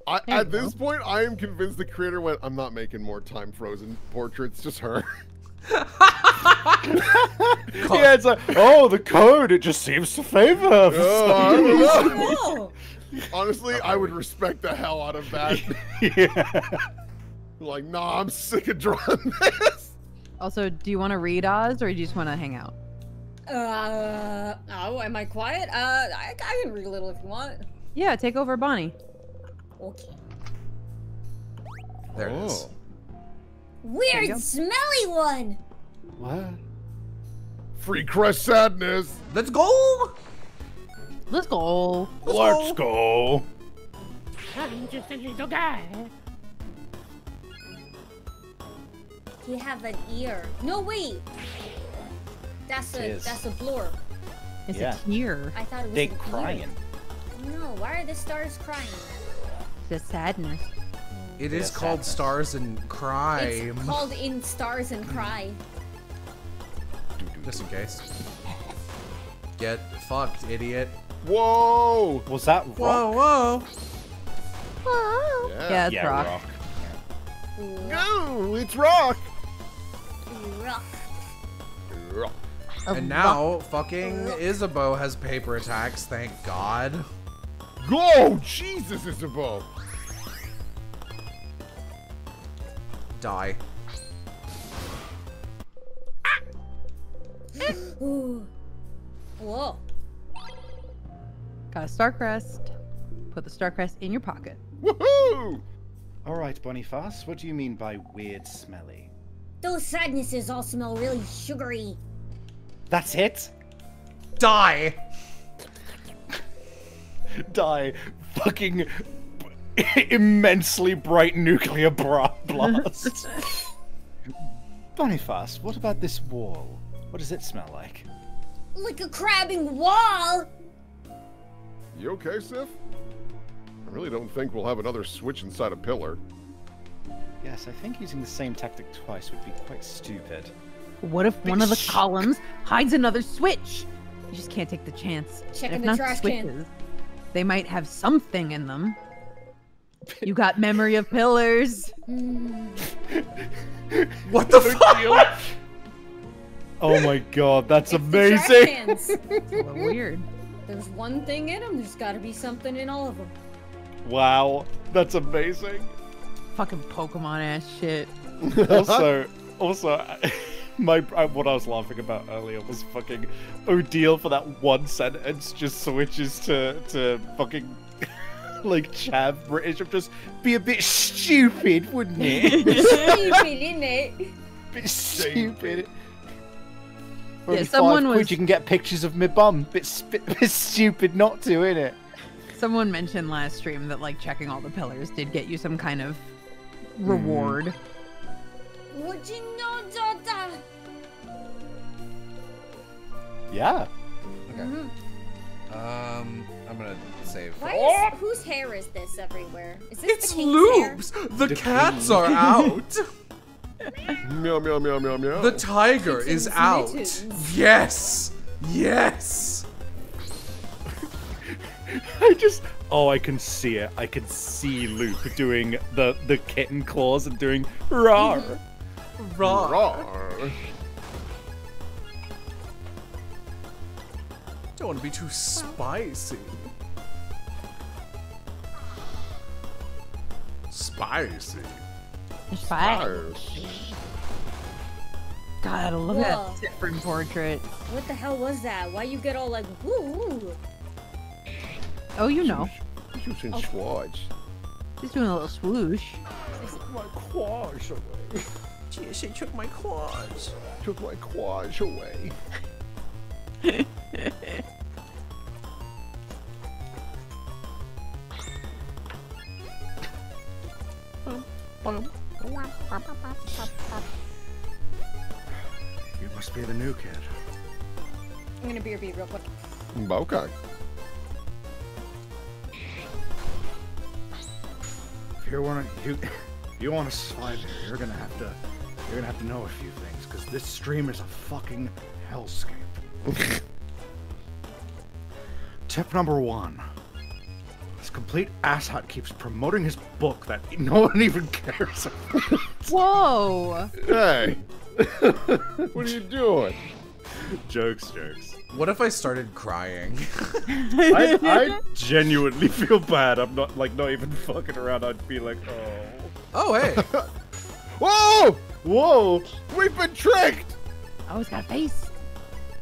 I, at this point, I am convinced the creator went, I'm not making more time frozen portraits, just her. Yeah, it's like, oh, the code, it just seems to favor. for Oh, some don't know. no! Honestly, I would respect the hell out of that. yeah. like, nah, I'm sick of drawing this. Also, do you want to read Oz or do you just want to hang out? Uh, oh, am I quiet? Uh, I, I can read a little if you want. Yeah, take over Bonnie. Okay. There it is. Weird, smelly one! what? Free crush sadness. Let's go. Let's go. Let's go. I'm just a little guy. You have an ear. No, wait! That's a, Tis. that's a blur. It's Yeah. a tear. I thought it was They an ear. crying. No, why are the stars crying? It's a sadness. It is Yeah, called sadness. Stars and Crime. It's called In Stars and Cry. Just in case. Get fucked, idiot. Whoa. Was that rock? Whoa, whoa. Yeah. Yeah, it's yeah, rock. rock. No, it's rock. Rock. Rock. And now, fucking Isabeau has paper attacks, thank God. Go, Jesus, Isabel. Die. Ah. Ooh. Whoa. Got a star crest. Put the star crest in your pocket. Woohoo! All right, Boniface. What do you mean by weird smelly? Those sadnesses all smell really sugary. That's it. Die! Die. Fucking immensely bright nuclear bra- blast. Boniface, what about this wall? What does it smell like? Like a crabbing wall. You okay, Sif? I really don't think we'll have another switch inside a pillar. Yes, I think using the same tactic twice would be quite stupid. What if one of the columns hides another switch? You just can't take the chance. Check And in if the not trash can. switches, they might have something in them. You got memory of pillars. What the fuck? Oh my god, that's It's the trash amazing! cans. It's a little weird. There's one thing in them. There's got to be something in all of them. Wow, that's amazing. Fucking Pokemon ass shit. also, also, my uh, what I was laughing about earlier was fucking Odile for that one sentence just switches to to fucking like Chav British of just be a bit stupid, wouldn't it? Stupid, isn't it? bit stupid. For Yeah, someone five was- you can get pictures of my bum. Bit, sp- bit stupid not to, isn't it? Someone mentioned last stream that like checking all the pillars did get you some kind of reward. Would you know, Dota? Yeah. Um, I'm gonna save. Why is whose hair is this everywhere? Is this It's the king's hair? Loops. The cats are out. Meow, meow, meow, meow, meow. The tiger is out. mittens. Yes. Yes. I just oh I can see it. I can see Loop doing the the kitten claws and doing rar. Raw. Rawr. Don't want to be too spicy. Spicy. Arse. God, look at Whoa. that different portrait. What the hell was that? Why you get all like woo woo? Oh, you know. Shooting oh. Schwartz. He's doing a little swoosh. My quash away. Gee, she took my claws. Took my quash away. You must be the new kid. I'm gonna beer beat real quick. Okay. If you want to, you, you want to slide here, you're gonna have to, you're gonna have to know a few things, because this stream is a fucking hellscape. Tip number one. This complete asshat keeps promoting his book that no one even cares about. Whoa! Hey. what are you doing? jokes, jokes. What if I started crying? I, I genuinely feel bad. I'm not like not even fucking around. I'd be like, oh, oh, hey. Whoa! whoa. We've been tricked! Oh, it's got a face.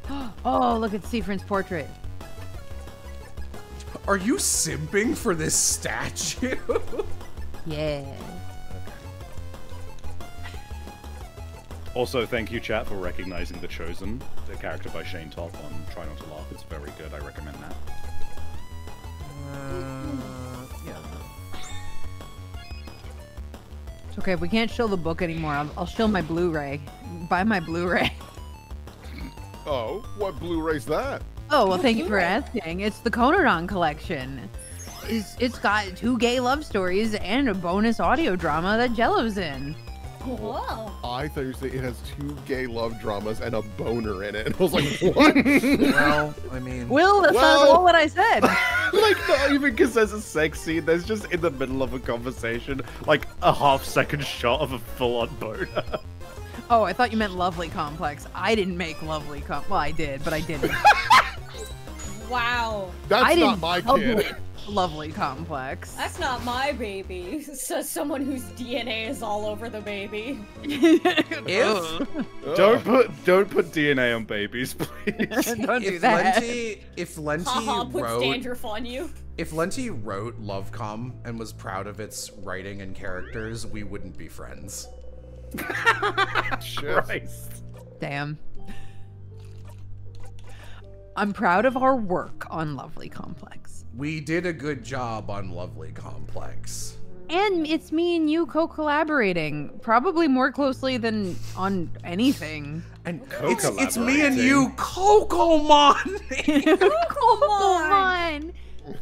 Oh, look at Siffrin's portrait. Are you simping for this statue? Yeah. Also, thank you, chat, for recognizing the Chosen, the character by Shane Topp on Try Not to Laugh. It's very good. I recommend that. Uh, it's okay. If we can't show the book anymore, I'll, I'll show my Blu-ray. Buy my Blu-ray. Oh, what Blu-ray's that? Oh well, thank you for asking. It's the Conaron collection. It's, it's got two gay love stories and a bonus audio drama that Jello's in. Whoa. I thought you said it has two gay love dramas and a boner in it. And I was like, what? well, I mean, Will, that's Well- not all what I said. like not even because there's a sex scene. There's just in the middle of a conversation, like a half second shot of a full-on boner. oh, I thought you meant Lovely Complex. I didn't make Lovely Com. Well, I did, but I didn't. Wow. That's I not my kid. Lovely Complex. That's not my baby. Says someone whose DNA is all over the baby. if don't put don't put DNA on babies, please. Don't do if that. Lenti if Haha, Lenti puts wrote dandruff on you. if Lenti wrote Lovecom and was proud of its writing and characters, we wouldn't be friends. Shit. Christ. Damn. I'm proud of our work on Lovely Complex. We did a good job on Lovely Complex. And it's me and you co-collaborating, probably more closely than on anything. And it's, it's me and you, Cocomon. Come on. I'm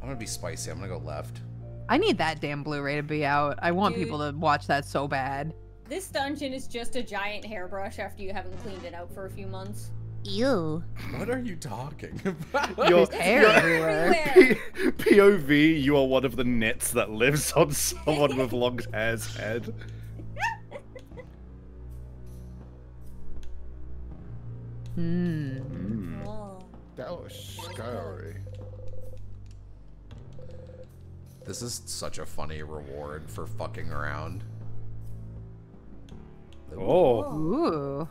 gonna be spicy. I'm gonna go left. I need that damn Blu-ray to be out. I want Dude. people to watch that so bad. This dungeon is just a giant hairbrush after you haven't cleaned it out for a few months. Ew. What are you talking about? Your, hair your- everywhere. Everywhere. P- POV, you are one of the nits that lives on someone with long hair's head. Hmm. Whoa. That was scary. This is such a funny reward for fucking around. Oh, Ooh.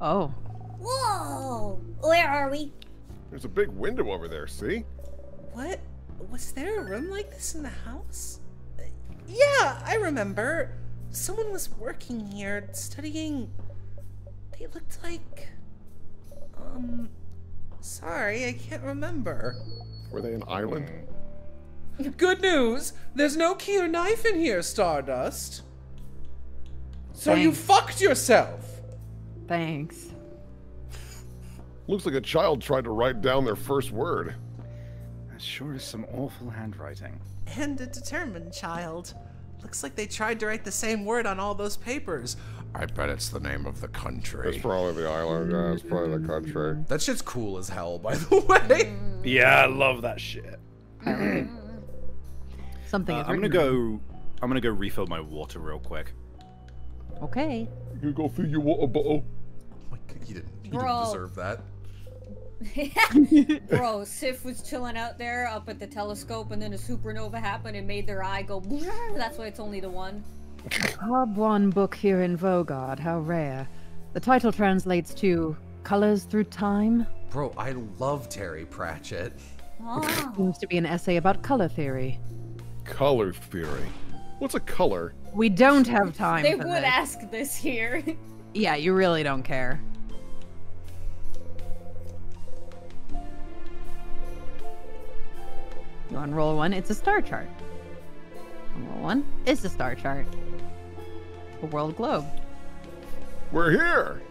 Oh. Whoa! Where are we? There's a big window over there, see? What? Was there a room like this in the house? Uh, Yeah, I remember. Someone was working here, studying. They looked like. Um. Sorry, I can't remember. Were they an island? Good news! There's no key or knife in here, Stardust. So you fucked yourself! Thanks. Looks like a child tried to write down their first word. That sure is some awful handwriting. And a determined child. Looks like they tried to write the same word on all those papers. I bet it's the name of the country. That's probably the island. Yeah, it's probably the country. That shit's cool as hell, by the way. yeah, I love that shit. Something Uh, I'm gonna go. I'm gonna go refill my water real quick. Okay. You go fill your water bottle. Like, you didn't, you didn't deserve that. Bro, Sif was chilling out there up at the telescope, and then a supernova happened and made their eye go. That's why it's only the one. Cobb one book here in Vaugarde, how rare. The title translates to Colors Through Time. Bro, I love Terry Pratchett. Oh. Seems to be an essay about color theory. Color theory. What's a color? We don't have time They for would this. ask this here. Yeah, you really don't care. You on roll one, it's a star chart. On roll one, it's a star chart. A world globe. We're here.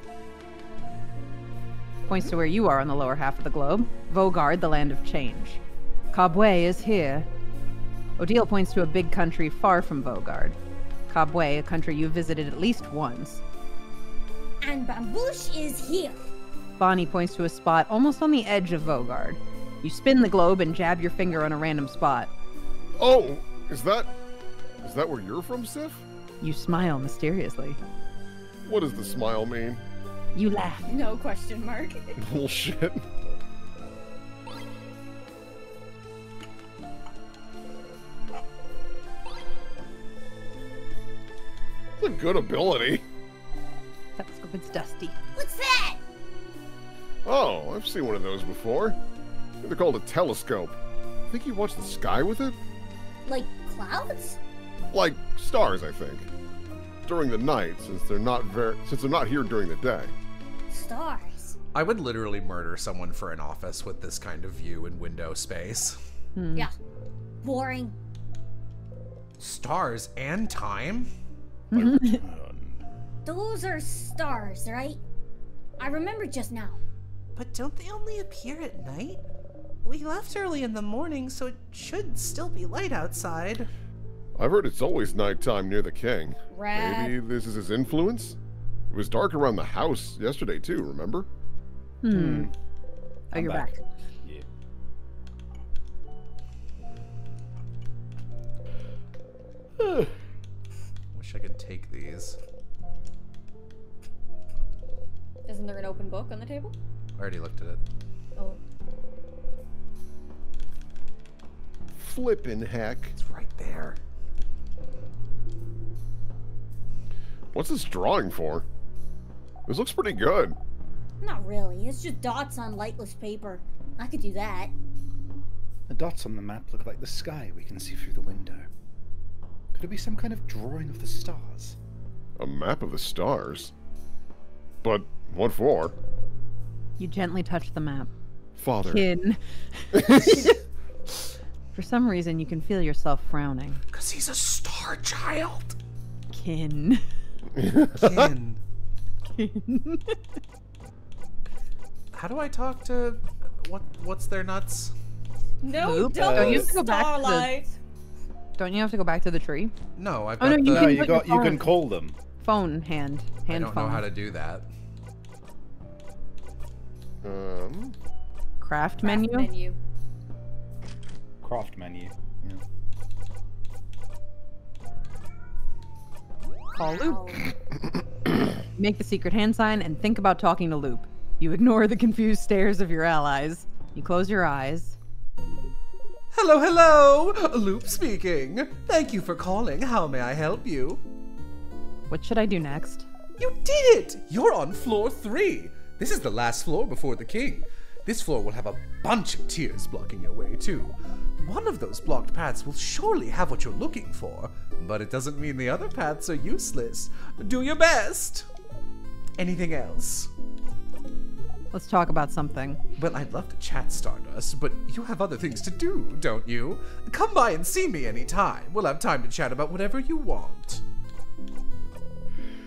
Points to where you are on the lower half of the globe. Vaugarde, the land of change. Ka Bue is here. Odile points to a big country far from Vaugarde. Cobway, a country you visited at least once. And Bambouche is here. Bonnie points to a spot almost on the edge of Vaugarde. You spin the globe and jab your finger on a random spot. Oh, is that is that where you're from, Sif? You smile mysteriously. What does the smile mean? You laugh. no question mark. Bullshit. A good ability. Telescope, it's dusty. What's that? Oh, I've seen one of those before. They're called a telescope. I Think you watch the sky with it? Like clouds? Like stars, I think. During the night, since they're not very since they're not here during the day. Stars. I would literally murder someone for an office with this kind of view and window space. Yeah. Boring. Stars and time? Those are stars, right? I remember just now. But don't they only appear at night? We left early in the morning, so it should still be light outside. I've heard it's always nighttime near the king. Rad. Maybe this is his influence? It was dark around the house yesterday too, remember? Hmm. Oh, I'm you're back. Yeah. Wish I could take these. Isn't there an open book on the table? I already looked at it. Oh. Flippin' heck. It's right there. What's this drawing for? This looks pretty good. Not really. It's just dots on lightless paper. I could do that. The dots on the map look like the sky we can see through the window. Could it be some kind of drawing of the stars? A map of the stars. But what for? You gently touch the map. Father. Kin. For some reason, you can feel yourself frowning. Because he's a star child. Kin. Kin. Kin. How do I talk to what what's their nuts? No, Loop? don't, Don't you have to go back to the- Starlight. Don't you have to go back to the tree? No, I've Oh, got no, the you No, can you put got you can phone- call them. Phone hand. I don't phone. know how to do that. Um, Craft Craft menu? menu. Craft menu. Call Loop. Oh. Make the secret hand sign and think about talking to Loop. You ignore the confused stares of your allies. You close your eyes. Hello, hello! Loop speaking. Thank you for calling. How may I help you? What should I do next? You did it! You're on floor three. This is the last floor before the king. This floor will have a bunch of tiers blocking your way, too. One of those blocked paths will surely have what you're looking for, but it doesn't mean the other paths are useless. Do your best! Anything else? Let's talk about something. Well, I'd love to chat Stardust, but you have other things to do, don't you? Come by and see me anytime. We'll have time to chat about whatever you want.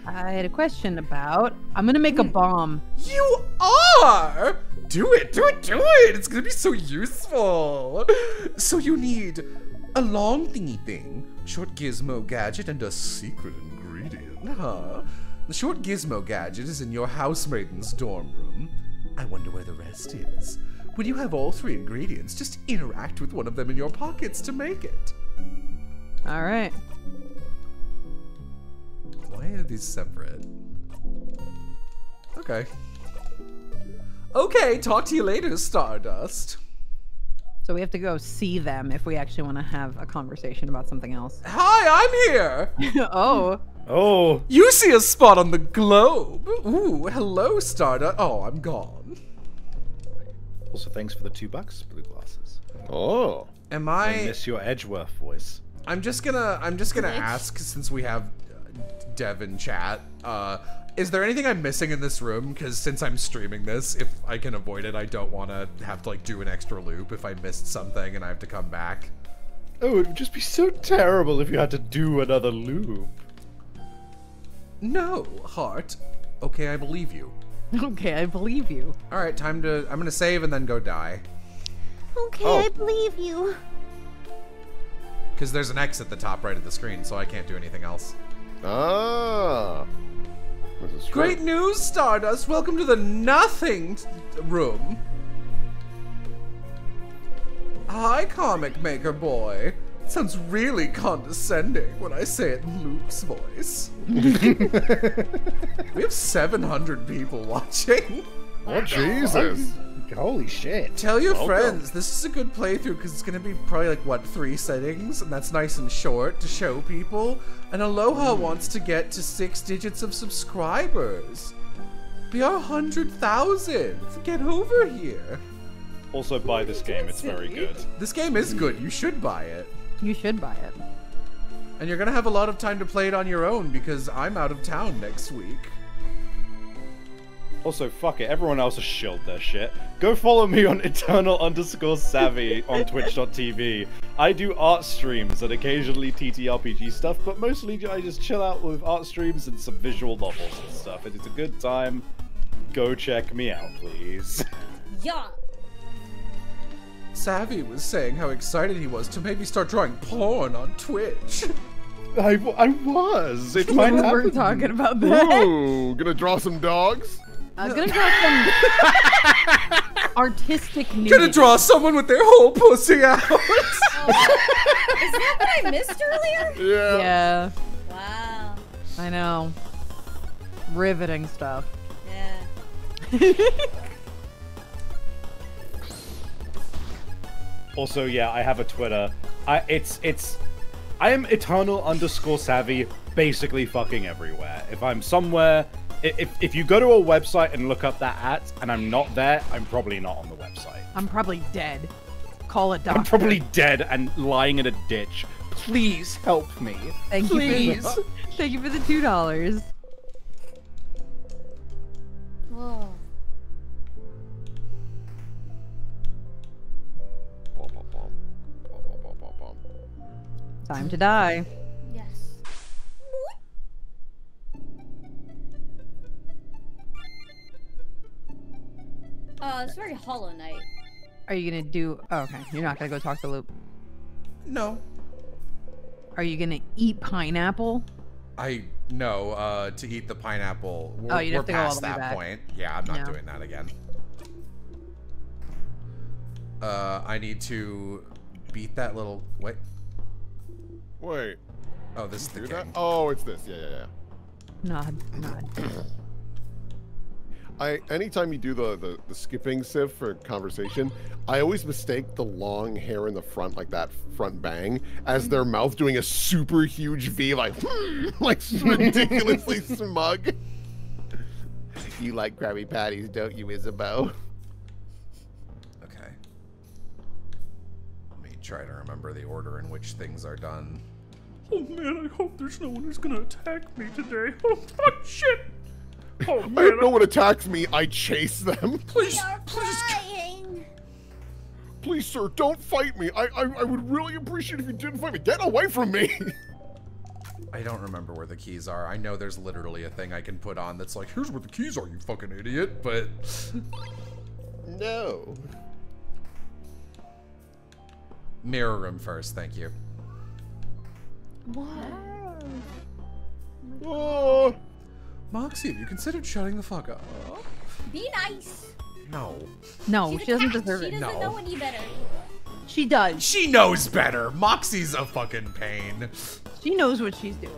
I had a question about. I'm gonna make a hmm. bomb. You are! Do it, do it, do it! It's gonna be so useful! So you need a long thingy thing, short gizmo gadget, and a secret ingredient, huh? The short gizmo gadget is in your housemaiden's dorm room. I wonder where the rest is. When you have all three ingredients, just interact with one of them in your pockets to make it. All right. Why are these separate? Okay. Okay, talk to you later, Stardust. So we have to go see them if we actually want to have a conversation about something else. Hi, I'm here! oh, Oh, You see a spot on the globe. Ooh, hello, Stardust. Oh, I'm gone. also thanks for the two bucks, blue glasses. oh. Am I I? miss your Edgeworth voice. I'm just gonna. I'm just gonna ask since we have uh, Dev in chat. Uh, is there anything I'm missing in this room? Because since I'm streaming this, if I can avoid it, I don't want to have to like do an extra loop if I missed something and I have to come back. Oh, it would just be so terrible if you had to do another loop. No, heart. Okay, I believe you. okay, I believe you. All right, time to. I'm gonna save and then go die. Okay, Oh. I believe you. Because there's an X at the top right of the screen, so I can't do anything else. Ah. This is true. Great news, Stardust! Welcome to the nothing t- room. Hi, comic maker boy. Sounds really condescending when I say it in Loop's voice. we have 700 people watching. Oh, Jesus. Holy shit. Tell your Welcome. friends this is a good playthrough because it's gonna be probably like what three settings, and that's nice and short to show people. And Aloha hmm. wants to get to six digits of subscribers. Be our hundred thousandth. Get over here. Also, buy this game. It's very good. This game is good. You should buy it. You should buy it. And you're gonna have a lot of time to play it on your own because I'm out of town next week. Also, fuck it. Everyone else has shilled their shit. Go follow me on eternal underscore savvy on twitch.tv. I do art streams and occasionally TTRPG stuff, but mostly I just chill out with art streams and some visual novels and stuff. It's a good time. Go check me out, please. Yeah. Savvy was saying how excited he was to maybe start drawing porn on Twitch. I, I was. It We might were happen. talking about that. Ooh, gonna draw some dogs? I was gonna draw some artistic nudity. Gonna draw someone with their whole pussy out. Oh, is that what I missed earlier? Yeah. Yeah, Wow. I know. Riveting stuff. Yeah. Also, yeah, I have a Twitter. I it's it's I am eternal underscore savvy basically fucking everywhere. If I'm somewhere if if you go to a website and look up that at and I'm not there, I'm probably not on the website. I'm probably dead. Call a doctor. I'm probably dead and lying in a ditch. Please help me. Thank Please. you. For, thank you for the two dollars. Whoa. Time to die. Yes. Uh, it's very Hollow Knight. Are you gonna do? Oh, okay, you're not gonna go talk to Loop. No. Are you gonna eat pineapple? I no, uh to eat the pineapple. We're, Oh, you'd we're have to go all past the way that back. point. Yeah, I'm not No. doing that again. Uh I need to beat that little wait. Wait. Oh, this is the Do king. that? Oh, it's this. Yeah, yeah, yeah. Nod, nod. I anytime you do the, the the skipping sieve for conversation, I always mistake the long hair in the front, like that front bang, as their mouth doing a super huge V, like like ridiculously smug. You like Krabby Patties, don't you, Isabeau? Okay. Let me try to remember the order in which things are done. Oh man, I hope there's no one who's gonna attack me today. Oh fuck, shit. Oh I man, have no one attacks me. I chase them. Please, please, crying. please, sir, don't fight me. I, I I would really appreciate if you didn't fight me. Get away from me. I don't remember where the keys are. I know there's literally a thing I can put on that's like, here's where the keys are, you fucking idiot, but no. mirror room first, thank you. Oh. Moxie, have you considered shutting the fuck up? Be nice. No. No, She's she doesn't cat. deserve She it. doesn't No. know any better. She does. She knows better. Moxie's a fucking pain. She knows what she's doing.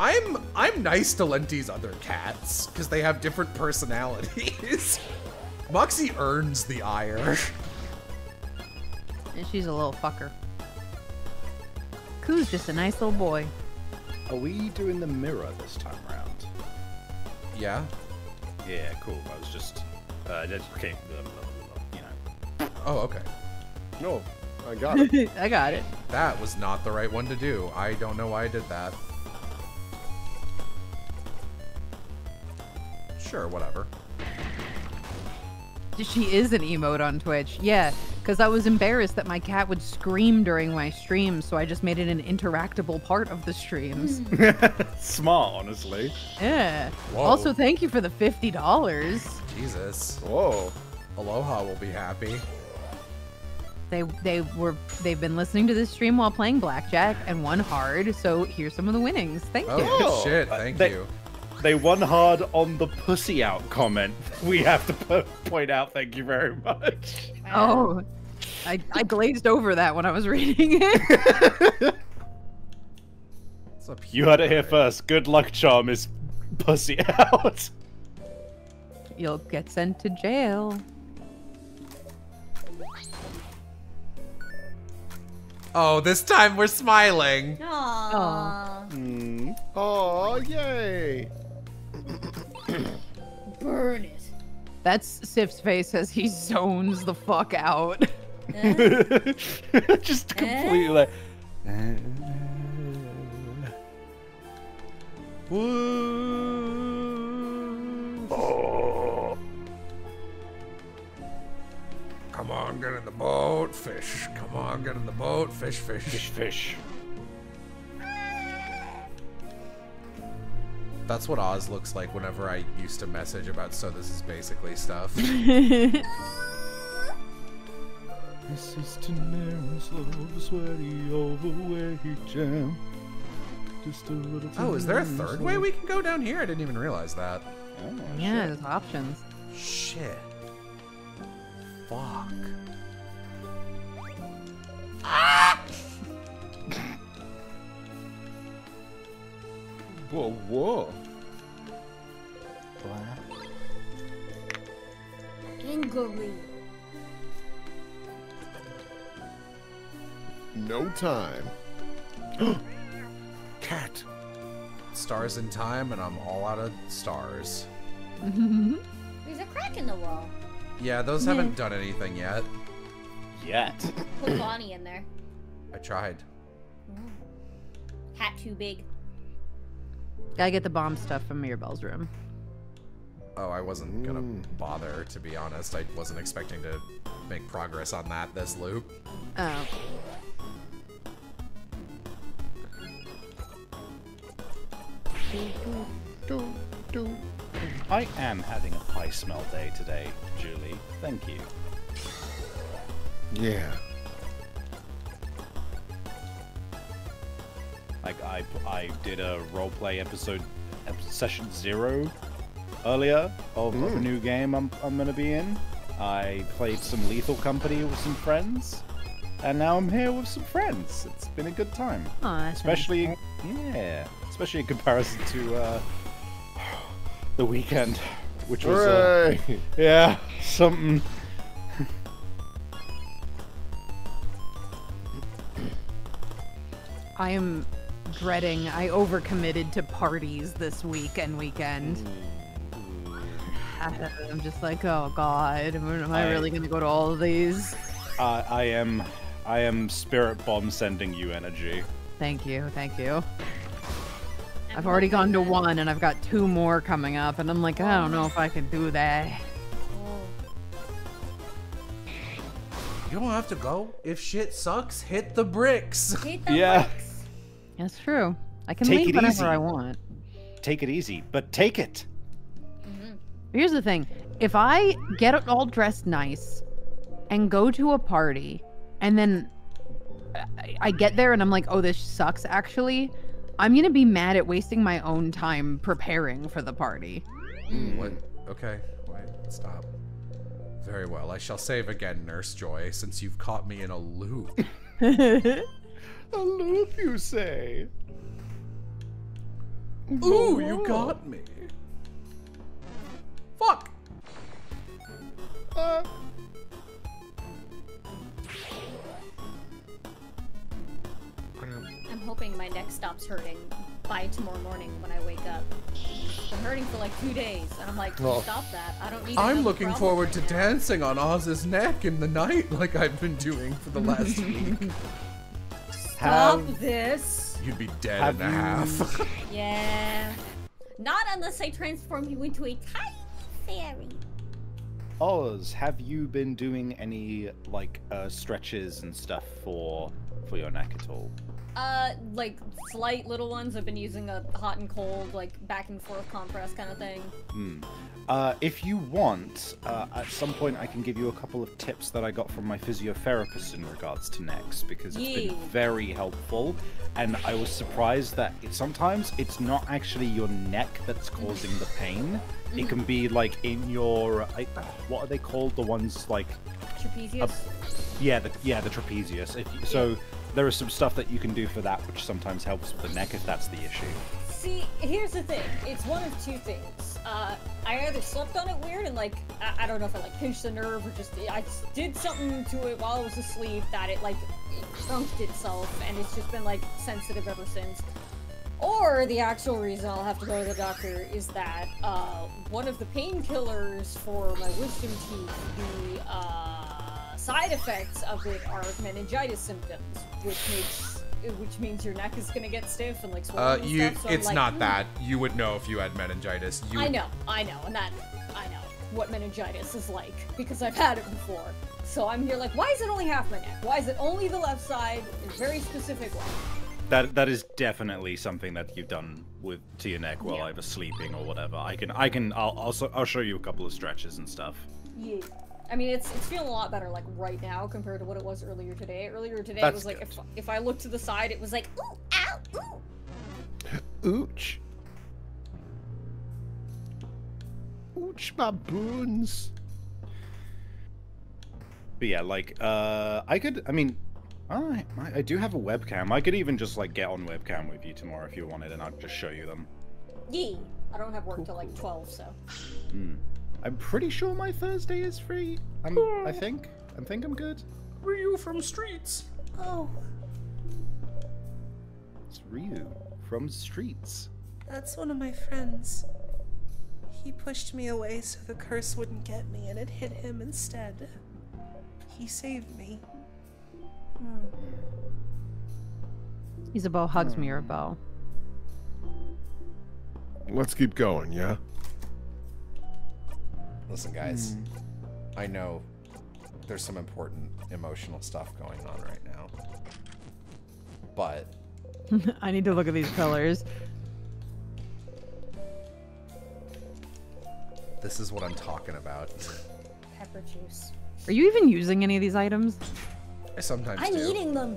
I'm I'm nice to Lenti's other cats because they have different personalities. Moxie earns the ire. And she's a little fucker. Koo's just a nice little boy. Are we doing the mirror this time around? Yeah. Yeah, cool. I was just, uh, just okay, uh, you know. Oh, okay. No, I got it. I got it. That was not the right one to do. I don't know why I did that. Sure, whatever. She is an emote on Twitch. Yeah, because I was embarrassed that my cat would scream during my streams, so I just made it an interactable part of the streams. Smart, honestly. yeah. Whoa. Also, thank you for the fifty dollars. Jesus. Whoa. Aloha will be happy. They they were they've been listening to this stream while playing blackjack and won hard. So here's some of the winnings. Thank Oh, you. Oh. shit, uh, thank They- you. They won hard on the pussy out comment. We have to po- point out. Thank you very much. Oh, I, I glazed over that when I was reading it. What's up You heard it here first. Good luck charm is pussy out. You'll get sent to jail. Oh, this time we're smiling. Aww. Hmm. Oh, yay. Burn it. That's Sif's face as he zones the fuck out. Eh? Just completely like. Come on, get in the boat, fish. Come on, get in the boat, fish, fish. Fish, fish. That's what Oz looks like whenever I used to message about so this is basically stuff. This is Daenerys love, sweaty overweight jam. Just a little. oh, is there a third way we can go down here? I didn't even realize that. Oh, yeah, shit. there's options. Shit. Fuck. Ah! Whoa, whoa. Ingary. No time. Cat. Stars in time, and I'm all out of stars. There's a crack in the wall. Yeah, those haven't done anything yet. Yet. Put Bonnie in there. I tried. Hat too big. Gotta get the bomb stuff from Mirabelle's room. Oh, I wasn't gonna mm. bother, to be honest. I wasn't expecting to make progress on that this loop. Oh. I am having a pie smell day today, Julie. Thank you. Yeah. Like I, I did a roleplay episode, ep- session zero, earlier of, of a mm. new game I'm, I'm gonna be in. I played some Lethal Company with some friends, and now I'm here with some friends. It's been a good time, Aw, that sounds especially yeah, especially in comparison to uh, the weekend, which was uh, yeah something. I am dreading. I overcommitted to parties this week and weekend. I'm just like, oh god, am I I- really gonna go to all of these? Uh, I am, I am spirit bomb sending you energy. Thank you, thank you. I'm I've already gone to one, and I've got two more coming up, and I'm like, I don't know if I can do that. You don't have to go. If shit sucks, hit the bricks. Hate the Yeah. bricks. That's true. I can Take leave it whenever easy. I want. Take it easy, but take it. Mm-hmm. Here's the thing: if I get it all dressed nice and go to a party, and then I- I get there and I'm like, "Oh, this sucks." Actually, I'm gonna be mad at wasting my own time preparing for the party. What? Okay, wait, stop. Very well. I shall save again, Nurse Joy, since you've caught me in a loop. A loop, you say? Ooh, you got me. Fuck. Uh, I'm hoping my neck stops hurting by tomorrow morning when I wake up. It's been hurting for like two days, and I'm like, Oh. stop that. I don't need. I'm looking problem forward to now." dancing on Oz's neck in the night like I've been doing for the last week. Stop Have this. You'd be dead Have in a half. Yeah. Not unless I transform you into a tiny fairy. Oz, have you been doing any like uh, stretches and stuff for for your neck at all? Uh, like slight little ones. I've been using a hot and cold, like back and forth compress kind of thing. Hmm. Uh, if you want, uh, at some point I can give you a couple of tips that I got from my physiotherapist in regards to necks because it's been very helpful. And I was surprised that it, sometimes it's not actually your neck that's causing the pain. It can be like in your I, what are they called? The ones like Trapezius. yeah, the yeah the trapezius. If so, there is some stuff that you can do for that, which sometimes helps with the neck if that's the issue. See, here's the thing. It's one of two things. Uh, I either slept on it weird and like I, I don't know if I like pinched the nerve or just I did something to it while I was asleep that it like it itself and it's just been like sensitive ever since. Or the actual reason I'll have to go to the doctor is that uh, one of the painkillers for my wisdom teeth, the uh, side effects of it are meningitis symptoms, which makes which means your neck is gonna get stiff and like swollen Uh, and you. stuff. So it's like, not "Hmm." that. You would know if you had meningitis. You. I know, I know, and that I know what meningitis is like because I've had it before. So I'm here like, why is it only half my neck? Why is it only the left side? A very specific one. That that is definitely something that you've done with to your neck while Yeah. I was sleeping or whatever. I can I can I'll also I'll show you a couple of stretches and stuff. Yeah. I mean, it's it's feeling a lot better like right now compared to what it was earlier today. Earlier today, it was like good. if if I looked to the side, it was like ooh, ow, ooh. ooch. Ooch, my boons. But yeah, like uh I could I mean I I do have a webcam. I could even just like get on webcam with you tomorrow if you wanted and I'd just show you them. Yee. I don't have work till like 12, so. Hmm. I'm pretty sure my Thursday is free. I'm I think. I think I'm good. Ryu from Streets. Oh, It's Ryu from Streets. that's one of my friends. He pushed me away so the curse wouldn't get me, and it hit him instead. He saved me. Hmm. Isabeau hugs me, or Bo. Let's keep going, yeah? Listen, guys, mm. I know there's some important emotional stuff going on right now. But. I need to look at these colors. This is what I'm talking about. Pepper juice. Are you even using any of these items? I sometimes I'm do. eating them.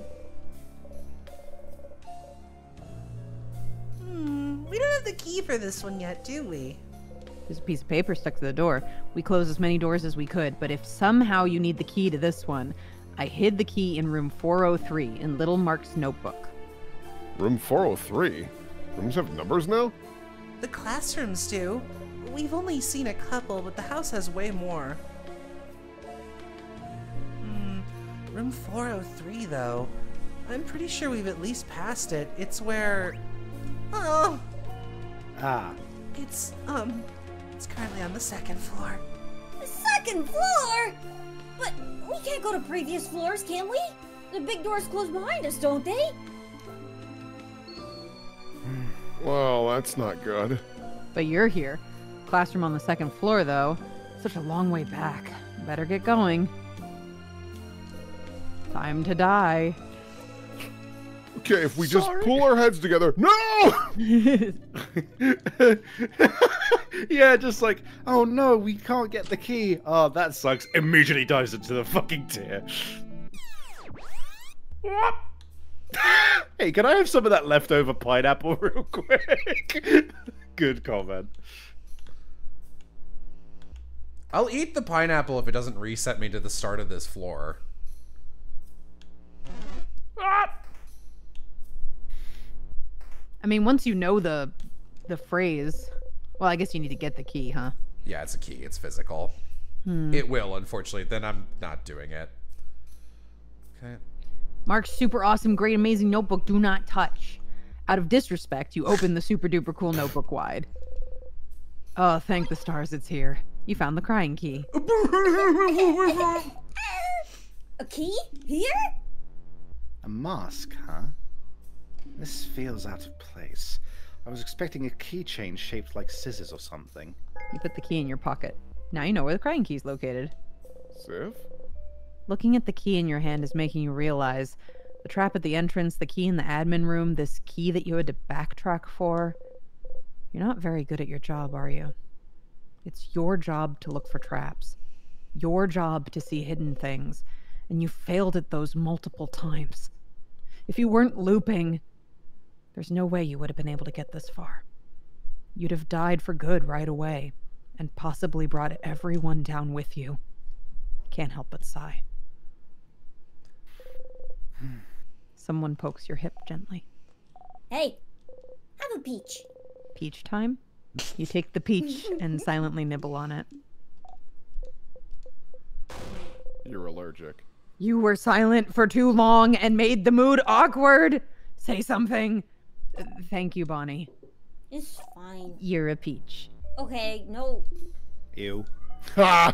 Hmm, we don't have the key for this one yet, do we? There's a piece of paper stuck to the door. We closed as many doors as we could, but if somehow you need the key to this one, I hid the key in room 403 in Little Mark's notebook. Room 403? Rooms have numbers now? The classrooms do. We've only seen a couple, but the house has way more. Hmm, room 403, though. I'm pretty sure we've at least passed it. It's where. Oh, Ah, it's, um, it's currently on the second floor. The second floor? But we can't go to previous floors, can we? The big doors close behind us, don't they? Hmm. Well, that's not good. But you're here. Classroom on the second floor, though. Such a long way back. Better get going. Time to die. Okay, if we just pull our heads together. No! yeah, just like, oh no, we can't get the key. Oh, that sucks. Immediately dives into the fucking tear. hey, can I have some of that leftover pineapple real quick? Good comment. I'll eat the pineapple if it doesn't reset me to the start of this floor. I mean, once you know the the phrase, well, I guess you need to get the key, huh? Yeah, it's a key. It's physical. Hmm. It will, unfortunately. Then I'm not doing it. Okay. Mark's super awesome, great, amazing notebook. Do not touch. Out of disrespect, you open the super duper cool notebook wide. Oh, thank the stars it's here. You found the crying key. A key? Here? A mask, huh? This feels out of place. I was expecting a keychain shaped like scissors or something. You put the key in your pocket. Now you know where the crying key is located. Sif? Looking at the key in your hand is making you realize the trap at the entrance, the key in the admin room, this key that you had to backtrack for. You're not very good at your job, are you? It's your job to look for traps, your job to see hidden things, and you failed at those multiple times. If you weren't looping, there's no way you would have been able to get this far. You'd have died for good right away, and possibly brought everyone down with you. Can't help but sigh. Someone pokes your hip gently. Hey, have a peach. Peach time? You take the peach and silently nibble on it. You're allergic. You were silent for too long and made the mood awkward. Say something. Thank you, Bonnie. It's fine. You're a peach. Okay, no. Ew. Ha!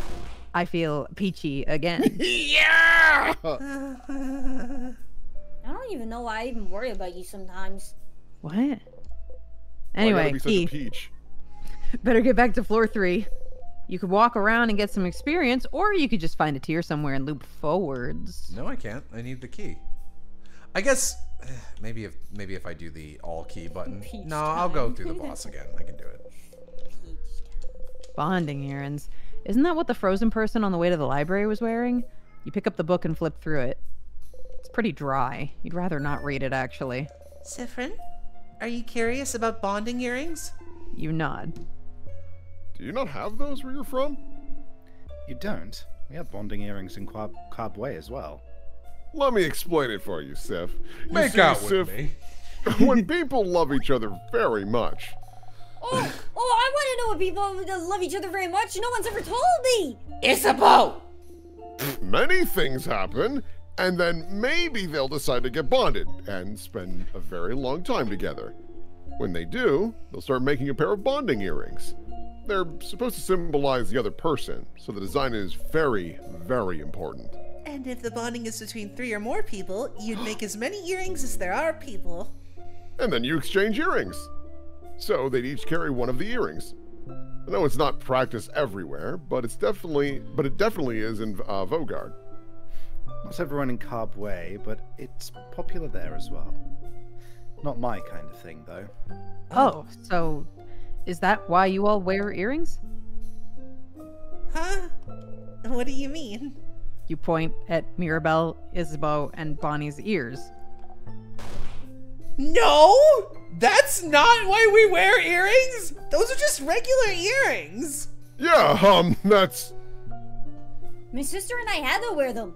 I feel peachy again. yeah! I don't even know why I even worry about you sometimes. what? Why gotta Anyway, be such a Key, peach. better get back to floor three. You could walk around and get some experience, or you could just find a tier somewhere and loop forwards. No, I can't. I need the key. I guess eh, maybe if maybe if I do the all key button. Peach no, I'll go through the boss again. I can do it. Bonding errands. Isn't that what the frozen person on the way to the library was wearing? You pick up the book and flip through it. It's pretty dry. You'd rather not read it, actually. Siffrin, are you curious about bonding earrings? You nod. Do you not have those where you're from? You don't? We have bonding earrings in Quab- Ka Bue as well. Let me explain it for you, Sif. You Make see, out with Sif, me. when people love each other very much, Oh, oh, I want to know what people love each other very much. No one's ever told me. Isabeau! many things happen, and then maybe they'll decide to get bonded and spend a very long time together. When they do, they'll start making a pair of bonding earrings. They're supposed to symbolize the other person, so the design is very, very important. And if the bonding is between three or more people, you'd make as many earrings as there are people. And then you exchange earrings. So they'd each carry one of the earrings. I know it's not practiced everywhere, but it's definitely, but it definitely is in uh, Vaugarde. Not everyone in Ka Bue, but it's popular there as well. Not my kind of thing, though. Oh, so is that why you all wear earrings? Huh? What do you mean? You point at Mirabelle, Isabeau, and Bonnie's ears. No! That's not why we wear earrings! Those are just regular earrings! Yeah, um, that's. My sister and I had to wear them.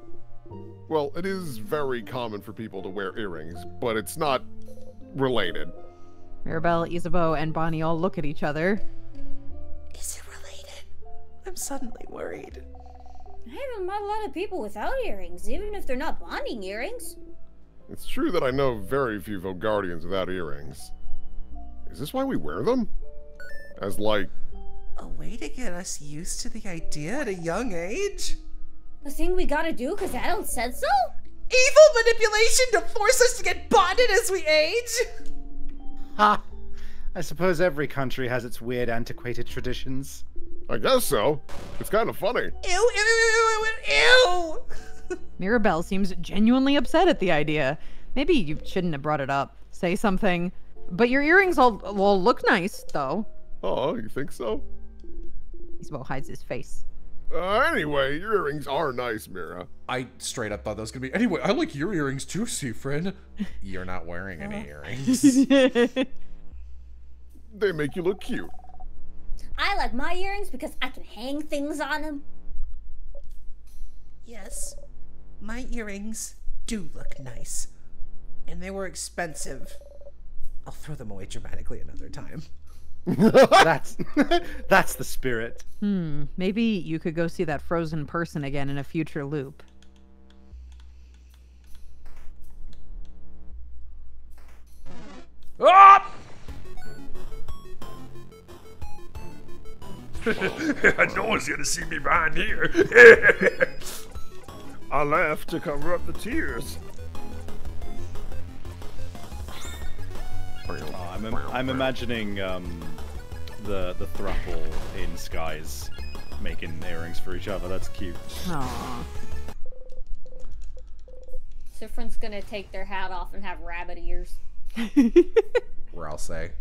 Well, it is very common for people to wear earrings, but it's not related. Mirabelle, Isabeau, and Bonnie all look at each other. Is it related? I'm suddenly worried. I haven't met a lot of people without earrings, even if they're not bonding earrings. It's true that I know very few Vaugardians without earrings. Is this why we wear them? As like, A way to get us used to the idea at a young age? The thing we gotta do because adults said so? Evil manipulation to force us to get bonded as we age? Ha! I suppose every country has its weird, antiquated traditions. I guess so. It's kind of funny. Ew, ew, ew, ew, ew, ew! Mirabelle seems genuinely upset at the idea. Maybe you shouldn't have brought it up. Say something. But your earrings all will look nice, though. Oh, you think so? Isabeau hides his face. Uh, anyway, your earrings are nice, Mira. I straight up thought that was gonna be. Anyway, I like your earrings too, Seafriend. You're not wearing any earrings. They make you look cute. I like my earrings because I can hang things on them. Yes, my earrings do look nice. And they were expensive. I'll throw them away dramatically another time. That's that's the spirit. Hmm, maybe you could go see that frozen person again in a future loop. Ah! no one's gonna see me behind here. I laugh to cover up the tears. Oh, I'm, im- I'm imagining um, the the thruple in skies making earrings for each other. That's cute. Aww. Siffrin's gonna take their hat off and have rabbit ears. Where I'll say.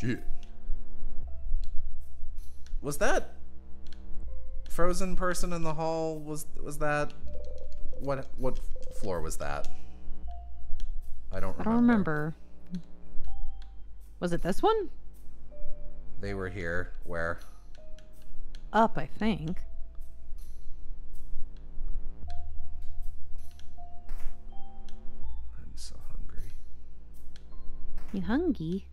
Shit. Was that frozen person in the hall? Was was that what what floor was that? I don't remember. I don't remember. Was it this one? They were here. Where? Up, I think. I'm so hungry. You hungry?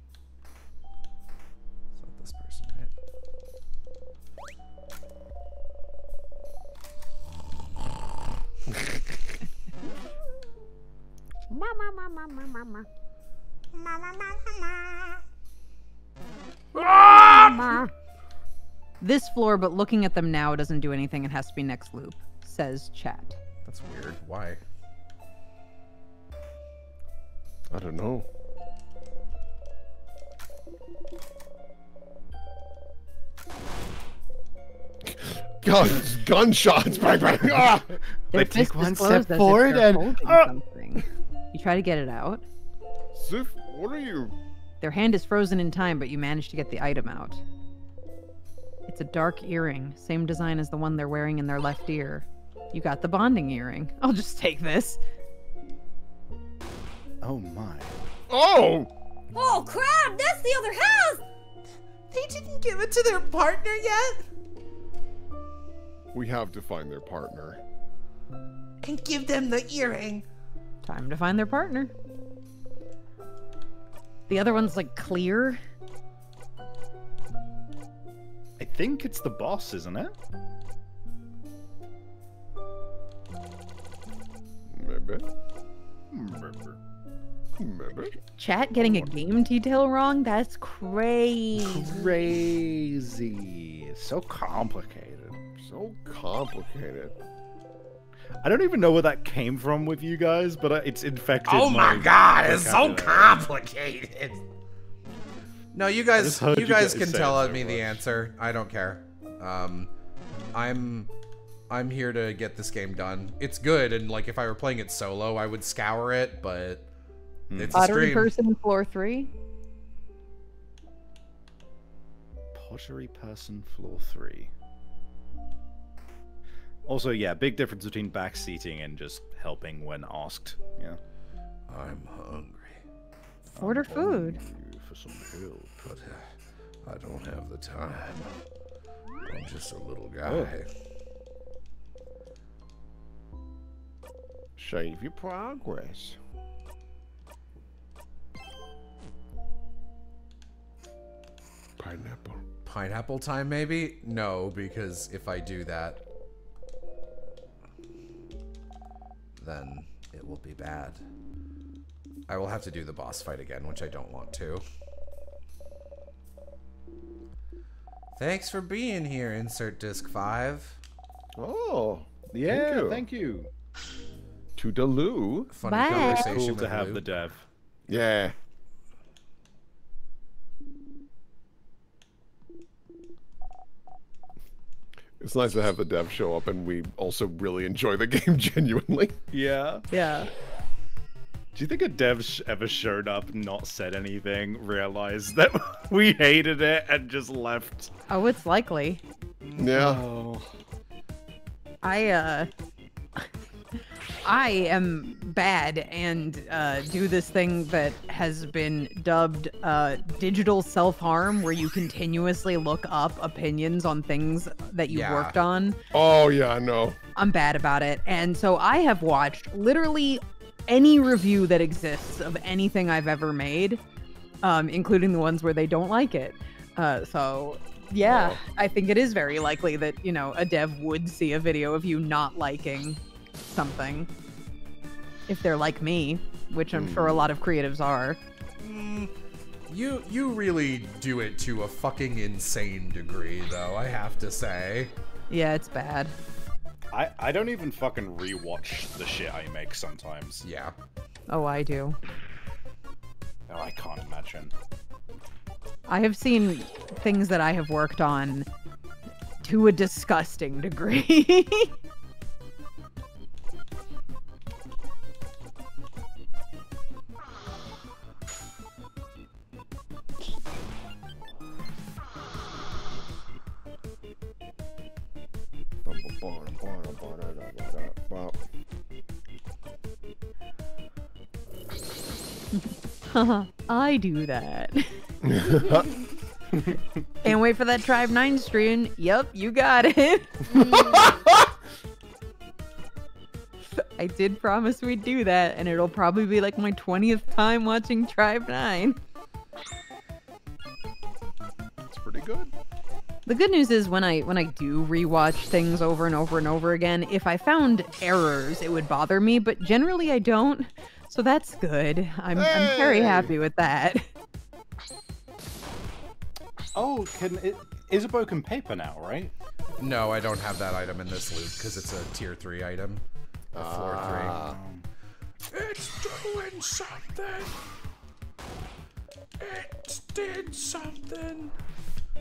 This floor, but looking at them now doesn't do anything. It has to be next loop, says chat. That's weird. Why? I don't know. God, it's gunshots! Bang, bang! Ah! Their take one step closed as if forward and- Ah! something. You try to get it out. Sif, what are you? Their hand is frozen in time, but you manage to get the item out. It's a dark earring, same design as the one they're wearing in their left ear. You got the bonding earring. I'll just take this. Oh my. Oh! Oh crap! That's the other half! They didn't give it to their partner yet? We have to find their partner. And give them the earring. Time to find their partner. The other one's like clear. I think it's the boss, isn't it? Maybe. Maybe. Maybe. Chat getting a game detail wrong? That's crazy. Crazy. So complicated. So complicated. I don't even know where that came from with you guys, but uh, it's infected. Oh my god, it's so complicated. No, you guys, you you guys guys can tell it so me the answer. I don't care. Um, I'm, I'm here to get this game done. It's good, and like if I were playing it solo, I would scour it, but Hmm. it's a Pottery stream. person in floor three. Pottery person, floor three. Also, yeah, big difference between backseating and just helping when asked. Yeah. I'm hungry, Order food. For some help. but uh, I don't have the time. I'm just a little guy. Save your progress. Pineapple. Pineapple time, maybe? No, because if I do that, then it will be bad. I will have to do the boss fight again, which I don't want to. Thanks for being here, Insert Disc 5. Oh, Yeah, you. thank you. to Daloo. Funny Bye. conversation Cool to have Lou. the dev. Yeah. It's nice to have the dev show up, and we also really enjoy the game genuinely. Yeah. Yeah. Do you think a dev sh- ever showed up, not said anything, realized that we hated it, and just left? Oh, it's likely. Yeah. Oh. I uh I am bad and uh, do this thing that has been dubbed uh, digital self harm, where you continuously look up opinions on things that you Yeah. worked on. Oh yeah, I know. I'm bad about it. And so I have watched literally any review that exists of anything I've ever made, um, including the ones where they don't like it. Uh, so, yeah, Wow. I think it is very likely that, you know, a dev would see a video of you not liking something if they're like me, which I'm sure a hmm. lot of creatives are. Mm, you you really do it to a fucking insane degree, though. I have to say. Yeah, it's bad. I, I don't even fucking rewatch the shit I make sometimes. Yeah. Oh, I do. Oh, I can't imagine. I have seen things that I have worked on to a disgusting degree. I do that. Can't wait for that Tribe 9 stream. Yep, you got it. I did promise we'd do that, and it'll probably be like my 20th time watching Tribe 9. It's pretty good. The good news is when I when I do rewatch things over and over and over again, if I found errors, it would bother me, but generally I don't. So that's good. I'm I'm very happy with that. Oh, can it? Isabeau can paper now, right? No, I don't have that item in this loot because it's a tier three item. A floor Ah. three. It's doing something. It did something.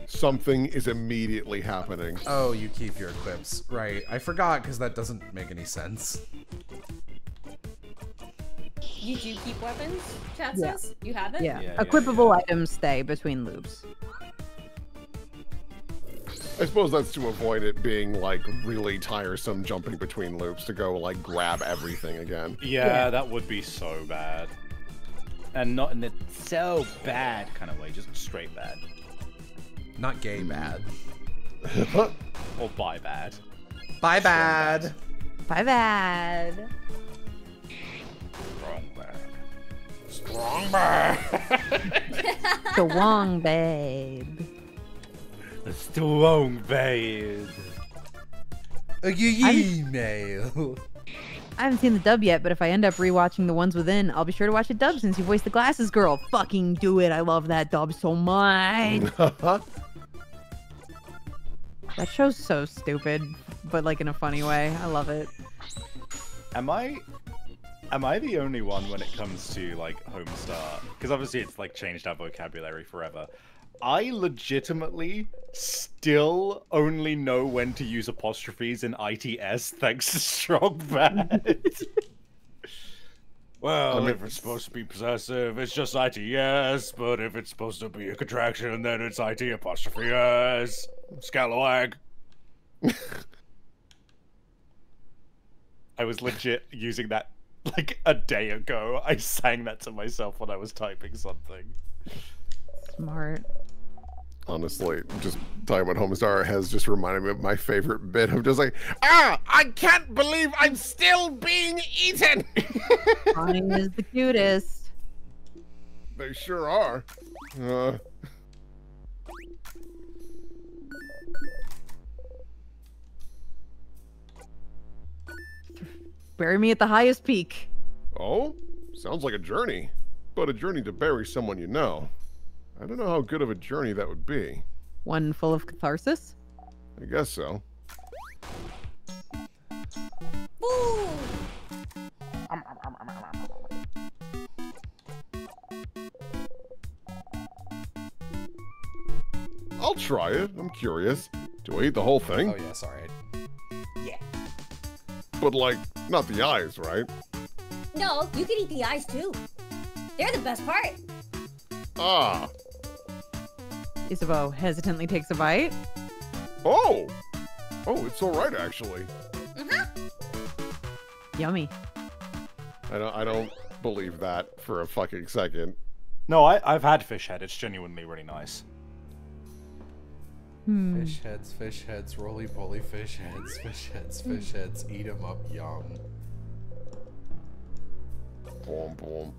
Something is immediately happening. Oh, you keep your equips. Right. I forgot because that doesn't make any sense. You do keep weapons, chat Yeah. says? You have it? Yeah. Yeah, yeah, Equipable items stay between loops. I suppose that's to avoid it being like really tiresome jumping between loops to go like grab everything again. Yeah, Yeah. that would be so bad. And not in the so bad kind of way, just straight bad. Not gay bad. Or by bad. Bye bad. Bye bad. Wrong bad. Strong bad. The Wong babe. The strong babe. A email. I haven't seen the dub yet, but if I end up rewatching the ones within, I'll be sure to watch the dub since you voiced the glasses girl. Fucking do it. I love that dub so much. That show's so stupid, but like in a funny way. I love it. Am I am I the only one when it comes to like Homestar? Because obviously it's like changed our vocabulary forever. I legitimately still only know when to use apostrophes in ITS thanks to Strong Bad. Well, I mean- if it's supposed to be possessive, it's just ITS, but if it's supposed to be a contraction, then it's IT apostrophe S. Scalawag. I was legit using that like a day ago. I sang that to myself when I was typing something. Smart. Honestly, just talking about Homestar has just reminded me of my favorite bit of just like, ah, I can't believe I'm still being eaten. Mine is the cutest. they sure are. Uh, Bury me at the highest peak. oh, sounds like a journey, but a journey to bury someone you know. I don't know how good of a journey that would be. One full of catharsis. I guess so. Ooh. I'll try it. I'm curious. Do I eat the whole thing? Oh yes, all right. But like, not the eyes, right? No, you can eat the eyes too. They're the best part. Ah. Isabeau hesitantly takes a bite. Oh. Oh, it's all right actually. Uh-huh. Yummy. I don't. I don't believe that for a fucking second. No, I, I've had fish head. It's genuinely really nice. Hmm. Fish heads, fish heads, roly poly fish heads, fish heads, fish heads, eat 'em up, yum. Boom, boom.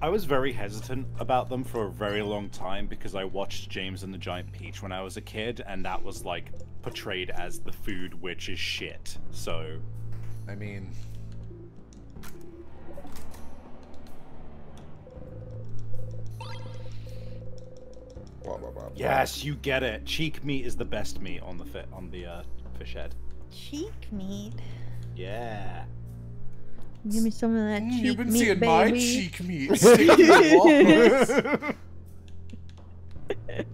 I was very hesitant about them for a very long time because I watched James and the Giant Peach when I was a kid, and that was like portrayed as the food which is shit. So I mean, blah, blah, blah. yes, you get it. Cheek meat is the best meat on the fit on the uh, fish head. Cheek meat. Yeah. Give me some of that mm, cheek you've been meat, seeing baby. my cheek meat sticking to the walls.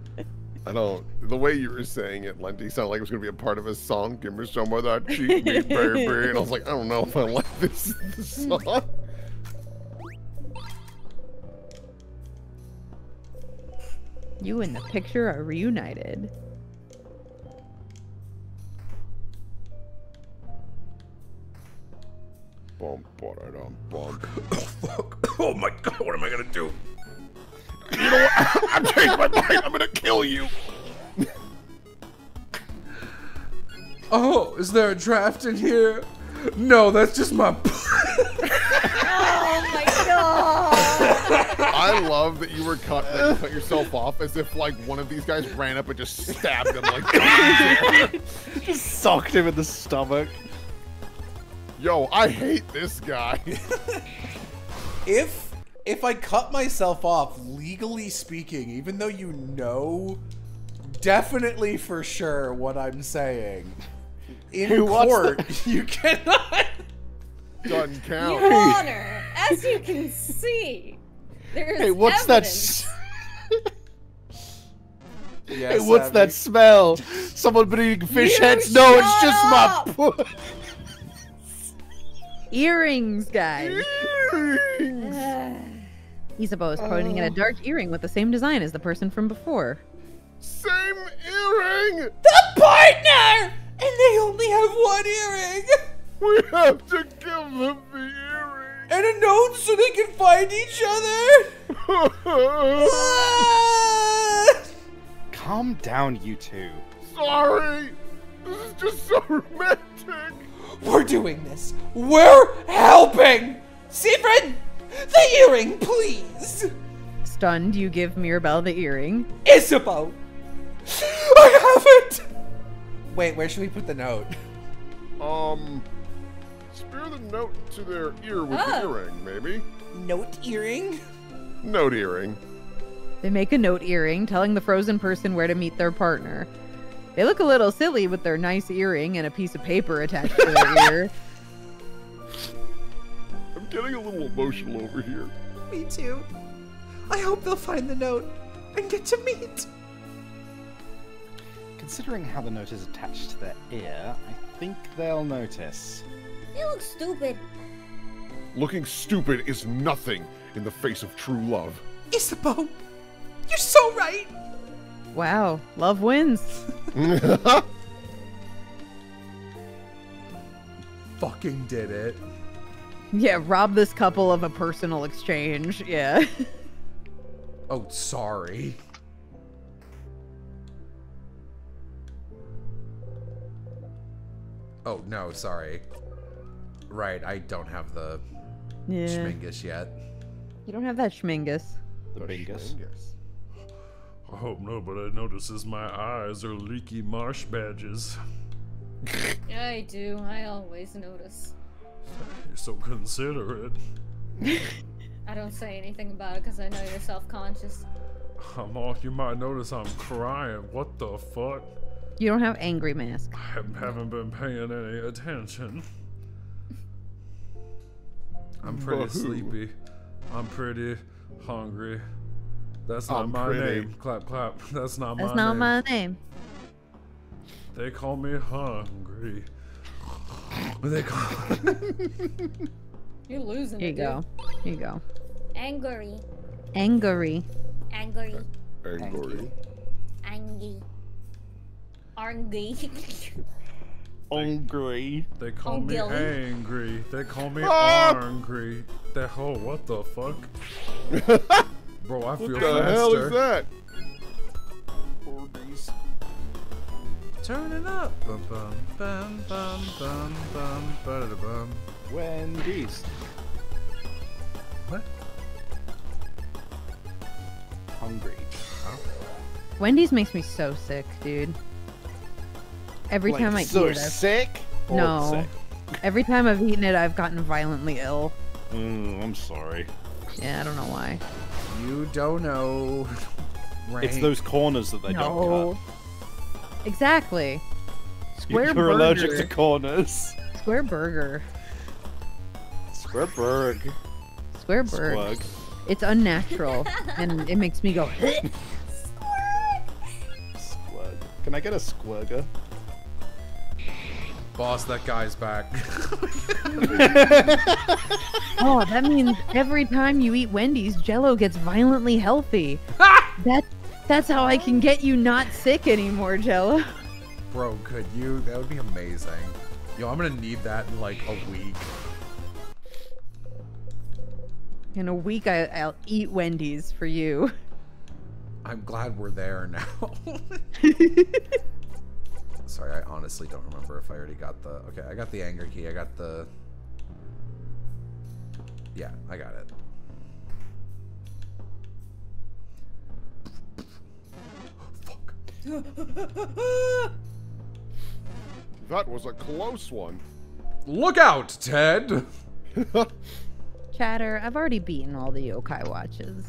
I don't. The way you were saying it, Lenty, sounded like it was going to be a part of a song. Give me some of that cheek meat, baby. And I was like, I don't know if I like this, this song. You and the picture are reunited. Bum, ba-da-dum, bum. Oh, fuck. Oh my god, what am I gonna do? You know what? I've changed my mind. I'm going to kill you. oh, is there a draft in here? No, that's just my. Oh my god! I love that you were cut, that you cut yourself off as if like one of these guys ran up and just stabbed him like. Just socked him in the stomach. Yo, I hate this guy. if if I cut myself off, legally speaking, even though you know definitely for sure what I'm saying, in Hey, court you cannot. Doesn't count. Your Honor, as you can see, there's Hey, what's evidence. that? Yes, hey, what's that smell? Someone been eating fish You heads? No, it's just shut my. up! Earrings, guys. Uh, Isabeau is pointing at a dark earring with the same design as the person from before. Same earring. The partner, and they only have one earring, We have to give them the earring. And a note so they can find each other. Calm down, you two. Sorry. This is just so romantic. We're doing this. We're helping. Siegfried, the earring, please. Stunned, you give Mirabelle the earring. Isabeau, I have it. Wait, where should we put the note? Um, spear the note to their ear with the Oh. earring, maybe. Note earring. Note earring. They make a note earring telling the frozen person where to meet their partner. They look a little silly with their nice earring and a piece of paper attached to their ear. I'm getting a little emotional over here. Me too. I hope they'll find the note and get to meet. Considering how the note is attached to their ear, I think they'll notice. They look stupid. Looking stupid is nothing in the face of true love. Isabeau, you're so right. Wow, love wins. Fucking did it. Yeah, rob this couple of a personal exchange. Yeah. Oh, sorry. Oh, no, sorry. Right, I don't have the yeah. schmingus yet. You don't have that schmingus. The bingus. I hope nobody notices my eyes are leaky marsh badges. Yeah, I do. I always notice. You're so considerate. I don't say anything about it because I know you're self-conscious. I'm all, you might notice I'm crying. What the fuck? You don't have angry mask. I haven't- haven't been paying any attention. I'm pretty Boo-hoo. sleepy. I'm pretty hungry. That's not I'm my pretty. name. Clap, clap. That's not That's my not name. my name. They call me hungry. They call You're losing Here you it, go. Here you go. dude. Angry. Angry. Angry. Angry. Angry. Angry. Hungry. They call me angry. They call me Ah! angry. They oh what the fuck? Bro, I feel What the hell is faster. that? Turn it up. Bum, bum, bum, bum, bum, bum, ba-da-da-bum. Wendy's. What? Hungry. Wendy's makes me so sick, dude. Every Like, time I so eat it, I've- sick? No. sick? Every time I've eaten it, I've gotten violently ill. Mm, I'm sorry. Yeah, I don't know why. You don't know. It's those corners that they don't no. Exactly. cut. Square You're allergic to corners. Square burger. Square burg. Square burger. Squirg. It's unnatural, and it makes me go. Squirg. Can I get a squirger? Boss, that guy's back. oh, that means every time you eat Wendy's, Jello gets violently healthy. that that's how I can get you not sick anymore, Jello. Bro, could you? That would be amazing. Yo, I'm gonna need that in like a week. In a week, I, I'll eat Wendy's for you. I'm glad we're there now. Sorry, I honestly don't remember if I already got the. Okay, I got the anger key. I got the. Yeah, I got it. Fuck. That was a close one. Look out, Ted! Chatter, I've already beaten all the yokai watches.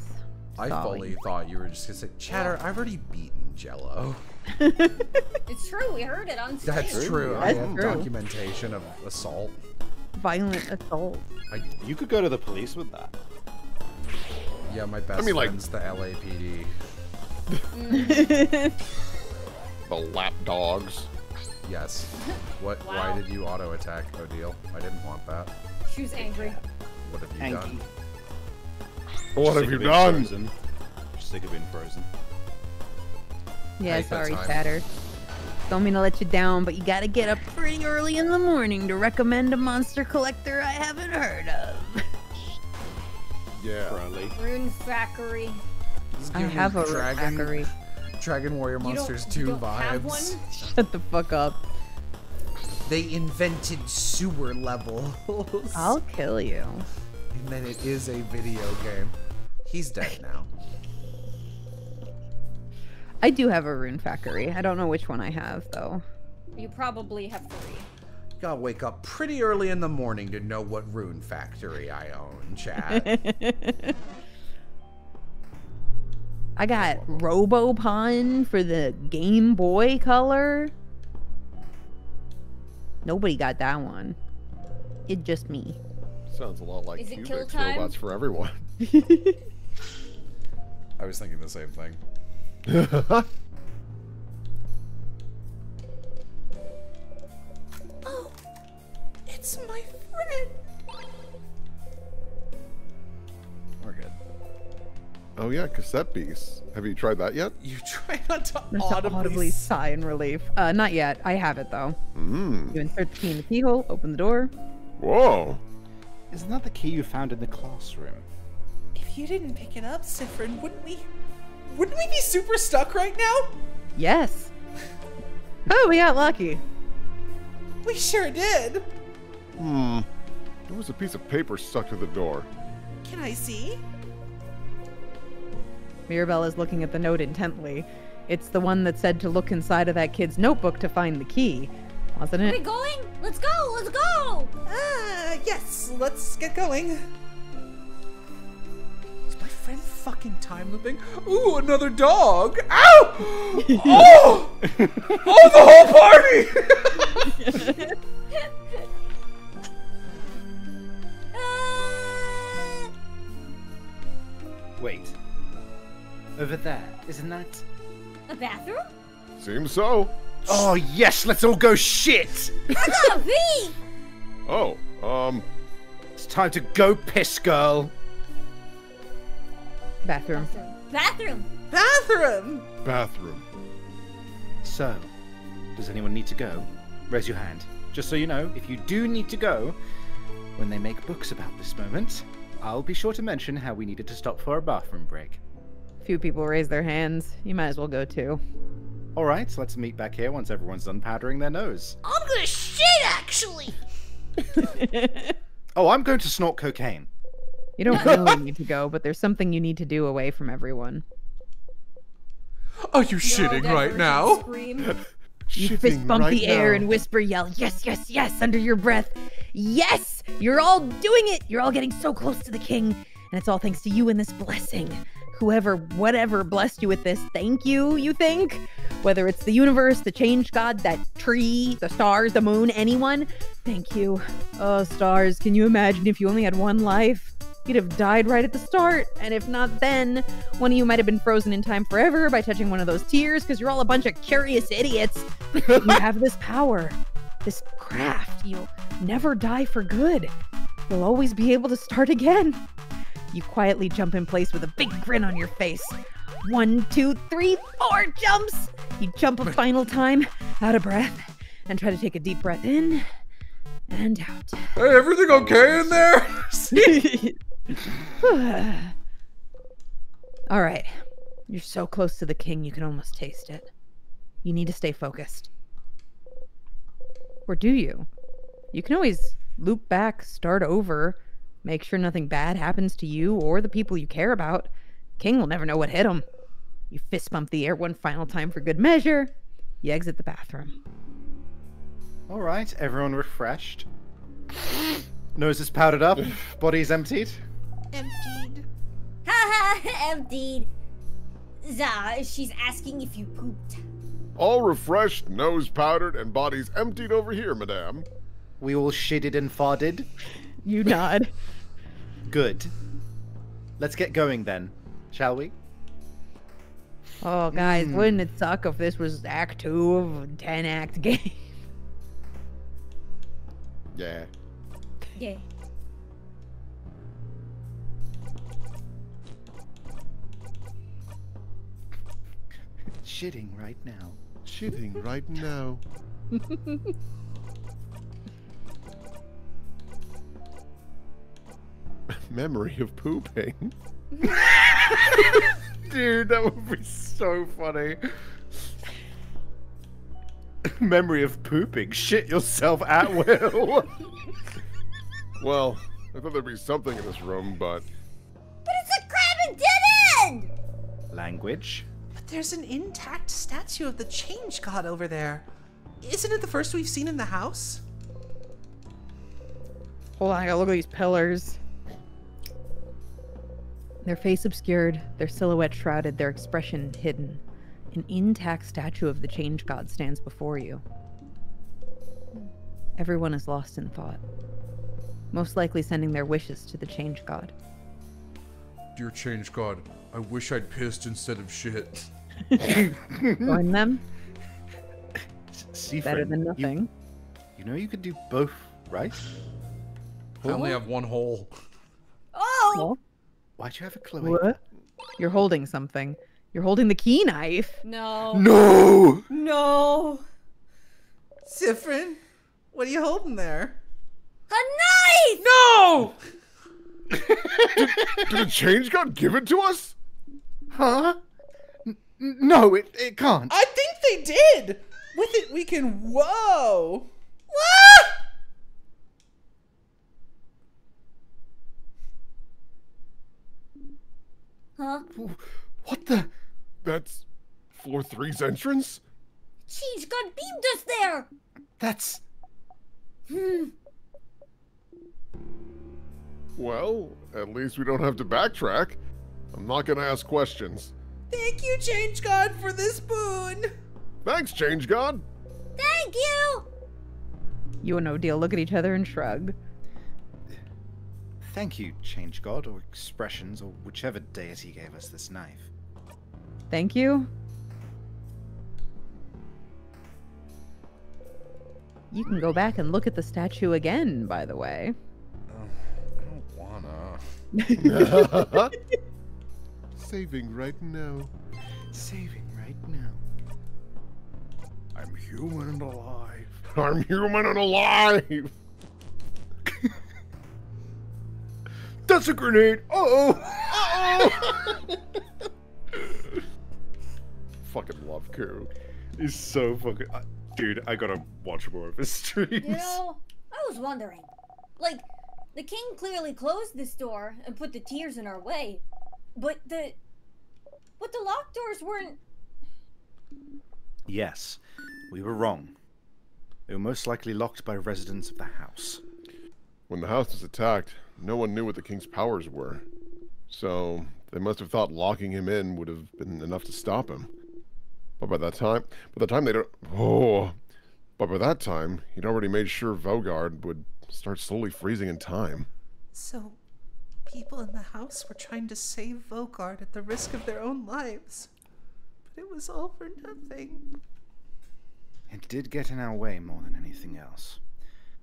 I fully thought you were just gonna say, Chatter, I've already beaten Jello. It's true. We heard it on stream. That's true. I That's true. documentation of assault. Violent assault. I, You could go to the police with that. yeah, my best mean, like- friend's the mm. LAPD. The lap dogs. Yes. What? Wow. Why did you auto attack Odile? I didn't want that. She was angry. What have you Hanky. done? What Sick have you of being done? Frozen. Sick of being frozen. Yeah, sorry, time. Chatter. Don't mean to let you down, but you gotta get up pretty early in the morning to recommend a monster collector I haven't heard of. Yeah. Crowley. Rune Factory. I have a Dragon, Dragon. Dragon Warrior Monsters 2 don't have vibes. one? Shut the fuck up. They invented sewer levels. I'll kill you. And then it is a video game. He's dead now. I do have a rune factory. I don't know which one I have though. You probably have three. Gotta wake up pretty early in the morning to know what rune factory I own, chat. I got Robopon for the Game Boy Color. Nobody got that one. It just me. Sounds a lot like Is it kill Cubix time? robots for everyone. I was thinking the same thing. oh, it's my friend. We're good. Oh yeah, cassette piece. Have you tried that yet? You try not to There's audibly, audibly sigh in relief. Uh, not yet. I have it though. Mm. You insert the key in the keyhole, open the door. Whoa. Isn't that the key you found in the classroom? If you didn't pick it up, Siffrin, wouldn't we wouldn't we be super stuck right now? Yes. Oh, we got lucky. We sure did. Hmm. There was a piece of paper stuck to the door. Can I see? Mirabelle is looking at the note intently. It's the one that said to look inside of that kid's notebook to find the key, wasn't it? Are we going? Let's go! Let's go! Ah, yes. Let's get going. Is my friend fucking time looping? Ooh, another dog! Ow! oh! oh, the whole party! Wait. Over there, isn't that? a bathroom? Seems so. Oh yes, let's all go shit! I Gotta pee! Oh, um, It's time to go piss, girl. Bathroom. Bathroom! Bathroom. bathroom. So, does anyone need to go? Raise your hand. Just so you know, if you do need to go, when they make books about this moment, I'll be sure to mention how we needed to stop for a bathroom break. Few people raise their hands. You might as well go too. All right, so let's meet back here once everyone's done powdering their nose. I'm gonna shit, actually. Oh, I'm going to snort cocaine. You don't really need to go, but there's something you need to do away from everyone. Are you shitting right now? Scream. You fist bump the air and whisper, yell, yes, yes, yes, under your breath. Yes! You're all doing it! You're all getting so close to the king. And it's all thanks to you and this blessing. Whoever, whatever blessed you with this, thank you, you think? Whether it's the universe, the change god, that tree, the stars, the moon, anyone, thank you. Oh, stars, can you imagine if you only had one life? You'd have died right at the start, and if not then, one of you might have been frozen in time forever by touching one of those tears because you're all a bunch of curious idiots. you have this power, this craft. You'll never die for good. You'll always be able to start again. You quietly jump in place with a big grin on your face. One, two, three, four jumps! You jump a final time, out of breath, and try to take a deep breath in and out. Hey, everything okay in there? All right. You're so close to the king, you can almost taste it. You need to stay focused. Or do you? You can always loop back, start over, make sure nothing bad happens to you or the people you care about. King will never know what hit him. You fist bump the air one final time for good measure. You exit the bathroom. All right, everyone refreshed. Nose is powdered up, body's emptied. Emptied. Haha, emptied. Zah, she's asking if you pooped. All refreshed, nose powdered, and bodies emptied over here, madame. We all shitted and farted. You nod. Good. Let's get going then, shall we? Oh, guys, hmm. wouldn't it suck if this was Act Two of a ten act game? Yeah. Yeah. Shitting right now. Shitting right now. Memory of pooping. Dude, that would be so funny. Memory of pooping. Shit yourself at will. Well, I thought there'd be something in this room, but But it's a crab and dead end! Language. But there's an intact statue of the change god over there. Isn't it the first we've seen in the house? Hold on, I gotta look at these pillars. Their face obscured, their silhouette shrouded, their expression hidden. An intact statue of the change god stands before you. Everyone is lost in thought, most likely sending their wishes to the change god. Dear Change God, I wish I'd pissed instead of shit. Join them, See, better than nothing. you know you could do both, right? I only have one hole. Oh! Well, Why'd you have a Chloe? what? You're holding something. You're holding the key knife. No. No! No. Siffrin, what are you holding there? A knife! No! Did a change god give it to us? Huh? N- no, it, it can't. I think they did. With it, we can. Whoa! Huh? What the? That's floor three's entrance? Change God beamed us there! That's. Hmm. Well, at least we don't have to backtrack. I'm not gonna ask questions. Thank you, Change God, for this boon. Thanks, change god. Thank you! You and Odile look at each other and shrug. Thank you, Change God, or Expressions, or whichever deity gave us this knife. Thank you. You can go back and look at the statue again, by the way. Oh, I don't wanna. Saving right now. Saving right now. I'm human and alive. I'm human and alive! That's a grenade! Uh-oh! Uh-oh! Fucking love Koo. He's so fucking. I- Dude, I gotta watch more of his streams. You know, I was wondering. Like, the king clearly closed this door and put the tears in our way. But the. But the locked doors weren't. Yes, we were wrong. They were most likely locked by residents of the house. When the house was attacked, no one knew what the king's powers were. So, they must have thought locking him in would have been enough to stop him. But by that time, by the time they don't. Oh! But by that time, he'd already made sure Vaugarde would start slowly freezing in time. So, people in the house were trying to save Vaugarde at the risk of their own lives. But it was all for nothing. It did get in our way more than anything else.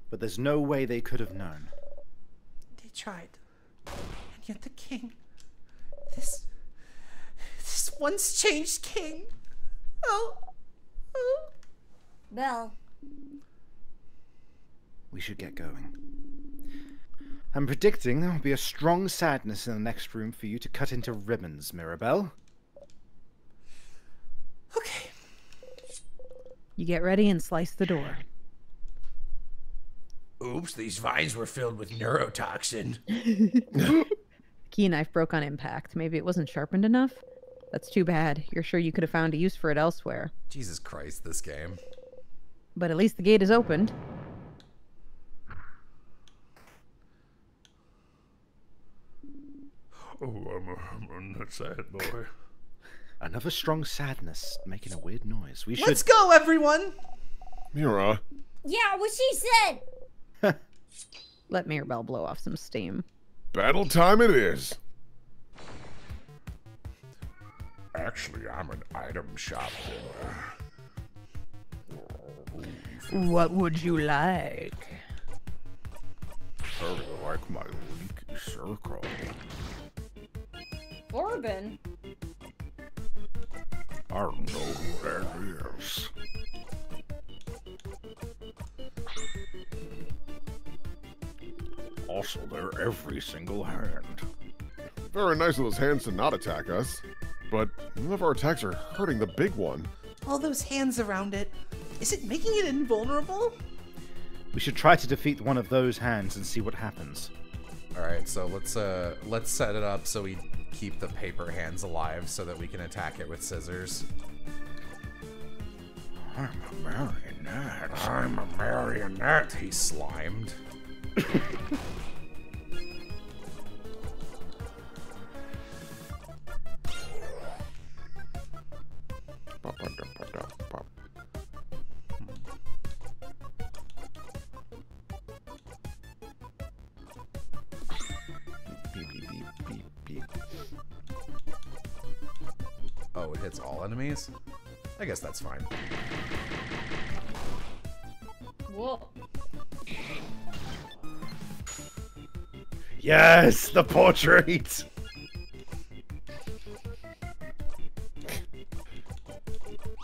But there's no way they could have known. They tried. And yet the king. This. This once changed king. Oh. Oh. Belle. We should get going. I'm predicting there will be a strong sadness in the next room for you to cut into ribbons, Mirabelle. Okay. You get ready and slice the door. Oops, these vines were filled with neurotoxin. Key knife broke on impact. Maybe it wasn't sharpened enough? That's too bad. You're sure you could have found a use for it elsewhere. Jesus Christ, this game. But at least the gate is opened. Oh, I'm a, I'm a sad boy. Another strong sadness making a weird noise. We should. Let's go, everyone! Mira, Yeah, what she said! Let Mirabelle blow off some steam. battle time it is. Actually, I'm an item shop What would you like? I like my leaky circle. Orban? I don't know who that is. Also, they're every single hand. Very nice of those hands to not attack us. But none of our attacks are hurting the big one. All those hands around it. Is it making it invulnerable? We should try to defeat one of those hands and see what happens. All right, so let's uh let's set it up so we keep the paper hands alive so that we can attack it with scissors. I'm a marionette. I'm a marionette. He's slimed. it's all enemies? I guess that's fine. Whoa. Yes, the portrait!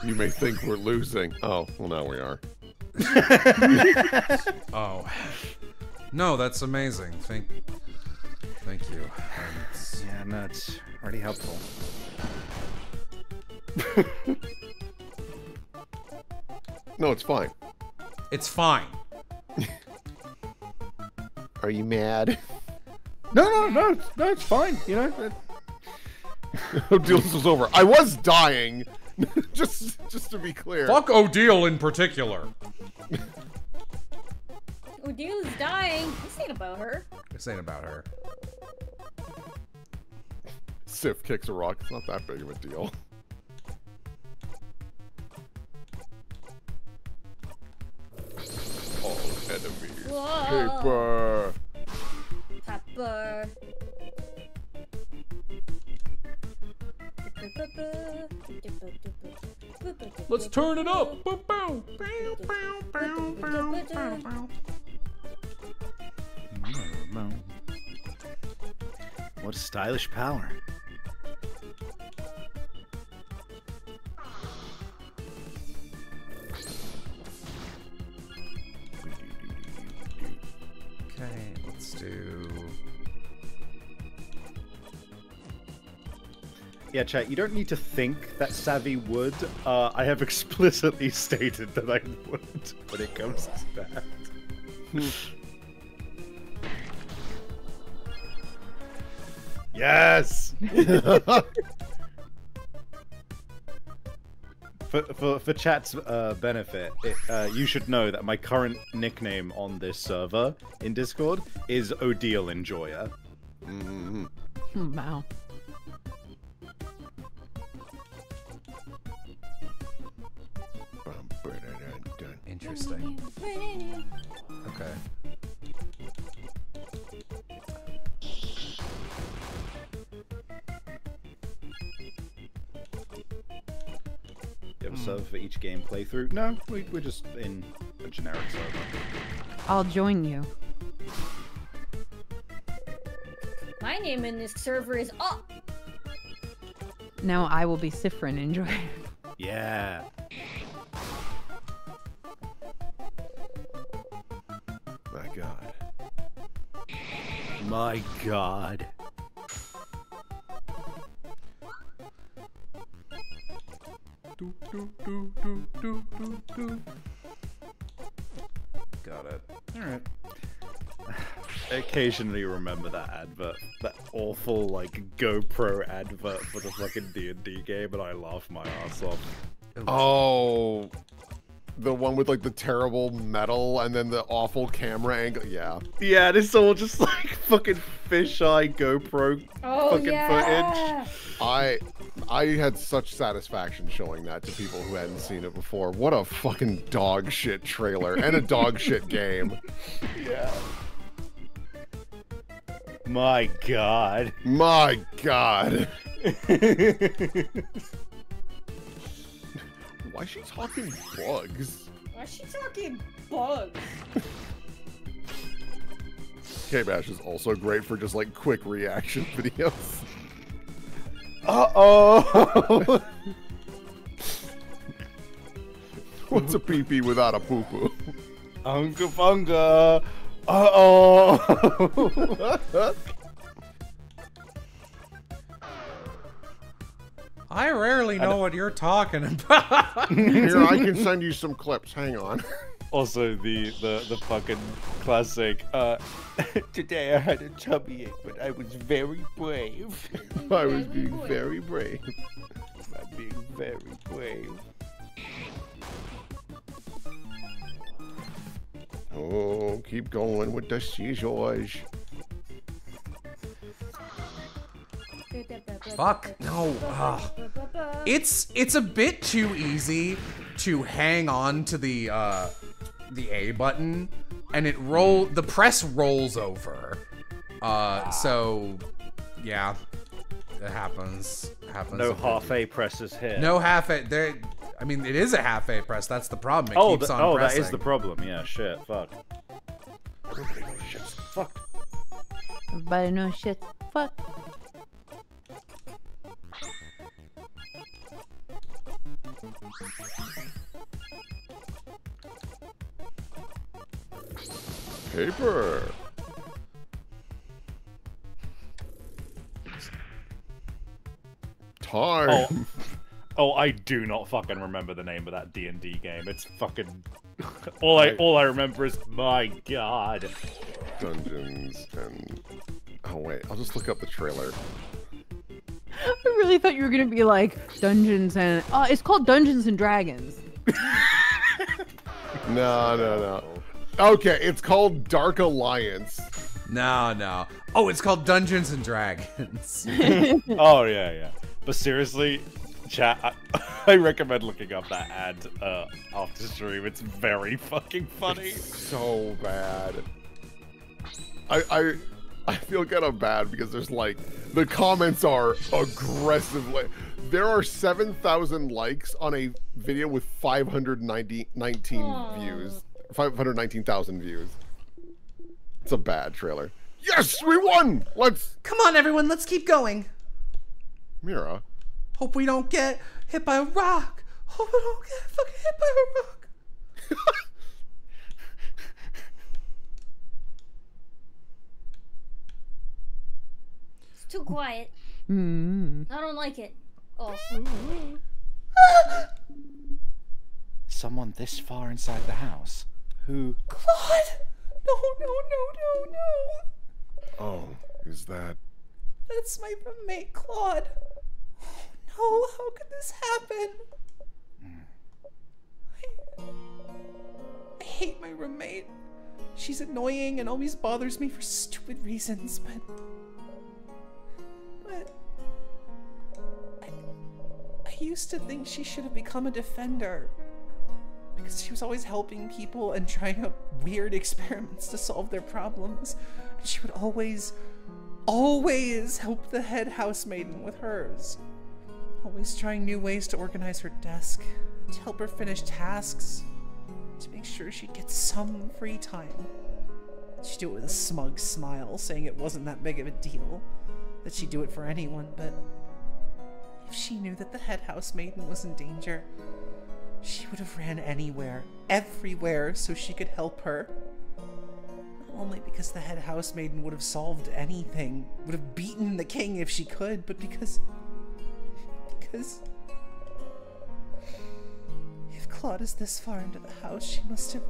You may think we're losing. Oh, well, now we are. oh. No, that's amazing. Thank, thank you. Yeah, that's already helpful. No, it's fine. It's fine. Are you mad? No, no, no, no, it's fine. You know, it- Odile's was over. I was dying. just, just to be clear. Fuck Odile in particular. Odile is dying. This ain't about her. This ain't about her. Sif kicks a rock. It's not that big of a deal. All enemies. Whoa. Paper. Pepper. Let's turn it up. Bow, bow. what a stylish power. Do. Yeah, chat, you don't need to think that Savvy would. Uh, I have explicitly stated that I would when it comes to that. yes! for, for, for chat's uh, benefit, it, uh, you should know that my current nickname on this server in Discord is Odile Enjoyer. Mhm. Wow. A each game playthrough? No, we, we're just in a generic server. I'll join you. My name in this server is up. Now I will be Siffrin. Enjoy. Yeah. My God. My god. Do, do, do, do, do, do, do. Got it. Alright. I occasionally remember that advert, that awful like GoPro advert for the fucking D and D game, and I laugh my ass off. Oh, the one with like the terrible metal and then the awful camera angle. Yeah. Yeah, and it's all just like fucking fisheye GoPro Oh fucking yeah. footage. I I had such satisfaction showing that to people who hadn't seen it before. What a fucking dog shit trailer and a dog shit game. Yeah. My god. My god. Why is she talking bugs? Why is she talking bugs? K-Bash is also great for just like quick reaction videos. Uh oh. What's a pee pee without a poo poo? Unga bunga. Uh oh. I rarely know what you're talking about. Here, I can send you some clips. Hang on. Also the the the fucking classic. Uh, today I had a tummy ache, but I was very brave. I was being very brave. I'm being very brave. Oh, keep going with the seizures. Fuck no. Ugh. It's it's a bit too easy to hang on to the uh the A button and it roll the press rolls over. Uh so yeah. It happens. Happens. No half A presses here. No half A there I mean it is a half A press, that's the problem. It Oh, keeps th- on oh, pressing. that is the problem. Yeah, shit. Fuck. Everybody knows shit's Fuck. Everybody knows shit. Fuck. Paper. Time. Oh, oh, I do not fucking remember the name of that D and D game. It's fucking all I all I remember is my god. Dungeons and oh wait, I'll just look up the trailer. I really thought you were gonna be like Dungeons and oh, it's called Dungeons and Dragons. No, no, no. Okay, it's called Dark Alliance. No, no. Oh, it's called Dungeons and Dragons. oh yeah, yeah. But seriously, chat, I, I recommend looking up that ad uh, after stream. It's very fucking funny. So bad. I I I feel kind of bad because there's like the comments are aggressively. There are 7,000 likes on a video with 590 19 views. 519,000 views. It's a bad trailer. Yes, we won. Let's Come on, everyone, let's keep going. Mira. Hope we don't get hit by a rock. Hope we don't get fucking hit by a rock. too quiet. Hmm. I don't like it. Oh. Someone this far inside the house? Who? Claude! No, no, no, no, no. Oh, is that That's my roommate, Claude. Oh, no, how could this happen? I, I hate my roommate. She's annoying and always bothers me for stupid reasons, but. But. I, I used to think she should have become a defender. Because she was always helping people and trying out weird experiments to solve their problems. And she would always, always help the head housemaiden with hers. Always trying new ways to organize her desk, to help her finish tasks, to make sure she gets some free time. She'd do it with a smug smile, saying it wasn't that big of a deal, that she'd do it for anyone, but if she knew that the head housemaiden was in danger, she would have ran anywhere, everywhere, so she could help her. Not only because the head housemaiden would have solved anything, would have beaten the king if she could, but because. Because. If Claude is this far into the house, she must have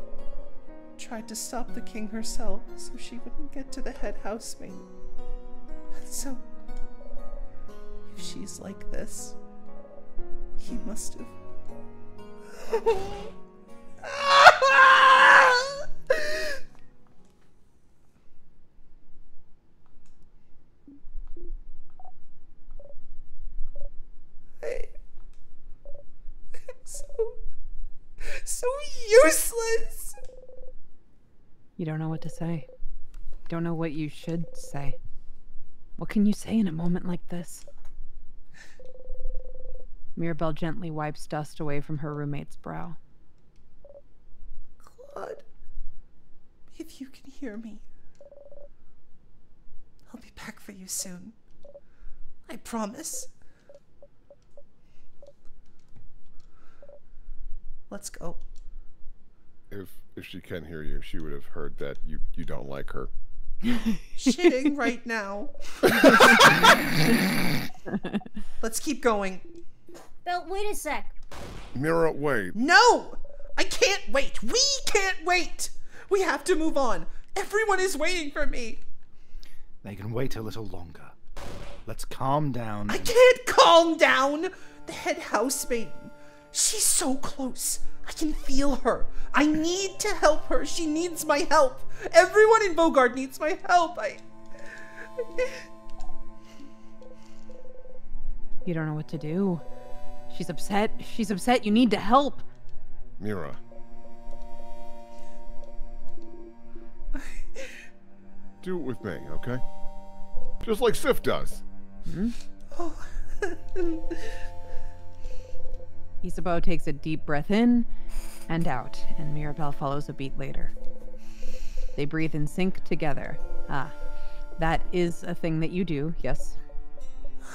tried to stop the king herself so she wouldn't get to the head housemaid. So. If she's like this, he must have. So, so useless. You don't know what to say. Don't know what you should say. What can you say in a moment like this? Mirabelle gently wipes dust away from her roommate's brow. Claude, if you can hear me, I'll be back for you soon. I promise. Let's go. if if she can hear you, she would have heard that you you don't like her. Shitting right now. Let's keep going. Belt, wait a sec. Mira, wait. No! I can't wait! We can't wait! We have to move on. Everyone is waiting for me. They can wait a little longer. Let's calm down. I can't calm down! The head housemaiden. She's so close. I can feel her. I need to help her. She needs my help. Everyone in Vaugarde needs my help. I. You don't know what to do. She's upset. She's upset. You need to help. Mira. Do it with me, okay? Just like Sif does. Oh. Isabeau takes a deep breath in and out, and Mirabelle follows a beat later. They breathe in sync together. Ah, that is a thing that you do, yes.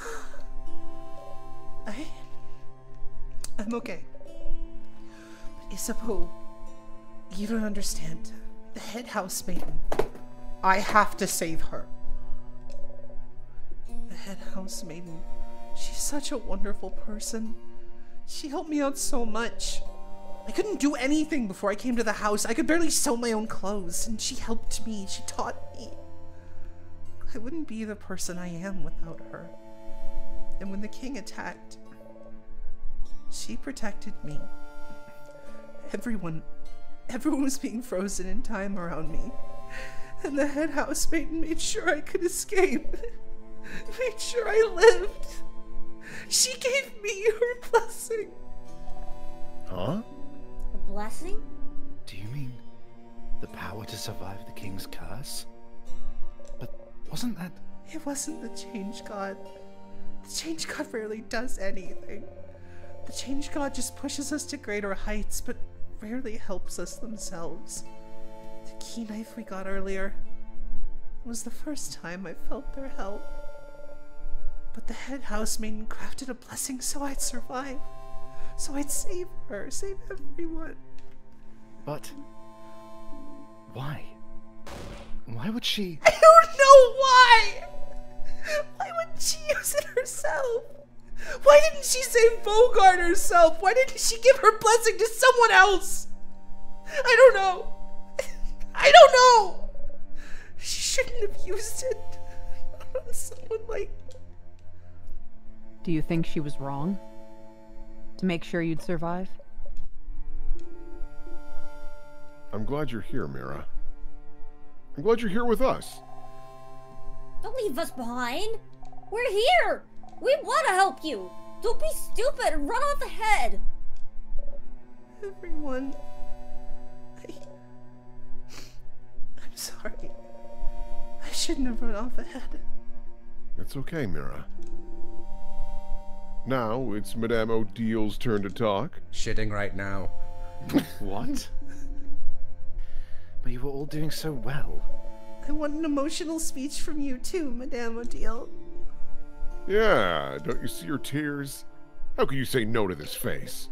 I. I'm okay. But Isabeau, you don't understand. The head housemaiden. I have to save her. The head housemaiden. She's such a wonderful person. She helped me out so much. I couldn't do anything before I came to the house. I could barely sew my own clothes, and she helped me. She taught me. I wouldn't be the person I am without her. And when the king attacked, she protected me. Everyone, everyone was being frozen in time around me. And the head housemaid made sure I could escape. made sure I lived. She gave me her blessing. Huh? A blessing? Do you mean the power to survive the king's curse? But wasn't that. It wasn't the change god. The change god rarely does anything. The change god just pushes us to greater heights, but rarely helps us themselves. The key knife we got earlier was the first time I felt their help. But the head housemaiden crafted a blessing so I'd survive. So I'd save her, save everyone. But. Why? Why would she. I don't know why! Why wouldn't she use it herself? Why didn't she save Vaugarde herself? Why didn't she give her blessing to someone else? I don't know. I don't know. She shouldn't have used it on someone like. Do you think she was wrong? To make sure you'd survive? I'm glad you're here, Mira. I'm glad you're here with us. Don't leave us behind. We're here. We want to help you. Don't be stupid and run off ahead. Everyone. I. I'm sorry. I shouldn't have run off ahead. It's okay, Mira. Now it's Madame Odile's turn to talk. Shitting right now. What? but you were all doing so well. I want an emotional speech from you too, Madame Odile. Yeah, don't you see her tears? How can you say no to this face?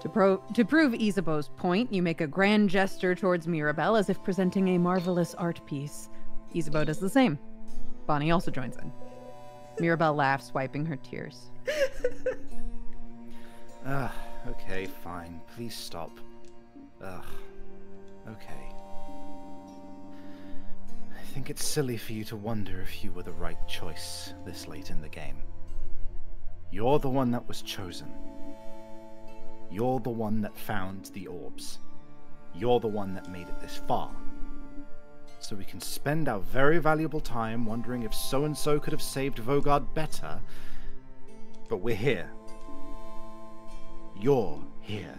To, pro- to prove Isabeau's point, you make a grand gesture towards Mirabelle as if presenting a marvelous art piece. Isabeau does the same. Bonnie also joins in. Mirabelle laughs, wiping her tears. Ah, okay, fine. Please stop. Ugh. Okay. I think it's silly for you to wonder if you were the right choice this late in the game. You're the one that was chosen. You're the one that found the orbs. You're the one that made it this far. So we can spend our very valuable time wondering if so and so could have saved Vaugarde better. But we're here. You're here.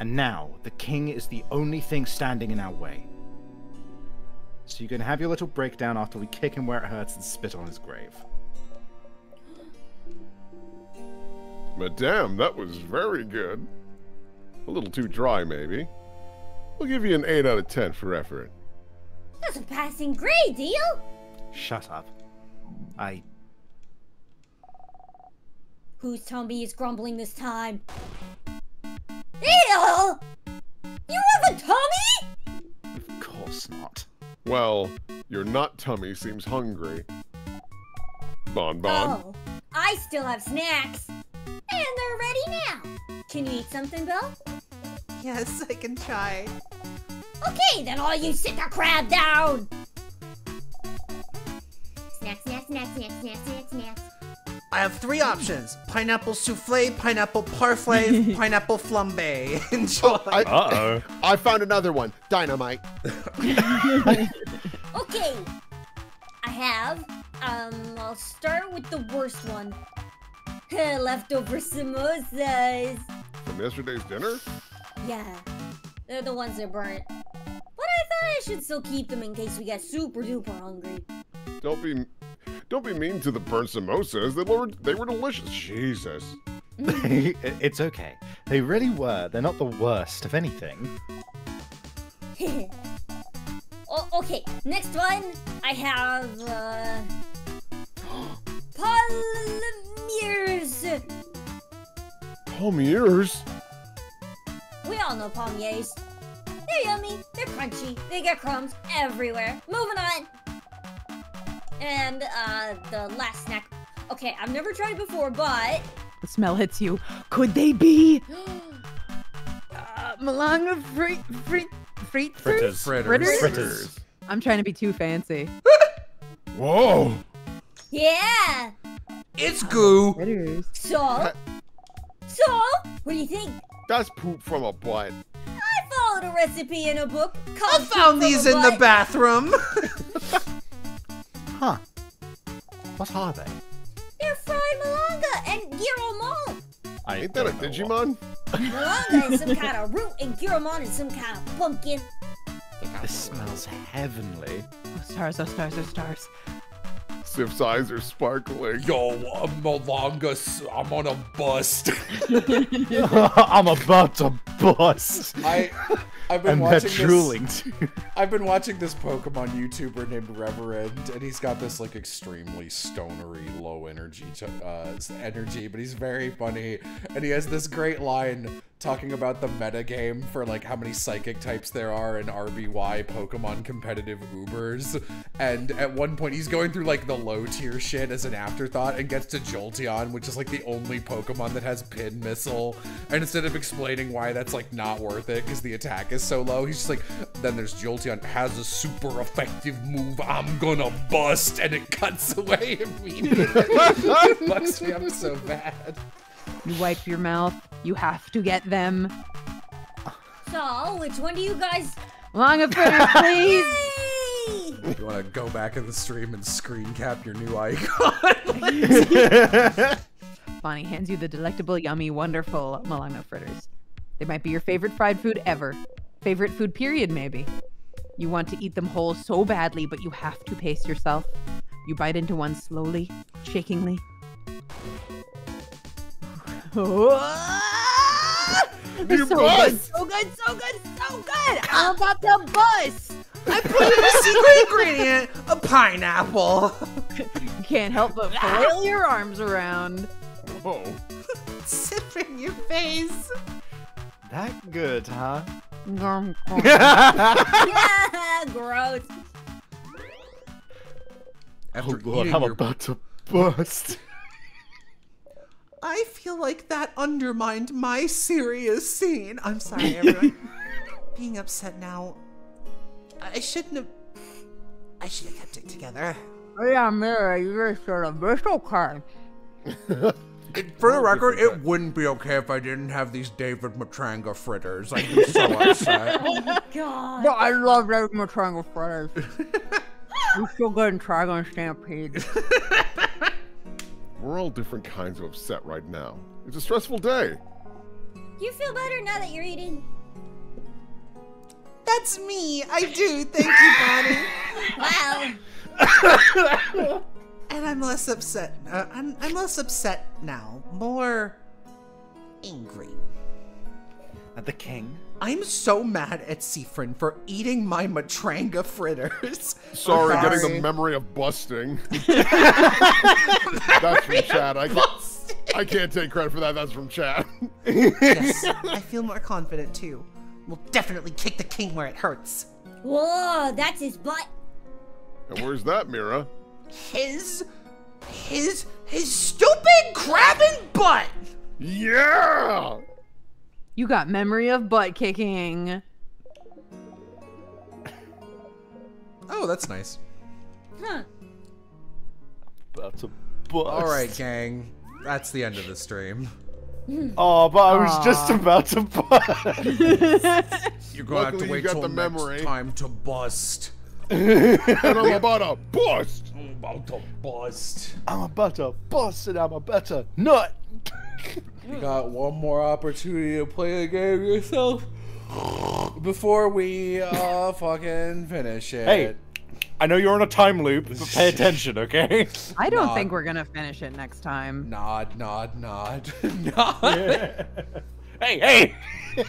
And now, the king is the only thing standing in our way. So you can have your little breakdown after we kick him where it hurts and spit on his grave. Madame, that was very good. A little too dry, maybe. We'll give you an 8 out of 10 for effort. That's a passing grade, deal. Shut up. I. Whose tummy is grumbling this time? Deal. You have a tummy? Of course not. Well, your nut tummy seems hungry. Bon Bon. Oh, I still have snacks. And they're ready now. Can you eat something, Bill? Yes, I can try. Okay, then all you sit the crab down. Snack, snack, snack, snack, snack, snack, snack. I have three options: pineapple souffle, pineapple parfait, pineapple flambe. Enjoy. I, Uh-oh. I found another one. Dynamite. Okay, I have. Um, I'll start with the worst one. Leftover samosas. From yesterday's dinner? Yeah, they're the ones that burnt. But I thought I should still keep them in case we get super duper hungry. Don't be don't be mean to the burnt samosas. They were they were delicious. Jesus. it's okay. They really were. They're not the worst of anything. o- okay, next one. I have uh, Palmiers. Palmiers? We all know palmiers. They're yummy, they're crunchy, they get crumbs everywhere. Moving on. And uh, the last snack. Okay, I've never tried it before, but The smell hits you. Could they be uh, Malanga frit frit frit Fritters. Fritters. Fritters. I'm trying to be too fancy. Whoa! yeah. It's goo. Fritters. So, so what do you think? That's poop from a butt. I followed a recipe in a book I found Poop from these a in the bathroom. Huh. What are they? They're fried malanga and giraumon. I Ain't that a Digimon? Malanga is some kind of root and giraumon is some kind of pumpkin. This smells heavenly. Oh, stars, oh, stars, oh, stars. Sif's eyes are sparkling. Yo, I'm Malanga. I'm on a bust. I'm about to bust. I, I've been and watching they're this. too. I've been watching this Pokemon YouTuber named Reverend, and he's got this like extremely stonery, low energy to, uh, energy, but he's very funny, and he has this great line talking about the meta game for like how many psychic types there are in RBY Pokemon competitive Ubers, and at one point he's going through like the low tier shit as an afterthought and gets to Jolteon, which is like the only Pokemon that has Pin Missile, and instead of explaining why that's like not worth it because the attack is so low, he's just like, then there's Jolteon has a super effective move, I'm gonna bust, and it cuts away immediately. it fucks me up so bad. You wipe your mouth. You have to get them. So, which one do you guys? Malanga fritters, please. Yay! You wanna go back in the stream and screen cap your new icon? Bonnie hands you the delectable, yummy, wonderful Milano fritters. They might be your favorite fried food ever. Favorite food, period, maybe. You want to eat them whole so badly, but you have to pace yourself. You bite into one slowly, shakingly. They're You so good, so good, so good, so good. I'm about to bust. I put in a secret ingredient, a pineapple. You can't help but flail your arms around. Whoa. Sip in your face. that good, huh? Gross. After oh lord, I'm your about to bust. I feel like that undermined my serious scene. I'm sorry, everyone. Being upset now. I shouldn't have. I should have kept it together. Oh Yeah, Mary, you're sort of it's okay. For the record, it wouldn't be okay if I didn't have these David Matranga fritters. I'd be so upset. Oh my god. But I love David Matranga fritters. You're so good in Trigun Stampede. We're all different kinds of upset right now. It's a stressful day. You feel better now that you're eating? That's me. I do. Thank you, Bonnie. Wow. and I'm less upset. Uh, I'm, I'm less upset now. More angry. And the king? I'm so mad at Siffrin for eating my Matranga fritters. Sorry, getting the memory of busting. That's from Chad. I can't, I can't take credit for that. That's from Chad. yes, I feel more confident too. We'll definitely kick the king where it hurts. Whoa, that's his butt. and where's that, Mira? His, his, his stupid crabbing butt. Yeah! You got memory of butt kicking. Oh, that's nice. Huh. About to bust. All right, gang. That's the end of the stream. Oh, but I was just about to bust. You're gonna have to wait got till the next memory. time to bust. And I'm about to bust! I'm about to bust. I'm about to bust and I'm about to nut. You got one more opportunity to play the game yourself before we uh fucking finish it. Hey, I know you're on a time loop, but pay attention, okay? I don't Nah. think we're gonna finish it next time. Nod, nod, nod, nod. hey, hey!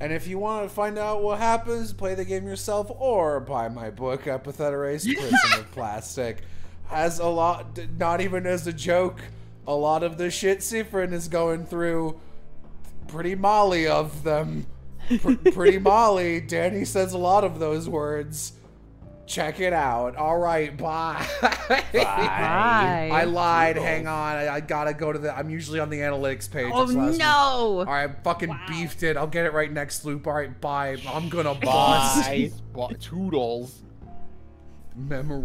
And if you want to find out what happens, play the game yourself or buy my book, Epithet Erased Prison of Plastic. Has a lot, not even as a joke, a lot of the shit Siffrin is going through pretty Molly of them. Pr- pretty Molly. Danny says a lot of those words. Check it out. All right, bye. Bye. I lied. Hang on. I, I gotta go to the. I'm usually on the analytics page. Oh It's last week. no! All right, I fucking beefed it. I'll get it right next loop. All right, bye. I'm gonna boss. Bye. Toodles. Memory.